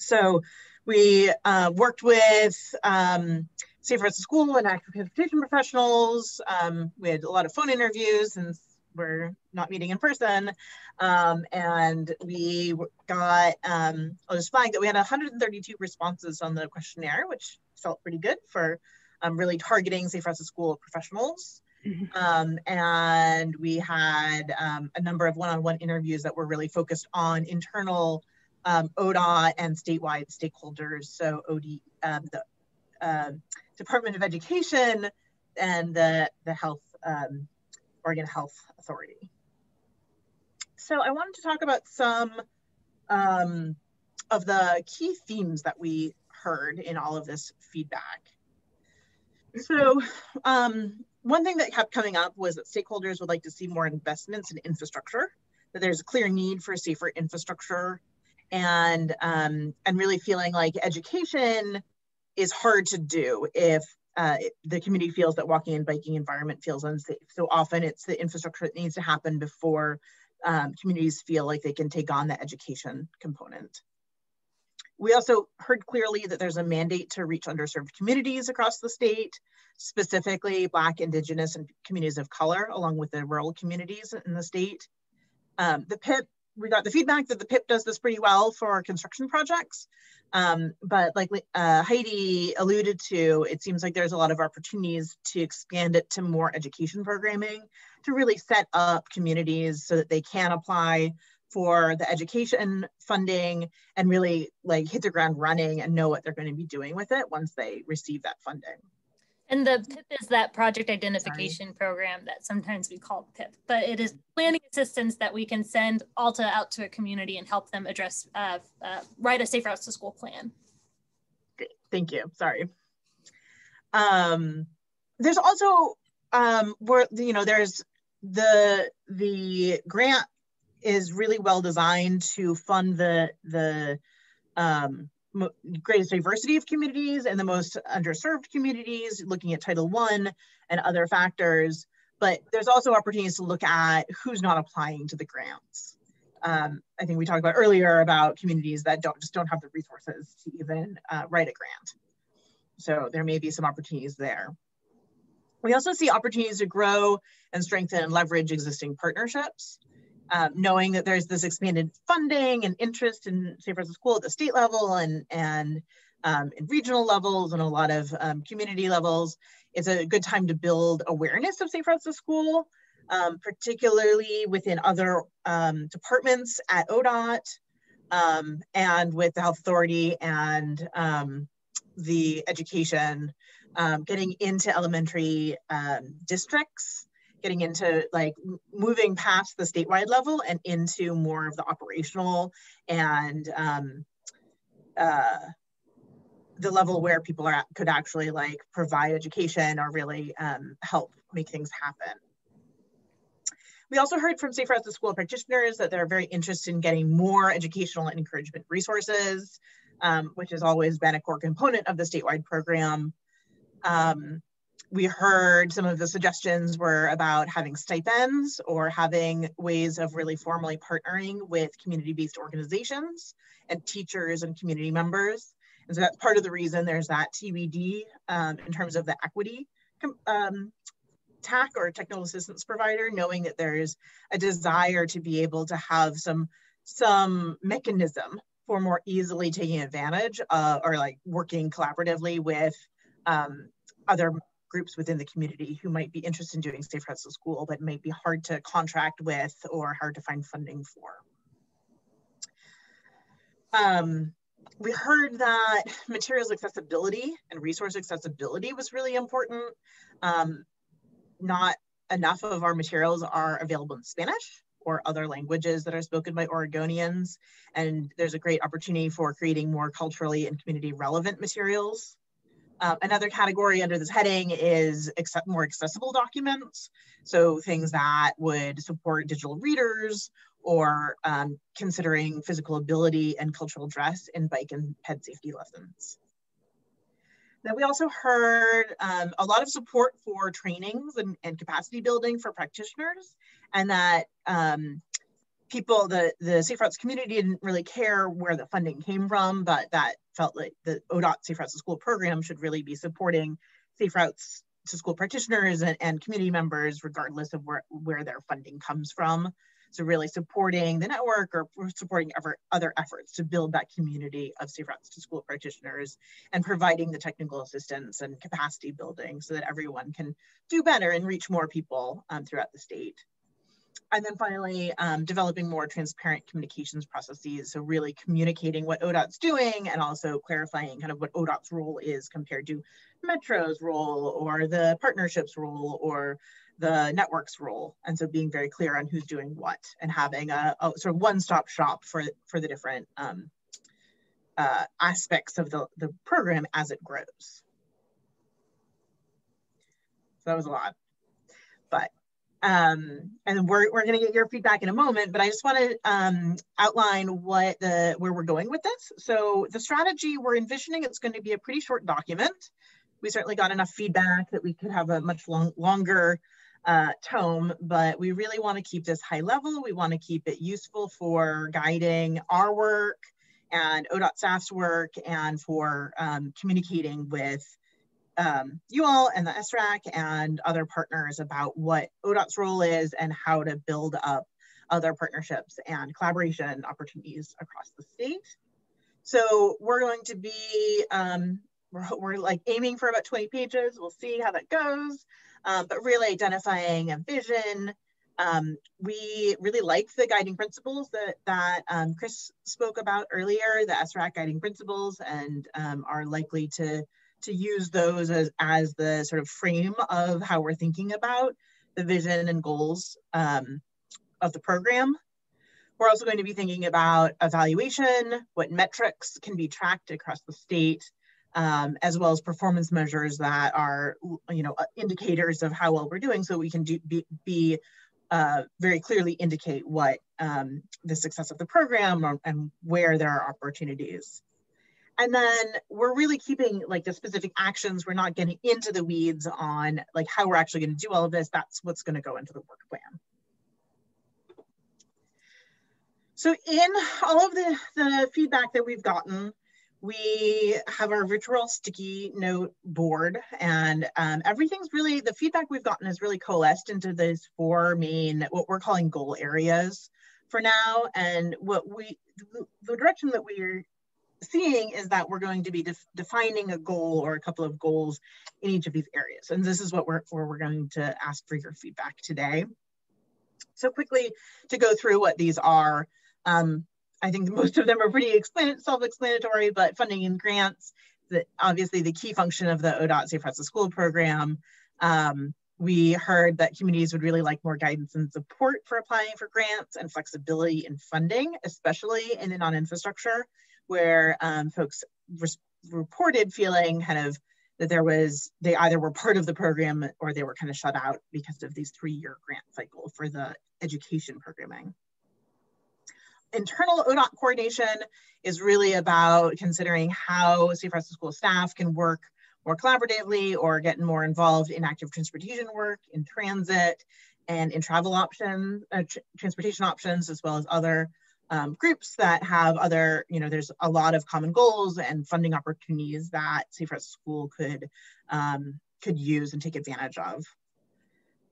So we uh, worked with um, Safe Routes to School and active participation professionals. Um, we had a lot of phone interviews since we're not meeting in person. Um, and we got, um, I'll just flag that we had 132 responses on the questionnaire, which felt pretty good for um, really targeting Safe Routes to School professionals. Mm-hmm. Um, and we had um, a number of one-on-one interviews that were really focused on internal um, ODOT and statewide stakeholders. So OD, um, the uh, Department of Education and the, the Health, um, Oregon Health Authority. So I wanted to talk about some um, of the key themes that we heard in all of this feedback. So um, one thing that kept coming up was that stakeholders would like to see more investments in infrastructure, that there's a clear need for safer infrastructure and um, and really feeling like education is hard to do if uh, the community feels that walking and biking environment feels unsafe. So often it's the infrastructure that needs to happen before um, communities feel like they can take on the education component. We also heard clearly that there's a mandate to reach underserved communities across the state, specifically Black, Indigenous, and communities of color, along with the rural communities in the state. Um, the PIP we got the feedback that the PIP does this pretty well for construction projects. Um, but like uh, Heidi alluded to, it seems like there's a lot of opportunities to expand it to more education programming to really set up communities so that they can apply for the education funding and really like hit the ground running and know what they're going to be doing with it once they receive that funding. And the PIP is that project identification Sorry. program that sometimes we call PIP, but it is planning assistance that we can send Alta out to a community and help them address, uh, uh, write a safe routes to school plan. Great, thank you. Sorry. Um, there's also, um, where, you know, there's the, the grant is really well designed to fund the, the, um, greatest diversity of communities and the most underserved communities, looking at Title One and other factors. But there's also opportunities to look at who's not applying to the grants. Um, I think we talked about earlier about communities that don't just don't have the resources to even uh, write a grant. So there may be some opportunities there. We also see opportunities to grow and strengthen and leverage existing partnerships um, knowing that there's this expanded funding and interest in Routes to School at the state level and, and um, in regional levels and a lot of um, community levels, it's a good time to build awareness of Routes to School, um, particularly within other um, departments at ODOT um, and with the Health Authority and the education, getting into elementary districts getting into like moving past the statewide level and into more of the operational and um, uh, the level where people are could actually like provide education or really um, help make things happen. We also heard from Safe Routes to School practitioners that they're very interested in getting more educational and encouragement resources, um, which has always been a core component of the statewide program. Um, we heard some of the suggestions were about having stipends or having ways of really formally partnering with community-based organizations and teachers and community members. And so that's part of the reason there's that TBD um, in terms of the equity um, TAC or technical assistance provider, knowing that there's a desire to be able to have some, some mechanism for more easily taking advantage uh, or like working collaboratively with um, other groups within the community who might be interested in doing safe routes to school, but might be hard to contract with or hard to find funding for. Um, we heard that materials accessibility and resource accessibility was really important. Um, not enough of our materials are available in Spanish or other languages that are spoken by Oregonians. And there's a great opportunity for creating more culturally and community relevant materials. Um, another category under this heading is accept more accessible documents. So things that would support digital readers or um, considering physical ability and cultural dress in bike and ped safety lessons. Then we also heard um, a lot of support for trainings and, and, capacity building for practitioners and that um, people, the, the Safe Routes community didn't really care where the funding came from, but that felt like the ODOT Safe Routes to School program should really be supporting Safe Routes to School practitioners and, and community members, regardless of where, where their funding comes from. So really supporting the network or supporting other, other efforts to build that community of safe routes to school practitioners and providing the technical assistance and capacity building so that everyone can do better and reach more people um, throughout the state. And then finally, um, developing more transparent communications processes. So really communicating what ODOT's doing and also clarifying kind of what ODOT's role is compared to Metro's role or the partnerships role or the network's role. And so being very clear on who's doing what and having a, a sort of one-stop shop for, for the different um, uh, aspects of the, the program as it grows. So that was a lot, but um, and we're, we're going to get your feedback in a moment, but I just want to um, outline what the where we're going with this. So the strategy we're envisioning, it's going to be a pretty short document. We certainly got enough feedback that we could have a much long, longer uh, tome, but we really want to keep this high level. We want to keep it useful for guiding our work and ODOT staff's work and for um, communicating with um, you all and the SRAC and other partners about what ODOT's role is and how to build up other partnerships and collaboration opportunities across the state. So we're going to be, um, we're, we're like aiming for about 20 pages. We'll see how that goes um, but really identifying a vision. Um, we really like the guiding principles that, that um, Chris spoke about earlier, the SRAC guiding principles, and um, are likely to, to use those as, as the sort of frame of how we're thinking about the vision and goals um, of the program. We're also going to be thinking about evaluation, what metrics can be tracked across the state, um, as well as performance measures that are, you know, uh, indicators of how well we're doing so we can do, be, be uh, very clearly indicate what um, the success of the program or, and where there are opportunities. And then we're really keeping like the specific actions. We're not getting into the weeds on like how we're actually going to do all of this. That's what's going to go into the work plan. So in all of the, the feedback that we've gotten, we have our virtual sticky note board and um, everything's really, the feedback we've gotten is really coalesced into these four main, what we're calling goal areas for now. And what we, the direction that we're seeing is that we're going to be def defining a goal or a couple of goals in each of these areas. And this is what we're, where we're going to ask for your feedback today. So quickly to go through what these are, um, I think most of them are pretty self-explanatory, but funding and grants, that obviously the key function of the ODOT Safe Routes School program. Um, we heard that communities would really like more guidance and support for applying for grants and flexibility in funding, especially in the non-infrastructure, where um, folks reported feeling kind of that there was, they either were part of the program or they were kind of shut out because of these three-year grant cycle for the education programming. Internal ODOT coordination is really about considering how to School staff can work more collaboratively or get more involved in active transportation work, in transit, and in travel options, uh, tr transportation options, as well as other um, groups that have other, you know, there's a lot of common goals and funding opportunities that Safe School could, um, could use and take advantage of.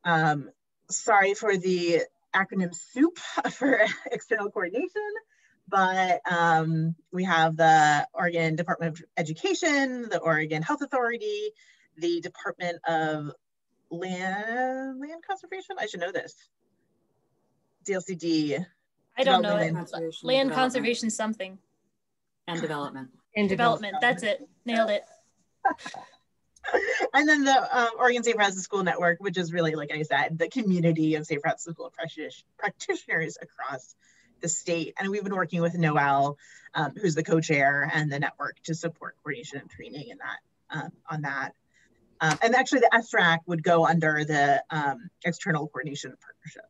Um, sorry for the acronym SOUP for external coordination, but um, we have the Oregon Department of Education, the Oregon Health Authority, the Department of Land, Land Conservation. I should know this. DLCD. I don't know it. Development Land conservation something. And development. And development. That's it. Nailed it. and then the um, Oregon Safe Routes to School Network, which is really, like I said, the community of safe routes to school practitioners, practitioners across the state. And we've been working with Noel, um, who's the co-chair and the network to support coordination and training in that um, on that. Um, and actually the SRAC would go under the um, external coordination partnerships.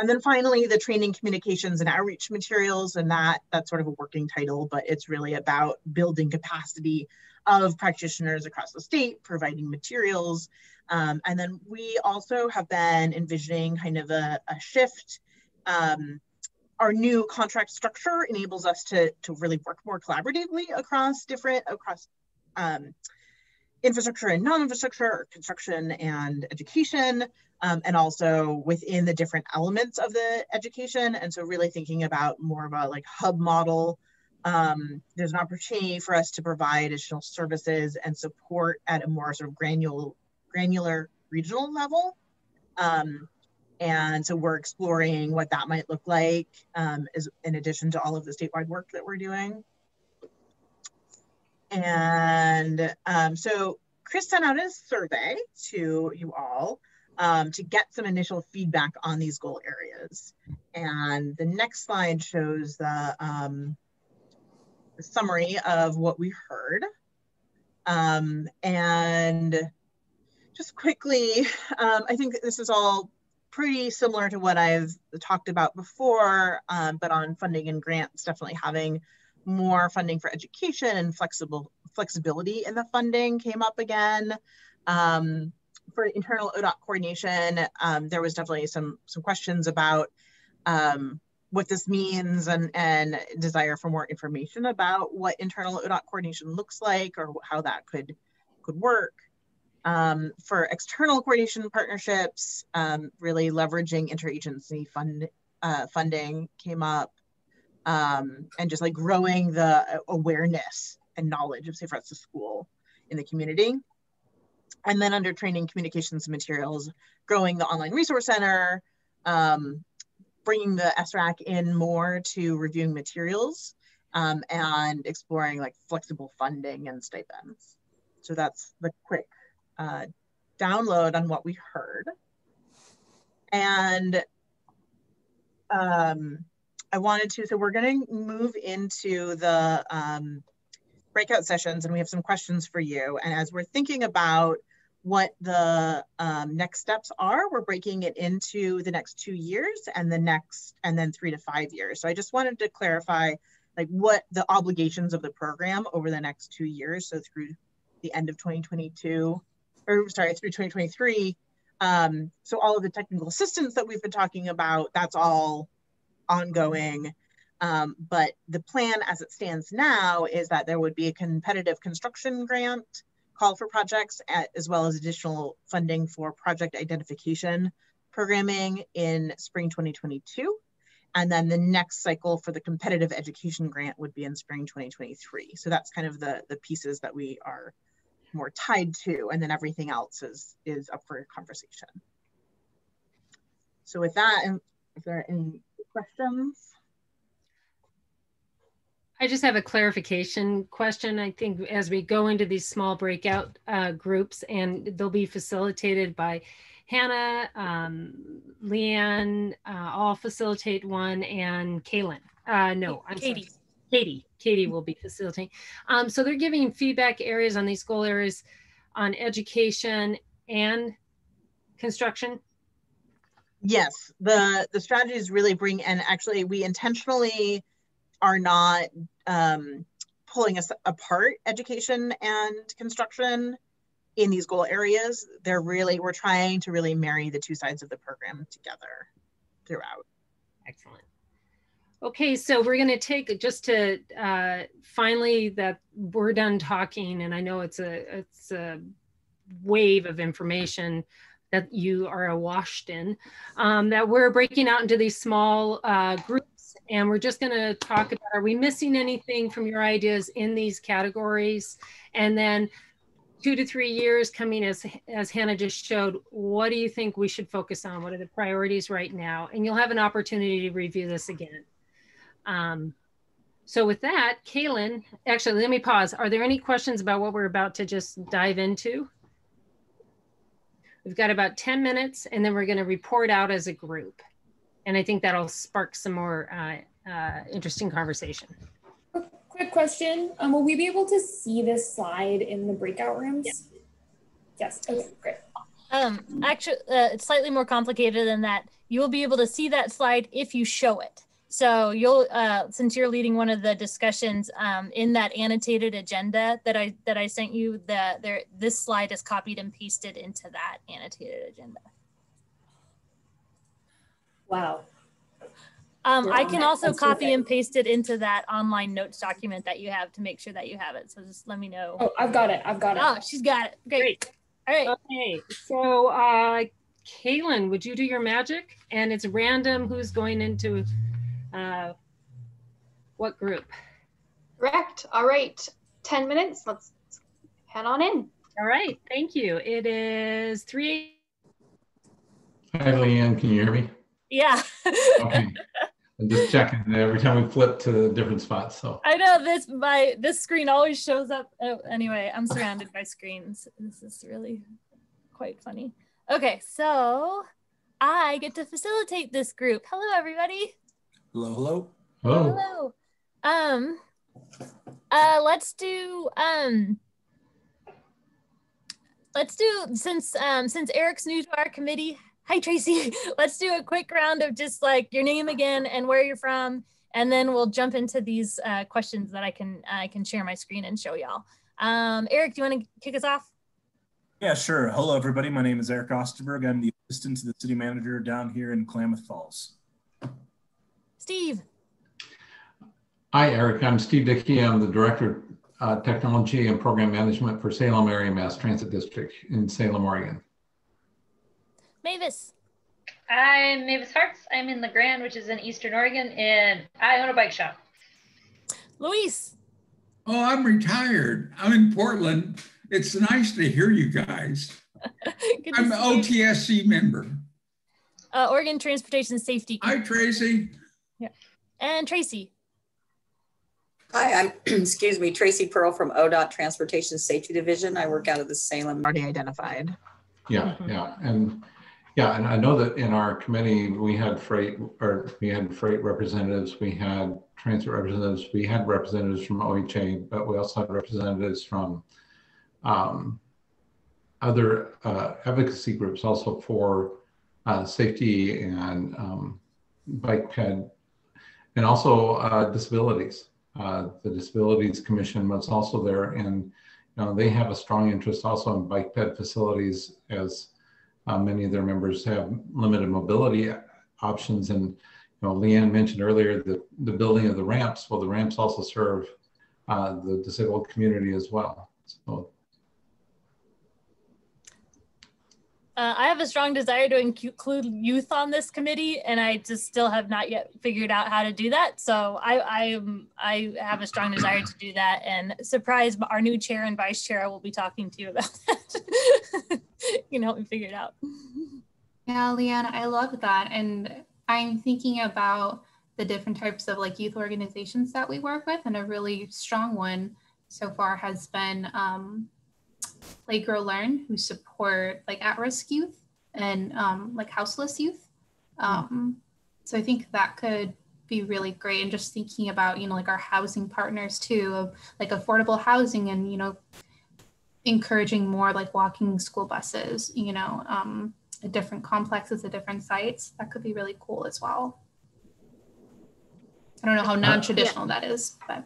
And then finally, the training communications and outreach materials, and that that's sort of a working title, but it's really about building capacity of practitioners across the state, providing materials. Um, and then we also have been envisioning kind of a, a shift. Um, our new contract structure enables us to, to really work more collaboratively across different, across um, infrastructure and non-infrastructure, construction and education, um, and also within the different elements of the education. And so really thinking about more of a like hub model um, there's an opportunity for us to provide additional services and support at a more sort of granular, granular regional level. Um, and so we're exploring what that might look like um, is in addition to all of the statewide work that we're doing. And um, so Chris sent out a survey to you all um, to get some initial feedback on these goal areas. And the next slide shows the, um, summary of what we heard. Um, and just quickly, um, I think this is all pretty similar to what I've talked about before, um, but on funding and grants, definitely having more funding for education and flexible flexibility in the funding came up again. Um, for internal ODOT coordination, um, there was definitely some some questions about um, what this means and, and desire for more information about what internal ODOT coordination looks like or how that could, could work. Um, for external coordination partnerships, um, really leveraging interagency fund, uh, funding came up um, and just like growing the awareness and knowledge of Safe Routes to School in the community. And then under training communications materials, growing the online resource center, um, bringing the SRAC in more to reviewing materials um, and exploring like flexible funding and stipends. So that's the quick uh, download on what we heard. And um, I wanted to, so we're going to move into the um, breakout sessions and we have some questions for you. And as we're thinking about what the um, next steps are. We're breaking it into the next two years and the next, and then three to five years. So I just wanted to clarify like what the obligations of the program over the next two years. So through the end of 2022, or sorry, through 2023. Um, so all of the technical assistance that we've been talking about, that's all ongoing. Um, but the plan as it stands now is that there would be a competitive construction grant call for projects at, as well as additional funding for project identification programming in spring 2022. And then the next cycle for the competitive education grant would be in spring 2023. So that's kind of the, the pieces that we are more tied to. And then everything else is, is up for conversation. So with that, if there are any questions? I just have a clarification question. I think as we go into these small breakout uh, groups, and they'll be facilitated by Hannah, um, Leanne, uh, I'll facilitate one, and Kaylin. Uh, no, I'm Katie. Sorry. Katie. Katie will be facilitating. Um, so they're giving feedback areas on these goal areas on education and construction. Yes, the the strategies really bring, and actually we intentionally are not um, pulling us apart education and construction in these goal areas. They're really, we're trying to really marry the two sides of the program together throughout. Excellent. Okay, so we're going to take just to uh, finally that we're done talking, and I know it's a it's a wave of information that you are awashed in. Um, that we're breaking out into these small uh, groups And we're just going to talk about are we missing anything from your ideas in these categories? And then two to three years coming as as Hannah just showed, what do you think we should focus on? What are the priorities right now? And you'll have an opportunity to review this again. Um, so with that, Kaylin, actually, let me pause. Are there any questions about what we're about to just dive into? We've got about 10 minutes and then we're gonna report out as a group. And I think that'll spark some more uh, uh, interesting conversation. Quick question. Um, will we be able to see this slide in the breakout rooms? Yes. Yes. Okay, great. Um, actually, uh, it's slightly more complicated than that. You will be able to see that slide if you show it. So you'll, uh, since you're leading one of the discussions um, in that annotated agenda that I that I sent you, the there this slide is copied and pasted into that annotated agenda. Wow. Um, I can also copy and paste it into that online notes document that you have to make sure that you have it. So just let me know. Oh, I've got it. I've got it. Oh, she's got it. Great. Great. All right. Okay. So, uh, Kaylin, would you do your magic? And it's random who's going into uh, what group? Correct. All right. 10 minutes. Let's head on in. All right. Thank you. It is 3 Hi, Leanne. Can you hear me? Yeah. okay. I'm just checking every time we flip to different spots. So I know this my this screen always shows up. Oh, anyway, I'm surrounded by screens. This is really quite funny. Okay, so I get to facilitate this group. Hello, everybody. Hello, hello. Hello. Hello. Um, uh, let's do um, let's do since um since Eric's new to our committee. Hi, Tracy. Let's do a quick round of just like your name again and where you're from, and then we'll jump into these uh, questions that I can I can share my screen and show y'all. Um, Eric, do you want to kick us off? Yeah, sure. Hello, everybody. My name is Eric Osterberg. I'm the assistant to the city manager down here in Klamath Falls. Steve. Hi, Eric. I'm Steve Dickey. I'm the director of uh, technology and program management for Salem Area Mass Transit District in Salem, Oregon. Mavis. I'm Mavis Hartz. I'm in La Grande, which is in Eastern Oregon, and I own a bike shop. Luis. Oh, I'm retired. I'm in Portland. It's nice to hear you guys. I'm an OTSC member. Uh, Oregon Transportation Safety. Hi, Tracy. Yeah. And Tracy. Hi, I'm, excuse me, Tracy Pearl from ODOT Transportation Safety Division. I work out of the Salem. Already identified. Yeah, yeah. And yeah, and I know that in our committee, we had freight, or we had freight representatives, we had transit representatives, we had representatives from OHA, but we also had representatives from um, other uh, advocacy groups also for uh, safety and um, bike ped, and also uh, disabilities. Uh, the Disabilities Commission was also there, and you know, they have a strong interest also in bike ped facilities as uh, many of their members have limited mobility options. And you know, Leanne mentioned earlier the, the building of the ramps. Well, the ramps also serve uh, the disabled community as well. So Uh, I have a strong desire to include youth on this committee, and I just still have not yet figured out how to do that. So I, I, I have a strong desire to do that. And surprise, our new chair and vice chair will be talking to you about that. you know, help me figure it out. Yeah, Leanne, I love that, and I'm thinking about the different types of like youth organizations that we work with, and a really strong one so far has been um, Play Grow Learn, who support like at-risk youth and um, like houseless youth. Um, so I think that could be really great. And just thinking about you know like our housing partners too, of like affordable housing and you know encouraging more like walking school buses. You know, um, at different complexes at different sites. That could be really cool as well. I don't know how non-traditional yeah. that is, but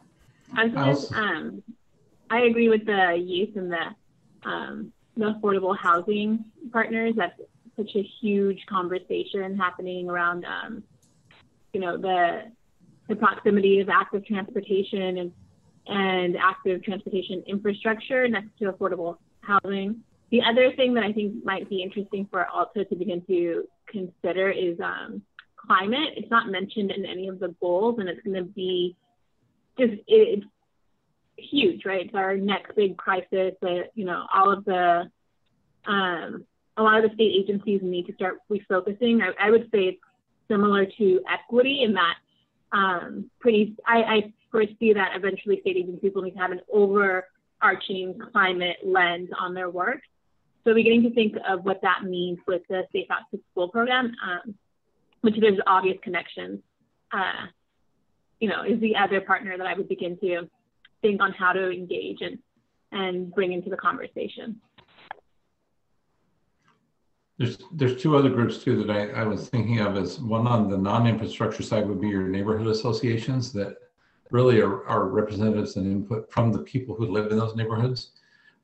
I was um, I agree with the youth and the um, the affordable housing partners. That's such a huge conversation happening around, um, you know, the the proximity of active transportation and and active transportation infrastructure next to affordable housing. The other thing that I think might be interesting for ALTA to begin to consider is um, climate. It's not mentioned in any of the goals, and it's going to be just it, it's huge, right? It's our next big crisis. That you know, all of the um, a lot of the state agencies need to start refocusing. I, I would say it's similar to equity in that um, pretty. I, I foresee that eventually state agencies will need to have an overarching climate lens on their work. So beginning to think of what that means with the Safe to School program, um, which there's obvious connections. Uh, you know, is the other partner that I would begin to think on how to engage and and bring into the conversation. There's there's two other groups too that I, I was thinking of as one on the non-infrastructure side would be your neighborhood associations that really are, are representatives and input from the people who live in those neighborhoods.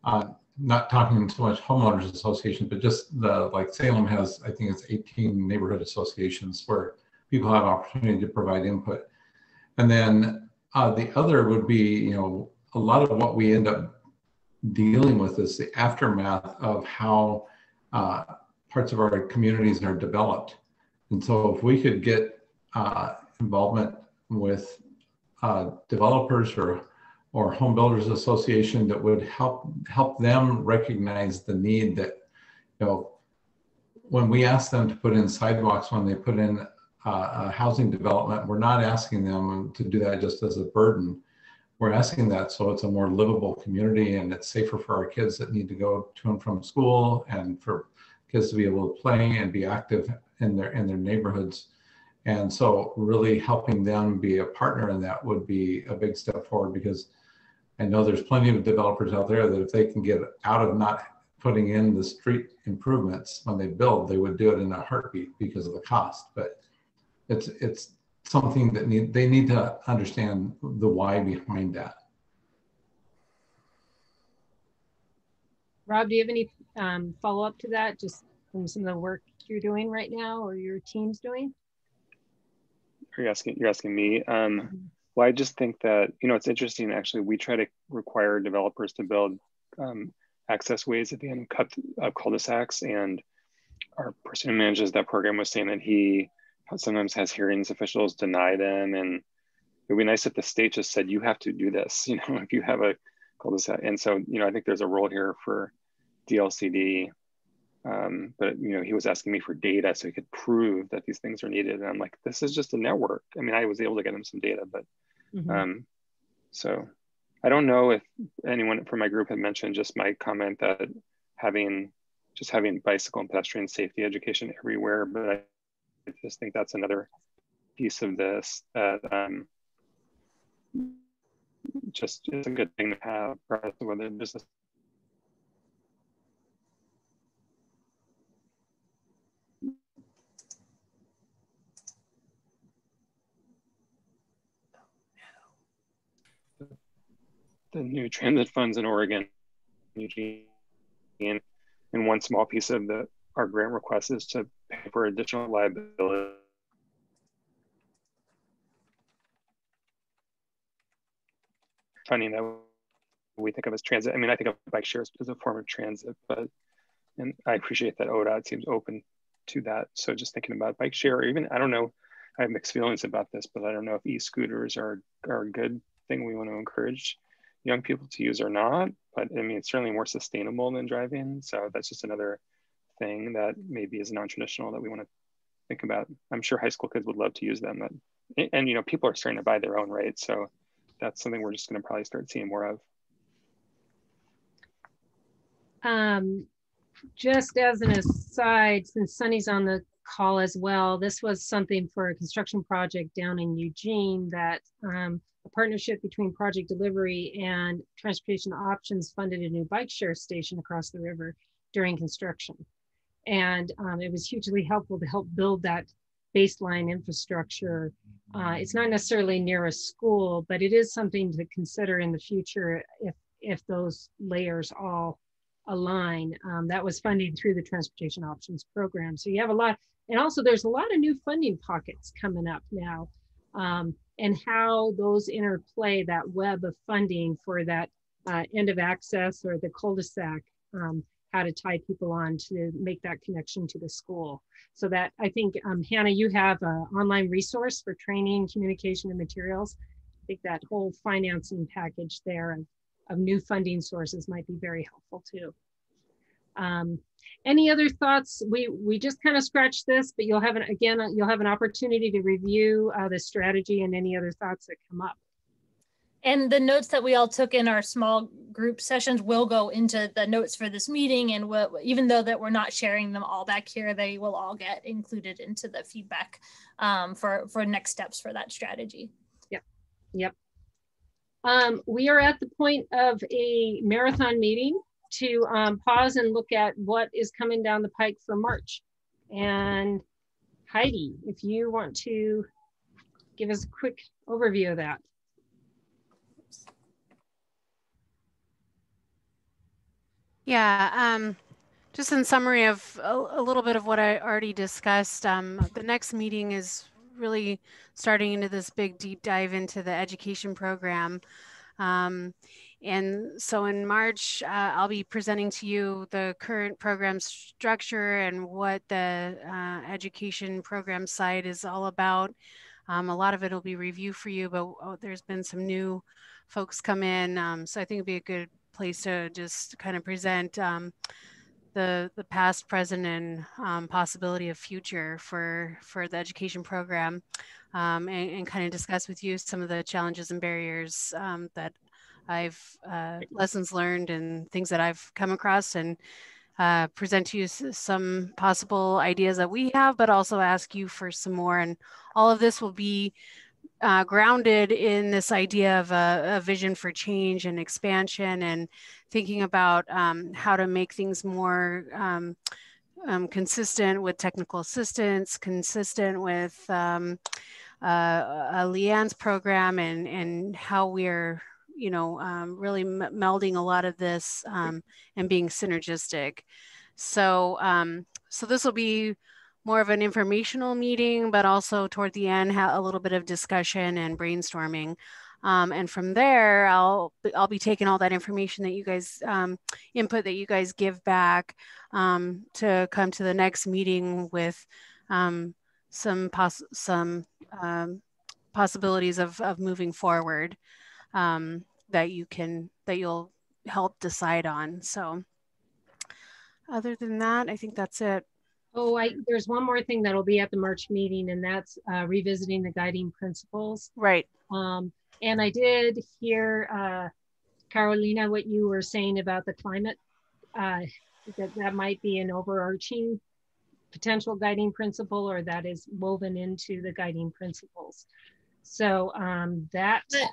Uh, not talking so much homeowners associations, but just the like Salem has, I think it's 18 neighborhood associations where people have opportunity to provide input. And then uh, the other would be, you know, a lot of what we end up dealing with is the aftermath of how uh, parts of our communities are developed. And so if we could get uh, involvement with uh, developers or or home builders association that would help help them recognize the need that you know when we ask them to put in sidewalks when they put in uh, a housing development. We're not asking them to do that just as a burden. We're asking that so it's a more livable community and it's safer for our kids that need to go to and from school and for kids to be able to play and be active in their in their neighborhoods. And so really helping them be a partner in that would be a big step forward because I know there's plenty of developers out there that if they can get out of not putting in the street improvements when they build, they would do it in a heartbeat because of the cost. But it's it's something that need they need to understand the why behind that. Rob, do you have any um, follow up to that, just from some of the work you're doing right now or your team's doing? You're asking you're asking me. Um, mm -hmm. Well, I just think that, you know, it's interesting. Actually, we try to require developers to build um, access ways at the end of, cut, of cul-de-sacs. And our person who manages that program was saying that he sometimes has hearings officials deny them. And it would be nice if the state just said, you have to do this, you know, if you have a cul-de-sac. And so, you know, I think there's a role here for DLCD um, but you know, he was asking me for data so he could prove that these things are needed. And I'm like, this is just a network. I mean, I was able to get him some data, but mm-hmm. um, so I don't know if anyone from my group had mentioned just my comment that having just having bicycle and pedestrian safety education everywhere, but I just think that's another piece of this that um, just is a good thing to have, whether there's a the new transit funds in Oregon, Eugene, and one small piece of the our grant request is to pay for additional liability. Funding that we think of as transit. I mean, I think of bike shares as a form of transit, but and I appreciate that ODOT seems open to that. So just thinking about bike share, or even I don't know, I have mixed feelings about this, but I don't know if e-scooters are are a good thing we want to encourage young people to use or not. But I mean, it's certainly more sustainable than driving. So that's just another thing that maybe is non-traditional that we want to think about. I'm sure high school kids would love to use them. That, and you know, people are starting to buy their own, right? So that's something we're just going to probably start seeing more of. Um, just as an aside, since Sonny's on the call as well, this was something for a construction project down in Eugene that um, a partnership between Project Delivery and Transportation Options funded a new bike share station across the river during construction. And um, it was hugely helpful to help build that baseline infrastructure. Uh, it's not necessarily near a school, but it is something to consider in the future if, if those layers all align. Um, that was funded through the Transportation Options Program. So you have a lot, and also there's a lot of new funding pockets coming up now. Um, and how those interplay that web of funding for that uh, end of access or the cul-de-sac um, how to tie people on to make that connection to the school. So that I think, um, Hannah, you have an online resource for training, communication, and materials. I think that whole financing package there of, of new funding sources might be very helpful too. Um, any other thoughts? We we just kind of scratched this, but you'll have an again you'll have an opportunity to review uh, the strategy and any other thoughts that come up. And the notes that we all took in our small group sessions will go into the notes for this meeting. And we'll, even though that we're not sharing them all back here, they will all get included into the feedback um, for, for next steps for that strategy. Yep, yep. Um, we are at the point of a marathon meeting to um, pause and look at what is coming down the pike for March. And Heidi, if you want to give us a quick overview of that. Yeah, um, just in summary of a, a, little bit of what I already discussed, um, the next meeting is really starting into this big deep dive into the education program. Um, and so in March, uh, I'll be presenting to you the current program structure and what the uh, education program site is all about. Um, a lot of it will be review for you, but oh, there's been some new folks come in. Um, so I think it'd be a good place to just kind of present um, the the past, present, and um, possibility of future for for the education program, um, and, and, kind of discuss with you some of the challenges and barriers um, that I've uh, lessons learned and things that I've come across and. Uh, present to you some possible ideas that we have, but also ask you for some more. And all of this will be uh, grounded in this idea of a, a, vision for change and expansion and thinking about um, how to make things more um, um, consistent with technical assistance, consistent with um, uh, a Leanne's program and, and how we're you know, um, really melding a lot of this um, and being synergistic. So, so this will be more of an informational meeting, but also toward the end, a little bit of discussion and brainstorming. Um, and from there, I'll I'll be taking all that information that you guys um, input that you guys give back um, to come to the next meeting with um, some pos- some um, possibilities of of moving forward um, that you can that you'll help decide on. So, other than that, I think that's it. Oh, I, there's one more thing that'll be at the March meeting, and that's uh, revisiting the guiding principles. Right. Um, and I did hear, uh, Carolina, what you were saying about the climate. Uh, that that might be an overarching potential guiding principle, or that is woven into the guiding principles. So um, that. But,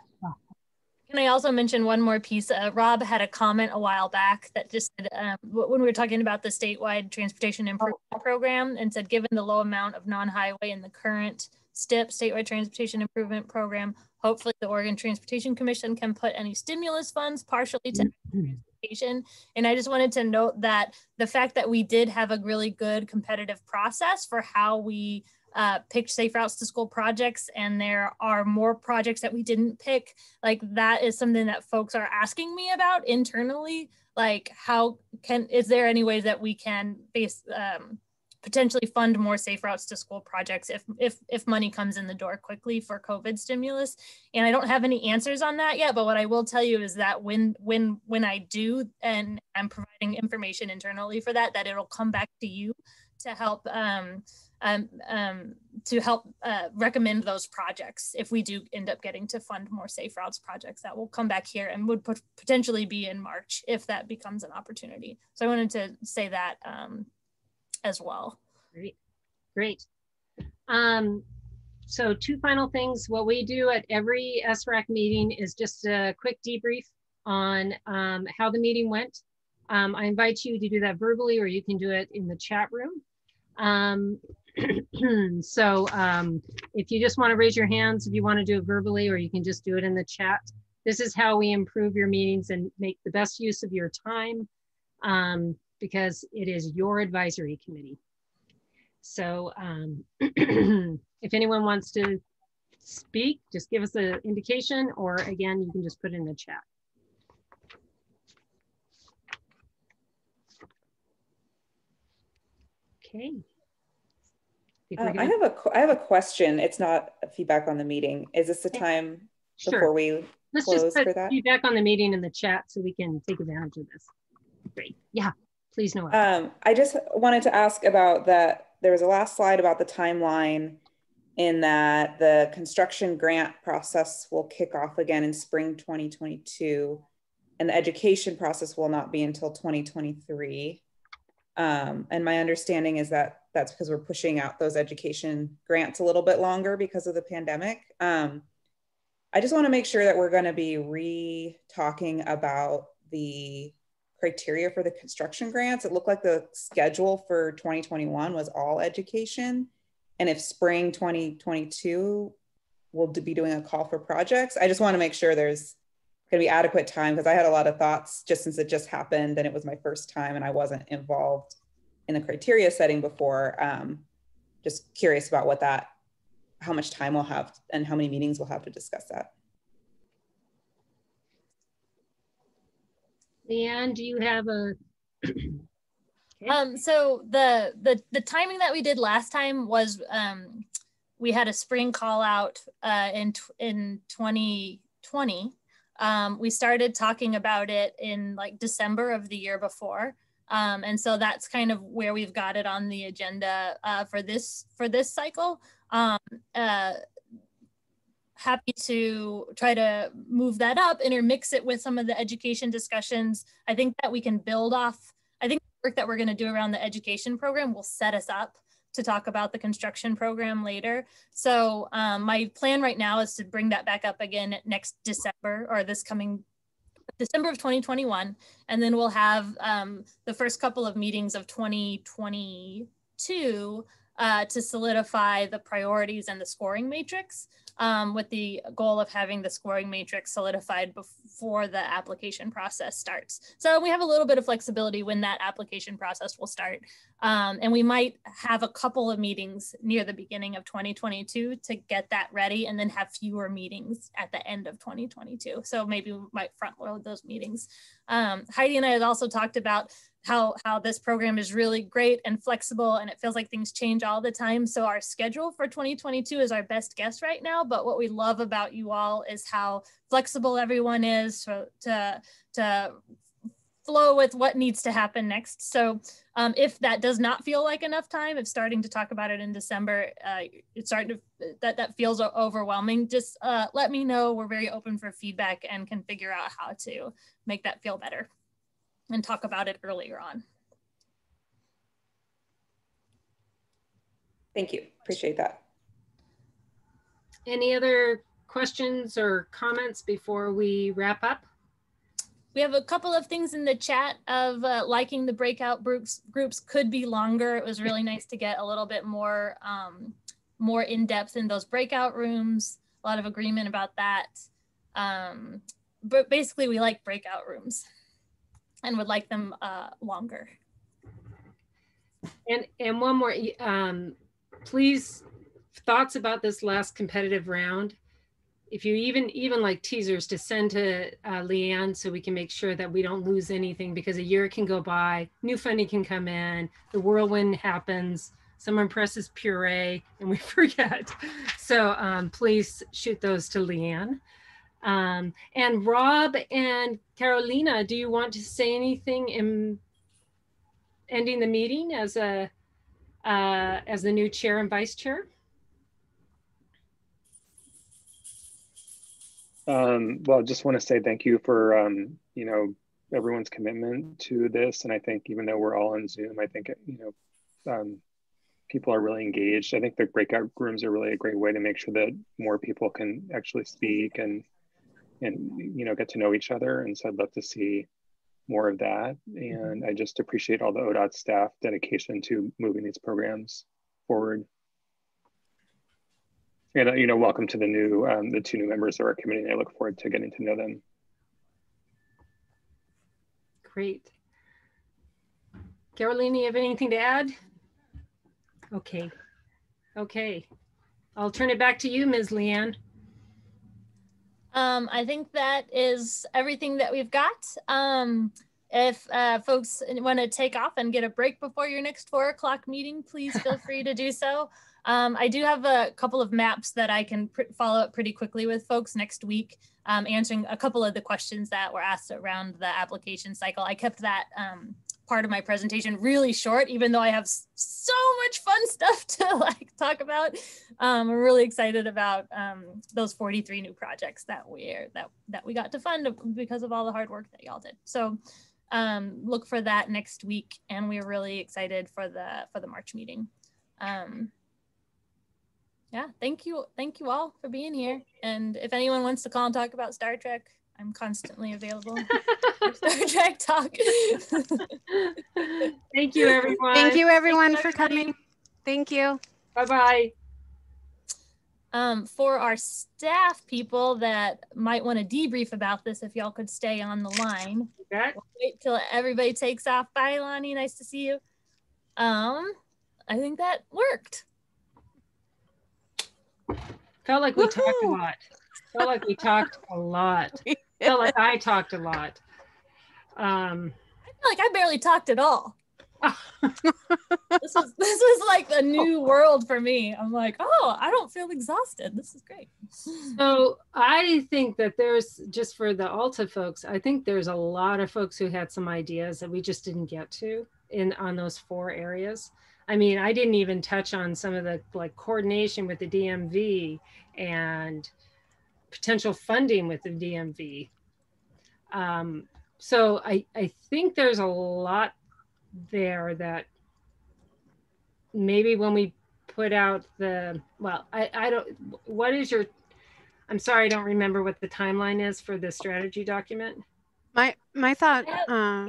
can I also mention one more piece? Uh, Rob had a comment a while back that just said, um, when we were talking about the statewide transportation improvement oh. program and said, given the low amount of non-highway in the current STIP, statewide transportation improvement program, hopefully the Oregon Transportation Commission can put any stimulus funds partially to mm-hmm. transportation. And I just wanted to note that the fact that we did have a really good competitive process for how we uh, picked safe routes to school projects and there are more projects that we didn't pick. Like that is something that folks are asking me about internally like how can is there any ways that we can base um, potentially fund more safe routes to school projects if if if money comes in the door quickly for covid stimulus? And i don't have any answers on that yet but what i will tell you is that when when when i do and i'm providing information internally for that that it'll come back to you to help um, um, um, to help uh, recommend those projects if we do end up getting to fund more safe routes projects that will come back here and would potentially be in March if that becomes an opportunity. So I wanted to say that um, as well. Great, great. Um, so two final things. What we do at every SRAC meeting is just a quick debrief on um, how the meeting went. Um, I invite you to do that verbally or you can do it in the chat room. Um, so um, if you just want to raise your hands, if you want to do it verbally, or you can just do it in the chat. This is how we improve your meetings and make the best use of your time um, because it is your advisory committee. So um, if anyone wants to speak, just give us an indication, or again, you can just put it in the chat. Okay. Uh, I have a I have a question. It's not feedback on the meeting. Is this the time Sure. before we Let's close just for that? feedback on the meeting in the chat so we can take advantage of this. Great. Yeah, please, know. Um, I just wanted to ask about that. There was a last slide about the timeline in that the construction grant process will kick off again in spring 2022 and the education process will not be until 2023. Um, and my understanding is that that's because we're pushing out those education grants a little bit longer because of the pandemic. Um, I just want to make sure that we're going to be re talking about the criteria for the construction grants. It looked like the schedule for 2021 was all education. And if spring 2022 we'll be doing a call for projects, I just want to make sure there's going to be adequate time because I had a lot of thoughts just since it just happened and it was my first time and I wasn't involved in the criteria setting before. Um, just curious about what that, how much time we'll have and how many meetings we'll have to discuss that. Leanne, do you have a? Um, so the the the timing that we did last time was um, we had a spring call out uh, in in 2020. Um, we started talking about it in like December of the year before. Um, and so that's kind of where we've got it on the agenda uh, for this for this cycle. Um, uh, happy to try to move that up, intermix it with some of the education discussions. I think that we can build off. I think the work that we're going to do around the education program will set us up to talk about the construction program later. So um, my plan right now is to bring that back up again next December or this coming December of 2021. And then we'll have um, the first couple of meetings of 2022 uh, to solidify the priorities and the scoring matrix um, with the goal of having the scoring matrix solidified before the application process starts. So we have a little bit of flexibility when that application process will start. Um, and we might have a couple of meetings near the beginning of 2022 to get that ready and then have fewer meetings at the end of 2022. So maybe we might front load those meetings. Um, Heidi and I had also talked about how, how this program is really great and flexible and it feels like things change all the time. So our schedule for 2022 is our best guess right now. But what we love about you all is how flexible everyone is to, to, to flow with what needs to happen next. So um, if that does not feel like enough time, if starting to talk about it in December, uh, it's starting to, that, that feels overwhelming, just uh, let me know. We're very open for feedback and can figure out how to make that feel better and talk about it earlier on. Thank you. Appreciate that. Any other questions or comments before we wrap up? We have a couple of things in the chat of uh, liking the breakout groups. Groups could be longer. It was really nice to get a little bit more um, more in depth in those breakout rooms. A lot of agreement about that. Um, but basically, we like breakout rooms and would like them uh, longer. And and one more, um, please, thoughts about this last competitive round. If you even even like teasers to send to uh, Leanne so we can make sure that we don't lose anything because a year can go by, new funding can come in, the whirlwind happens, someone presses puree and we forget. So um, please shoot those to Leanne. Um, and Rob and Carolina, do you want to say anything in ending the meeting as a uh, as the new chair and vice chair? Um, well, I just want to say thank you for um, you know everyone's commitment to this, and I think even though we're all on Zoom, I think you know um, people are really engaged. I think the breakout rooms are really a great way to make sure that more people can actually speak and and you know get to know each other. And so I'd love to see more of that. And I just appreciate all the ODOT staff dedication to moving these programs forward. And uh, you know, welcome to the new um, the two new members of our committee. And I look forward to getting to know them. Great. Carolina, you have anything to add? Okay. Okay. I'll turn it back to you, Ms. Leanne. Um, I think that is everything that we've got. Um, if uh, folks want to take off and get a break before your next four o'clock meeting, please feel free to do so. Um, I do have a couple of maps that I can follow up pretty quickly with folks next week, um, answering a couple of the questions that were asked around the application cycle. I kept that um, part of my presentation really short, even though I have so much fun stuff to like talk about. Um, I'm really excited about um, those 43 new projects that we're that that we got to fund because of all the hard work that y'all did. So um, look for that next week, and we're really excited for the for the March meeting. Um, yeah, thank you. Thank you all for being here. And if anyone wants to call and talk about Star Trek, I'm constantly available Star Trek talk. Thank you, everyone. Thank you, everyone, Thank you, for coming. Thank you. Bye-bye. Um, for our staff people that might want to debrief about this, if y'all could stay on the line. Okay. We'll wait till everybody takes off. Bye, Lonnie. Nice to see you. Um, I think that worked. Felt like we talked a lot. Felt like we talked a lot. Felt like I talked a lot. Um, I feel like I barely talked at all. this was this was like a new world for me. I'm like, oh, I don't feel exhausted. This is great. So I think that there's just for the Alta folks, I think there's a lot of folks who had some ideas that we just didn't get to in on those four areas. I mean, I didn't even touch on some of the like coordination with the DMV and potential funding with the DMV. Um, so I, I think there's a lot there that maybe when we put out the, well, I, I don't, what is your, I'm sorry, I don't remember what the timeline is for the strategy document. My, my thought, uh,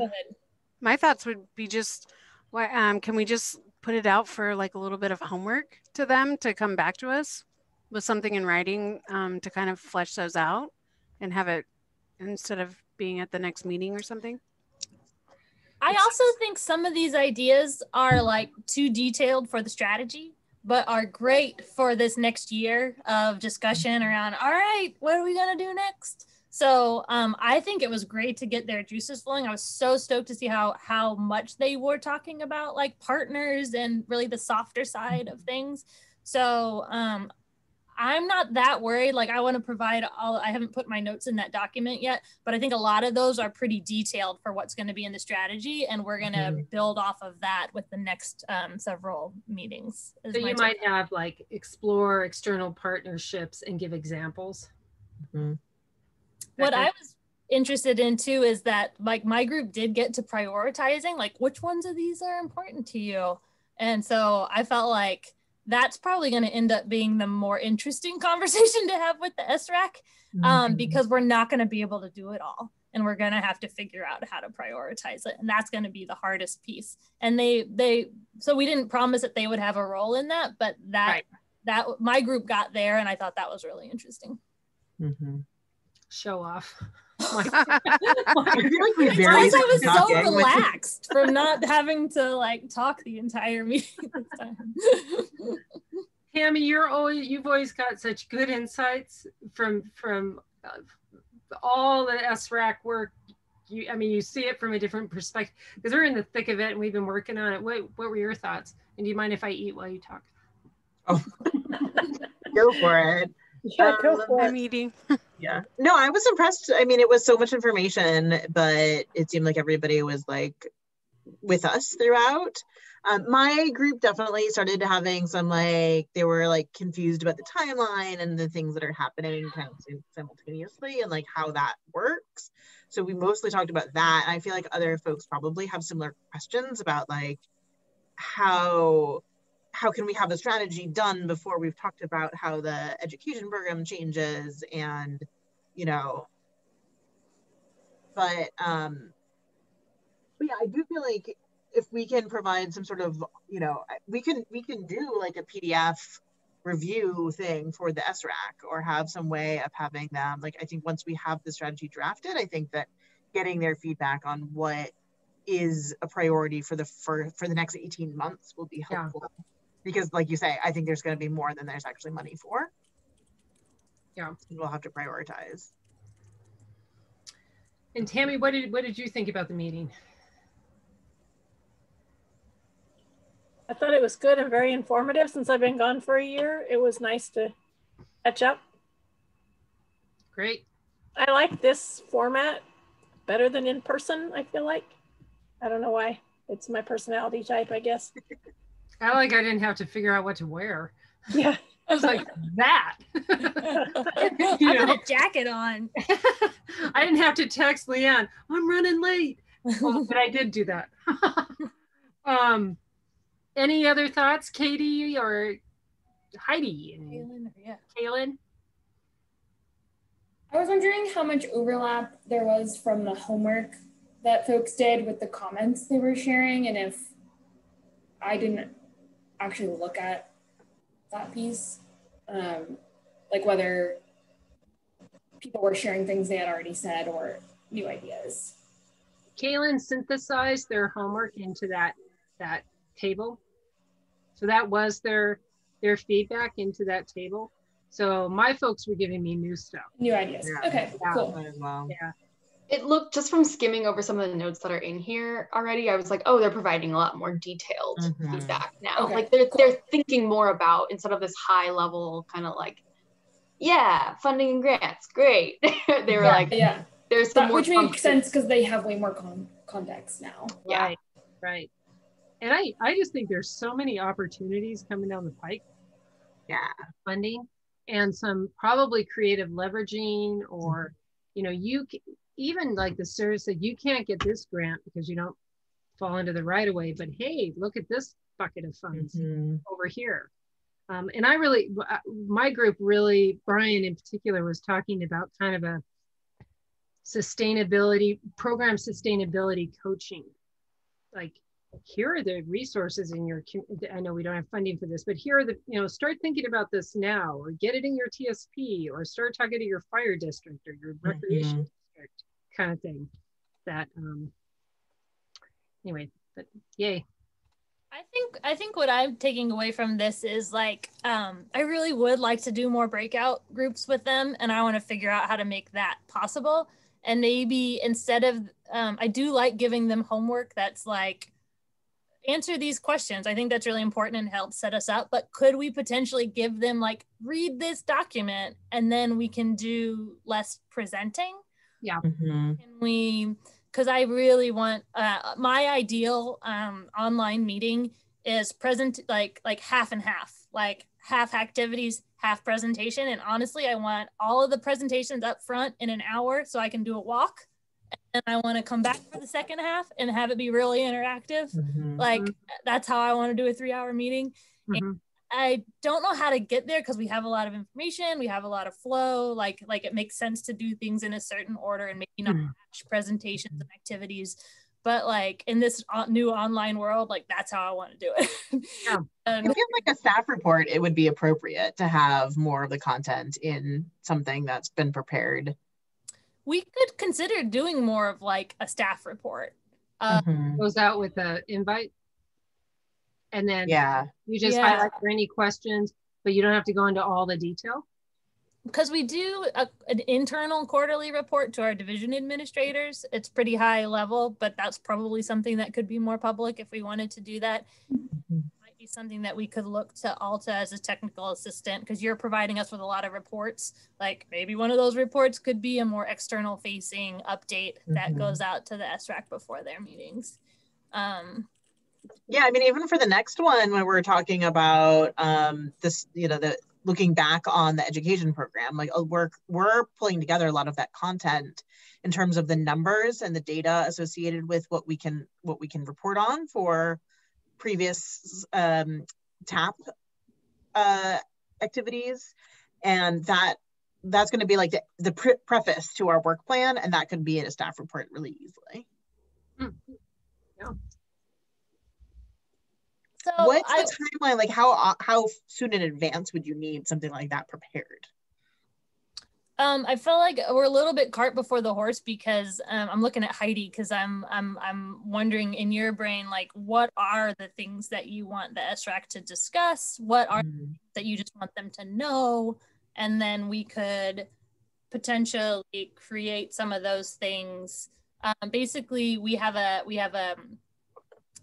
my thoughts would be just, why, um, can we just put it out for like a little bit of homework to them to come back to us with something in writing um, to kind of flesh those out and have it instead of being at the next meeting or something? I also think some of these ideas are like too detailed for the strategy, but are great for this next year of discussion around, all right, what are we going to do next? So um, I think it was great to get their juices flowing. I was so stoked to see how how much they were talking about like partners and really the softer side of things. So um, I'm not that worried. Like I want to provide all. I haven't put my notes in that document yet, but I think a lot of those are pretty detailed for what's going to be in the strategy, and we're going to mm-hmm. build off of that with the next um, several meetings. So you might have like explore external partnerships and give examples. Mm-hmm what I was interested in too is that like my group did get to prioritizing like which ones of these are important to you. And so I felt like that's probably going to end up being the more interesting conversation to have with the SRAC um, mm-hmm. because we're not going to be able to do it all and we're going to have to figure out how to prioritize it and that's going to be the hardest piece and they they so we didn't promise that they would have a role in that but that right. that my group got there and i thought that was really interesting mm-hmm show off. I feel like very I was so relaxed from not having to like talk the entire meeting this time. Tammy, you're always you've always got such good insights from from uh, all the SRAC work. You, I mean, you see it from a different perspective because we're in the thick of it and we've been working on it. What what were your thoughts? And do you mind if I eat while you talk? Oh, go for it. Yeah, go for it. meeting. Yeah. No, I was impressed. I mean, it was so much information, but it seemed like everybody was like with us throughout. Um, my group definitely started having some like they were like confused about the timeline and the things that are happening kind of simultaneously and like how that works. So we mostly talked about that. And I feel like other folks probably have similar questions about like how how can we have a strategy done before we've talked about how the education program changes and you know. But um but yeah i do feel like if we can provide some sort of you know we can we can do like a pdf review thing for the srac or have some way of having them. Like i think once we have the strategy drafted i think that getting their feedback on what is a priority for the for for the next 18 months will be helpful. yeah because like you say i think there's going to be more than there's actually money for yeah we'll have to prioritize And Tammy, what did what did you think about the meeting? I thought it was good and very informative since I've been gone for a year. It was nice to catch up. Great. I like this format better than in person, I feel like. I don't know why. It's my personality type, I guess. I like I didn't have to figure out what to wear. Yeah. I was like, that. I put a jacket on. I didn't have to text Leanne, I'm running late. Well, but I did do that. um, any other thoughts, Katie or Heidi? And Kaylin, yeah. Kaylin? I was wondering how much overlap there was from the homework that folks did with the comments they were sharing, and if I didn't actually look at that piece, um, like whether people were sharing things they had already said or new ideas. Kaylin synthesized their homework into that that table. So that was their their feedback into that table. So my folks were giving me new stuff. New ideas. Okay, cool. Yeah. It looked just from skimming over some of the notes that are in here already. I was like, oh, they're providing a lot more detailed Mhm. feedback now. Okay, like they're they're thinking more about instead of this high level kind of like, yeah, funding and grants, great. they were Yeah, like, yeah. there's some That, more which makes sense because they have way more con- context now. Yeah. Right. Right. And I, I just think there's so many opportunities coming down the pike. Yeah. Funding and some probably creative leveraging or, you know, you c- even like the service that you can't get this grant because you don't fall into the right of way, but hey, look at this bucket of funds over here. Um, and I really, uh, my group really, Brian in particular was talking about kind of a sustainability program sustainability coaching. Like here are the resources in your i know we don't have funding for this but here are the you know start thinking about this now or get it in your tsp or start talking to your fire district or your recreation district kind of thing that um anyway but yay I think I think what I'm taking away from this is like um, I really would like to do more breakout groups with them, and I want to figure out how to make that possible. And maybe instead of um, I do like giving them homework that's like answer these questions. I think that's really important and helps set us up. But could we potentially give them like read this document and then we can do less presenting? Yeah. Mhm. can we because i really want uh, my ideal um, online meeting is present like like half and half like half activities half presentation. And honestly i want all of the presentations up front in an hour so i can do a walk. And i want to come back for the second half and have it be really interactive. Like that's how i want to do a three hour meeting. And I don't know how to get there because we have a lot of information, we have a lot of flow. Like, like it makes sense to do things in a certain order and maybe not Mhm. match presentations and activities. But like in this new online world, like that's how I want to do it. Yeah. And- If we have like a staff report, it would be appropriate to have more of the content in something that's been prepared. we could consider doing more of like a staff report. Uh, goes out with the invite and then Yeah. you just Yeah. highlight for any questions but you don't have to go into all the detail because we do a, an internal quarterly report to our division administrators. It's pretty high level, but that's probably something that could be more public if we wanted to do that. Might be something that we could look to Alta as a technical assistant because you're providing us with a lot of reports. Like maybe one of those reports could be a more external facing update that Mhm. goes out to the SRAC before their meetings. Um, Yeah, I mean, even for the next one, when we're talking about um, this, you know, the looking back on the education program, like uh, we're we're pulling together a lot of that content in terms of the numbers and the data associated with what we can what we can report on for previous um, TAP uh, activities, and that that's going to be like the, the pre- preface to our work plan, and that could be in a staff report really easily. So What's I- the timeline? Like how uh, how soon in advance would you need something like that prepared? Um, I feel like we're a little bit cart before the horse because um, I'm looking at Heidi because I'm I'm I'm wondering in your brain like what are the things that you want the SRAC to discuss? What are things that you just want them to know? And then we could potentially create some of those things. Um, basically, we have a we have a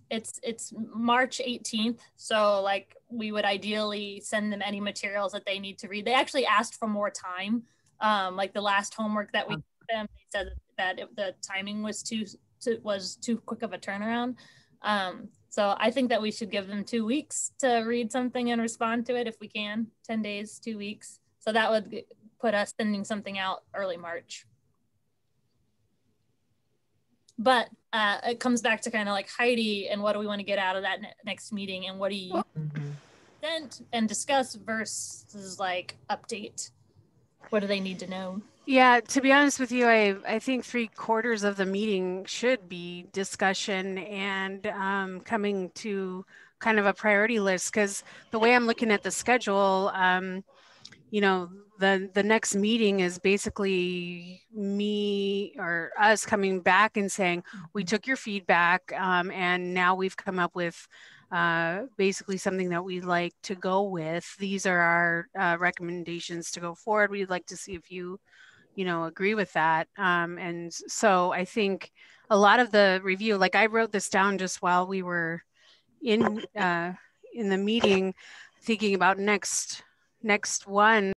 it's it's March 18th, so like we would ideally send them any materials that they need to read. They actually asked for more time. Um, like the last homework that we gave them, they said that it, the timing was too, too was too quick of a turnaround. Um, so I think that we should give them two weeks to read something and respond to it if we can. Ten days, two weeks. So that would put us sending something out early March. But uh, it comes back to kind of like Heidi and what do we want to get out of that ne next meeting and what do you present and discuss versus like update? What do they need to know? Yeah, to be honest with you, I, I think three quarters of the meeting should be discussion and um, coming to kind of a priority list because the way I'm looking at the schedule, um, you know, the the next meeting is basically me or us coming back and saying we took your feedback um, and now we've come up with uh, basically something that we'd like to go with. These are our uh, recommendations to go forward. We'd like to see if you you know agree with that um, and so i think a lot of the review like i wrote this down just while we were in uh, in the meeting thinking about next next one